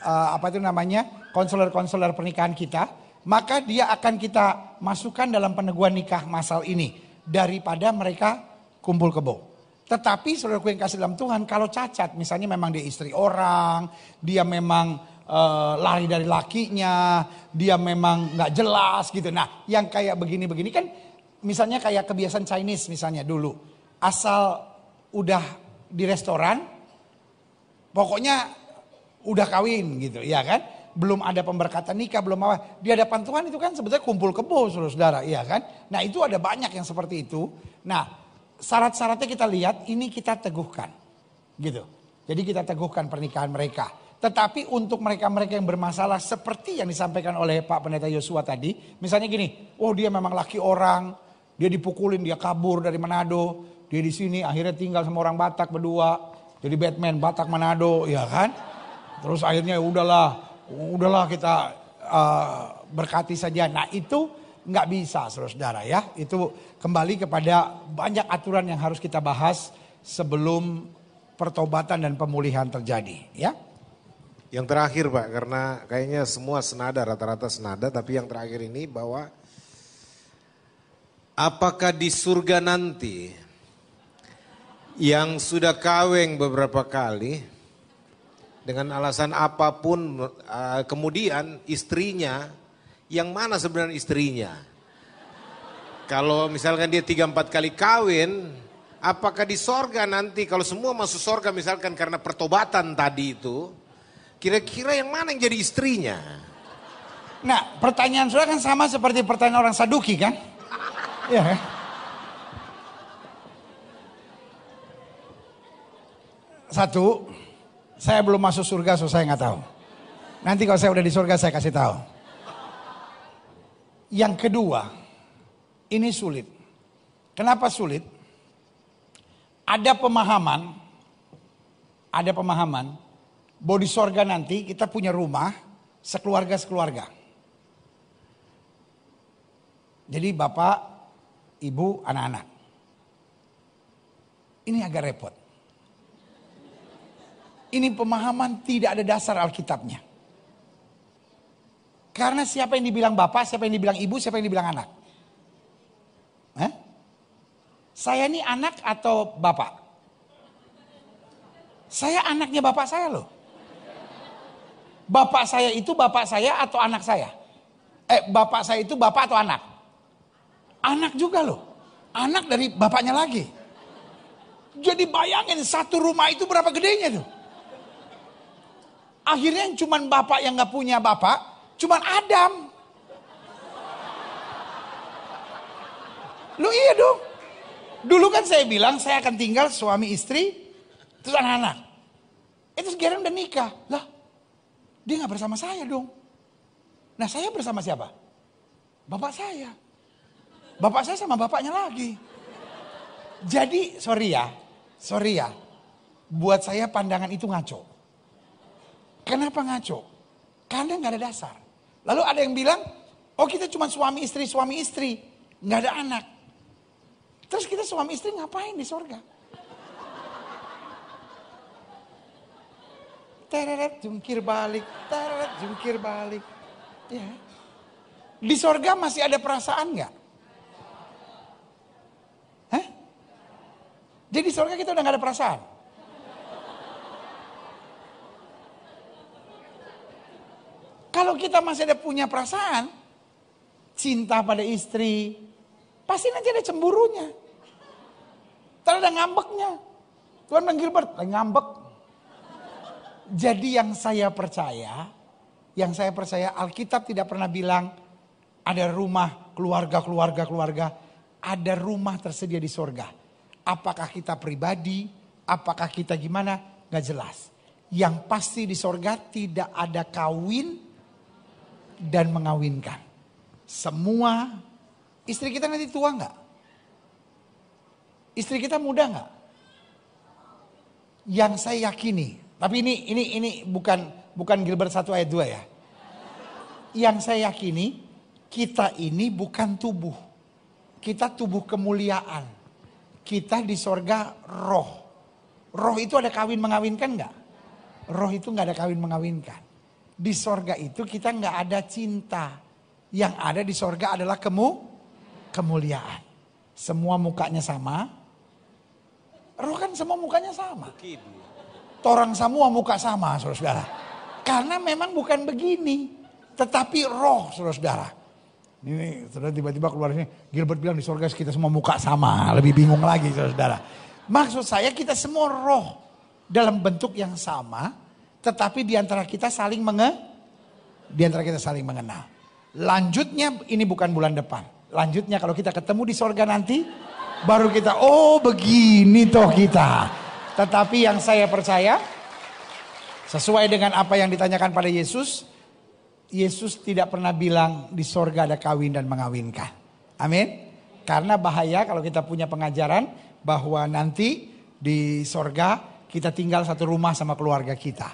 uh, apa itu namanya konselor-konselor pernikahan kita, maka dia akan kita masukkan dalam peneguhan nikah masal ini daripada mereka kumpul kebo. Tetapi saudaraku yang kasih dalam Tuhan, kalau cacat, misalnya memang dia istri orang, dia memang uh, lari dari lakinya, dia memang nggak jelas gitu. Nah, yang kayak begini-begini kan, misalnya kayak kebiasaan Chinese misalnya dulu, asal udah di restoran, pokoknya udah kawin gitu, ya kan? Belum ada pemberkatan nikah, belum apa. Di hadapan Tuhan itu kan sebetulnya kumpul kebo, saudara-saudara, ya kan? Nah itu ada banyak yang seperti itu. Nah syarat-syaratnya kita lihat ini kita teguhkan. Gitu. Jadi kita teguhkan pernikahan mereka. Tetapi untuk mereka-mereka yang bermasalah seperti yang disampaikan oleh Pak Pendeta Yosua tadi. Misalnya gini, oh dia memang laki orang, dia dipukulin, dia kabur dari Manado. Dia di sini akhirnya tinggal sama orang Batak berdua. Jadi Batman Batak Manado, ya kan? Terus akhirnya ya udahlah, udahlah kita uh, berkati saja. Nah itu nggak bisa saudara-saudara ya. Itu kembali kepada banyak aturan yang harus kita bahas sebelum pertobatan dan pemulihan terjadi ya. Yang terakhir Pak, karena kayaknya semua senada, rata-rata senada, tapi yang terakhir ini bahwa apakah di surga nanti yang sudah kaweng beberapa kali dengan alasan apa pun eh, kemudian istrinya yang mana sebenarnya istrinya? Kalau misalkan dia tiga empat kali kawin, apakah di sorga nanti kalau semua masuk sorga misalkan karena pertobatan tadi itu, kira-kira yang mana yang jadi istrinya? Nah pertanyaan saudara kan sama seperti pertanyaan orang saduki kan? Iya kan? Satu, saya belum masuk surga so saya nggak tahu. Nanti kalau saya udah di surga saya kasih tahu. Yang kedua, ini sulit. Kenapa sulit? Ada pemahaman, ada pemahaman bahwa di sorga nanti kita punya rumah sekeluarga-sekeluarga. Jadi bapak, ibu, anak-anak. Ini agak repot. Ini pemahaman tidak ada dasar Alkitabnya. Karena siapa yang dibilang bapak, siapa yang dibilang ibu, siapa yang dibilang anak? Eh? Saya ini anak atau bapak? Saya anaknya bapak saya loh. Bapak saya itu bapak saya atau anak saya? Eh, bapak saya itu bapak atau anak? Anak juga loh. Anak dari bapaknya lagi. Jadi bayangin satu rumah itu berapa gedenya tuh. Akhirnya cuman bapak yang gak punya bapak, cuman Adam. Lu iya dong. Dulu kan saya bilang saya akan tinggal suami istri, terus anak-anak. Itu sekarang udah nikah. Lah, dia nggak bersama saya dong. Nah saya bersama siapa? Bapak saya. Bapak saya sama bapaknya lagi. Jadi sorry ya, sorry ya. Buat saya pandangan itu ngaco. Kenapa ngaco? Karena nggak ada dasar. Lalu ada yang bilang, oh kita cuma suami istri, suami istri. nggak ada anak. Terus kita suami istri ngapain di sorga? Tereret jungkir balik, tereret jungkir balik. Ya. Di sorga masih ada perasaan nggak? Hah? Jadi di sorga kita udah nggak ada perasaan. Kalau kita masih ada punya perasaan, cinta pada istri, pasti nanti ada cemburunya. Terus ada ngambeknya. Tuhan Bang Gilbert, ngambek. Jadi yang saya percaya, yang saya percaya Alkitab tidak pernah bilang ada rumah keluarga, keluarga, keluarga. Ada rumah tersedia di sorga. Apakah kita pribadi, apakah kita gimana, gak jelas. Yang pasti di sorga tidak ada kawin dan mengawinkan. Semua, istri kita nanti tua nggak? Istri kita muda nggak? Yang saya yakini, tapi ini ini ini bukan bukan Gilbert 1 ayat 2 ya. Yang saya yakini kita ini bukan tubuh. Kita tubuh kemuliaan. Kita di sorga roh. Roh itu ada kawin mengawinkan nggak? Roh itu nggak ada kawin mengawinkan. Di sorga itu kita nggak ada cinta. Yang ada di sorga adalah kemu kemuliaan. Semua mukanya sama. Roh kan semua mukanya sama. Torang semua muka sama saudara-saudara. Karena memang bukan begini. Tetapi roh saudara-saudara. Ini saudara tiba-tiba keluar sini. Gilbert bilang di surga kita semua muka sama. Lebih bingung lagi saudara-saudara. Maksud saya kita semua roh. Dalam bentuk yang sama. Tetapi di antara kita saling menge, di antara kita saling mengenal. Lanjutnya ini bukan bulan depan. Lanjutnya kalau kita ketemu di sorga nanti. Baru kita, oh begini toh kita. Tetapi yang saya percaya sesuai dengan apa yang ditanyakan pada Yesus, Yesus tidak pernah bilang di sorga ada kawin dan mengawinkan. Amin. Karena bahaya kalau kita punya pengajaran bahwa nanti di sorga kita tinggal satu rumah sama keluarga kita.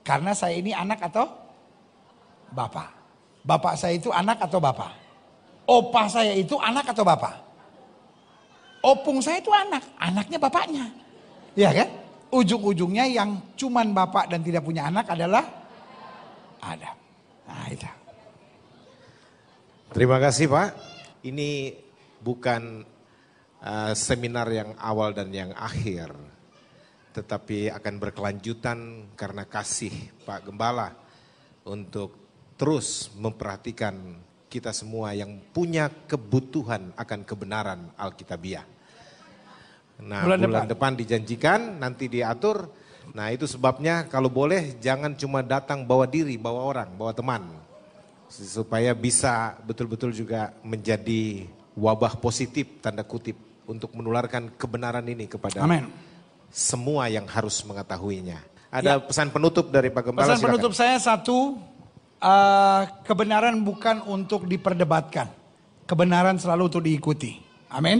Karena saya ini anak atau bapak. Bapak saya itu anak atau bapak. Opa saya itu anak atau bapak. Opung saya itu anak, anaknya bapaknya. Ya kan? Ujung-ujungnya yang cuman bapak dan tidak punya anak adalah Adam. Nah itu. Terima kasih Pak. Ini bukan uh, seminar yang awal dan yang akhir. Tetapi akan berkelanjutan karena kasih Pak Gembala untuk terus memperhatikan kita semua yang punya kebutuhan akan kebenaran Alkitabiah. Nah bulan, bulan depan. depan dijanjikan nanti diatur. Nah itu sebabnya kalau boleh jangan cuma datang bawa diri, bawa orang, bawa teman. Supaya bisa betul-betul juga menjadi wabah positif tanda kutip untuk menularkan kebenaran ini kepada Amen. semua yang harus mengetahuinya. Ada ya. pesan penutup dari Pak Gembala? Pesan silakan. penutup saya satu, uh, kebenaran bukan untuk diperdebatkan. Kebenaran selalu untuk diikuti. Amin.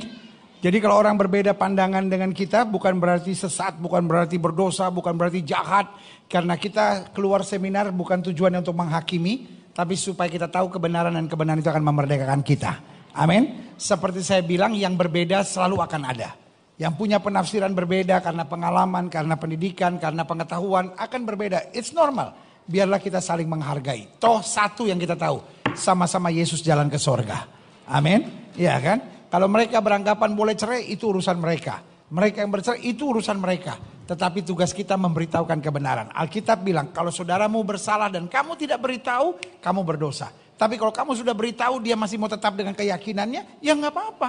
Jadi kalau orang berbeda pandangan dengan kita bukan berarti sesat, bukan berarti berdosa, bukan berarti jahat. Karena kita keluar seminar bukan tujuannya untuk menghakimi, tapi supaya kita tahu kebenaran dan kebenaran itu akan memerdekakan kita. Amin. Seperti saya bilang yang berbeda selalu akan ada. Yang punya penafsiran berbeda karena pengalaman, karena pendidikan, karena pengetahuan akan berbeda. It's normal. Biarlah kita saling menghargai. Toh satu yang kita tahu, sama-sama Yesus jalan ke sorga. Amin. Iya kan? Kalau mereka beranggapan boleh cerai itu urusan mereka. Mereka yang bercerai itu urusan mereka. Tetapi tugas kita memberitahukan kebenaran. Alkitab bilang kalau saudaramu bersalah dan kamu tidak beritahu, kamu berdosa. Tapi kalau kamu sudah beritahu dia masih mau tetap dengan keyakinannya, ya nggak apa-apa.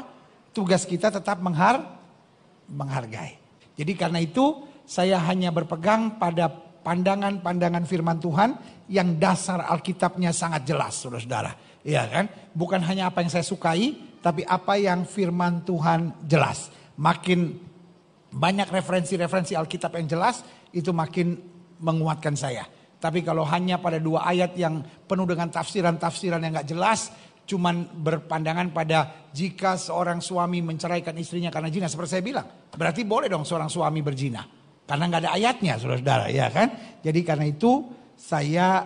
Tugas kita tetap menghar menghargai. Jadi karena itu saya hanya berpegang pada pandangan-pandangan firman Tuhan yang dasar Alkitabnya sangat jelas, saudara-saudara. Iya kan? Bukan hanya apa yang saya sukai, tapi apa yang firman Tuhan jelas. Makin banyak referensi-referensi Alkitab yang jelas itu makin menguatkan saya. Tapi kalau hanya pada dua ayat yang penuh dengan tafsiran-tafsiran yang gak jelas, cuman berpandangan pada jika seorang suami menceraikan istrinya karena zina seperti saya bilang, berarti boleh dong seorang suami berzina. Karena nggak ada ayatnya, saudara-saudara, ya kan? Jadi karena itu saya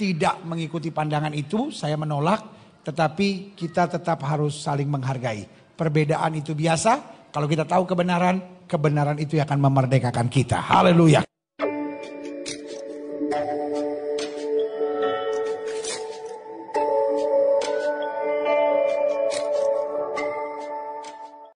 tidak mengikuti pandangan itu, saya menolak, tetapi kita tetap harus saling menghargai. Perbedaan itu biasa, kalau kita tahu kebenaran, kebenaran itu akan memerdekakan kita. Haleluya.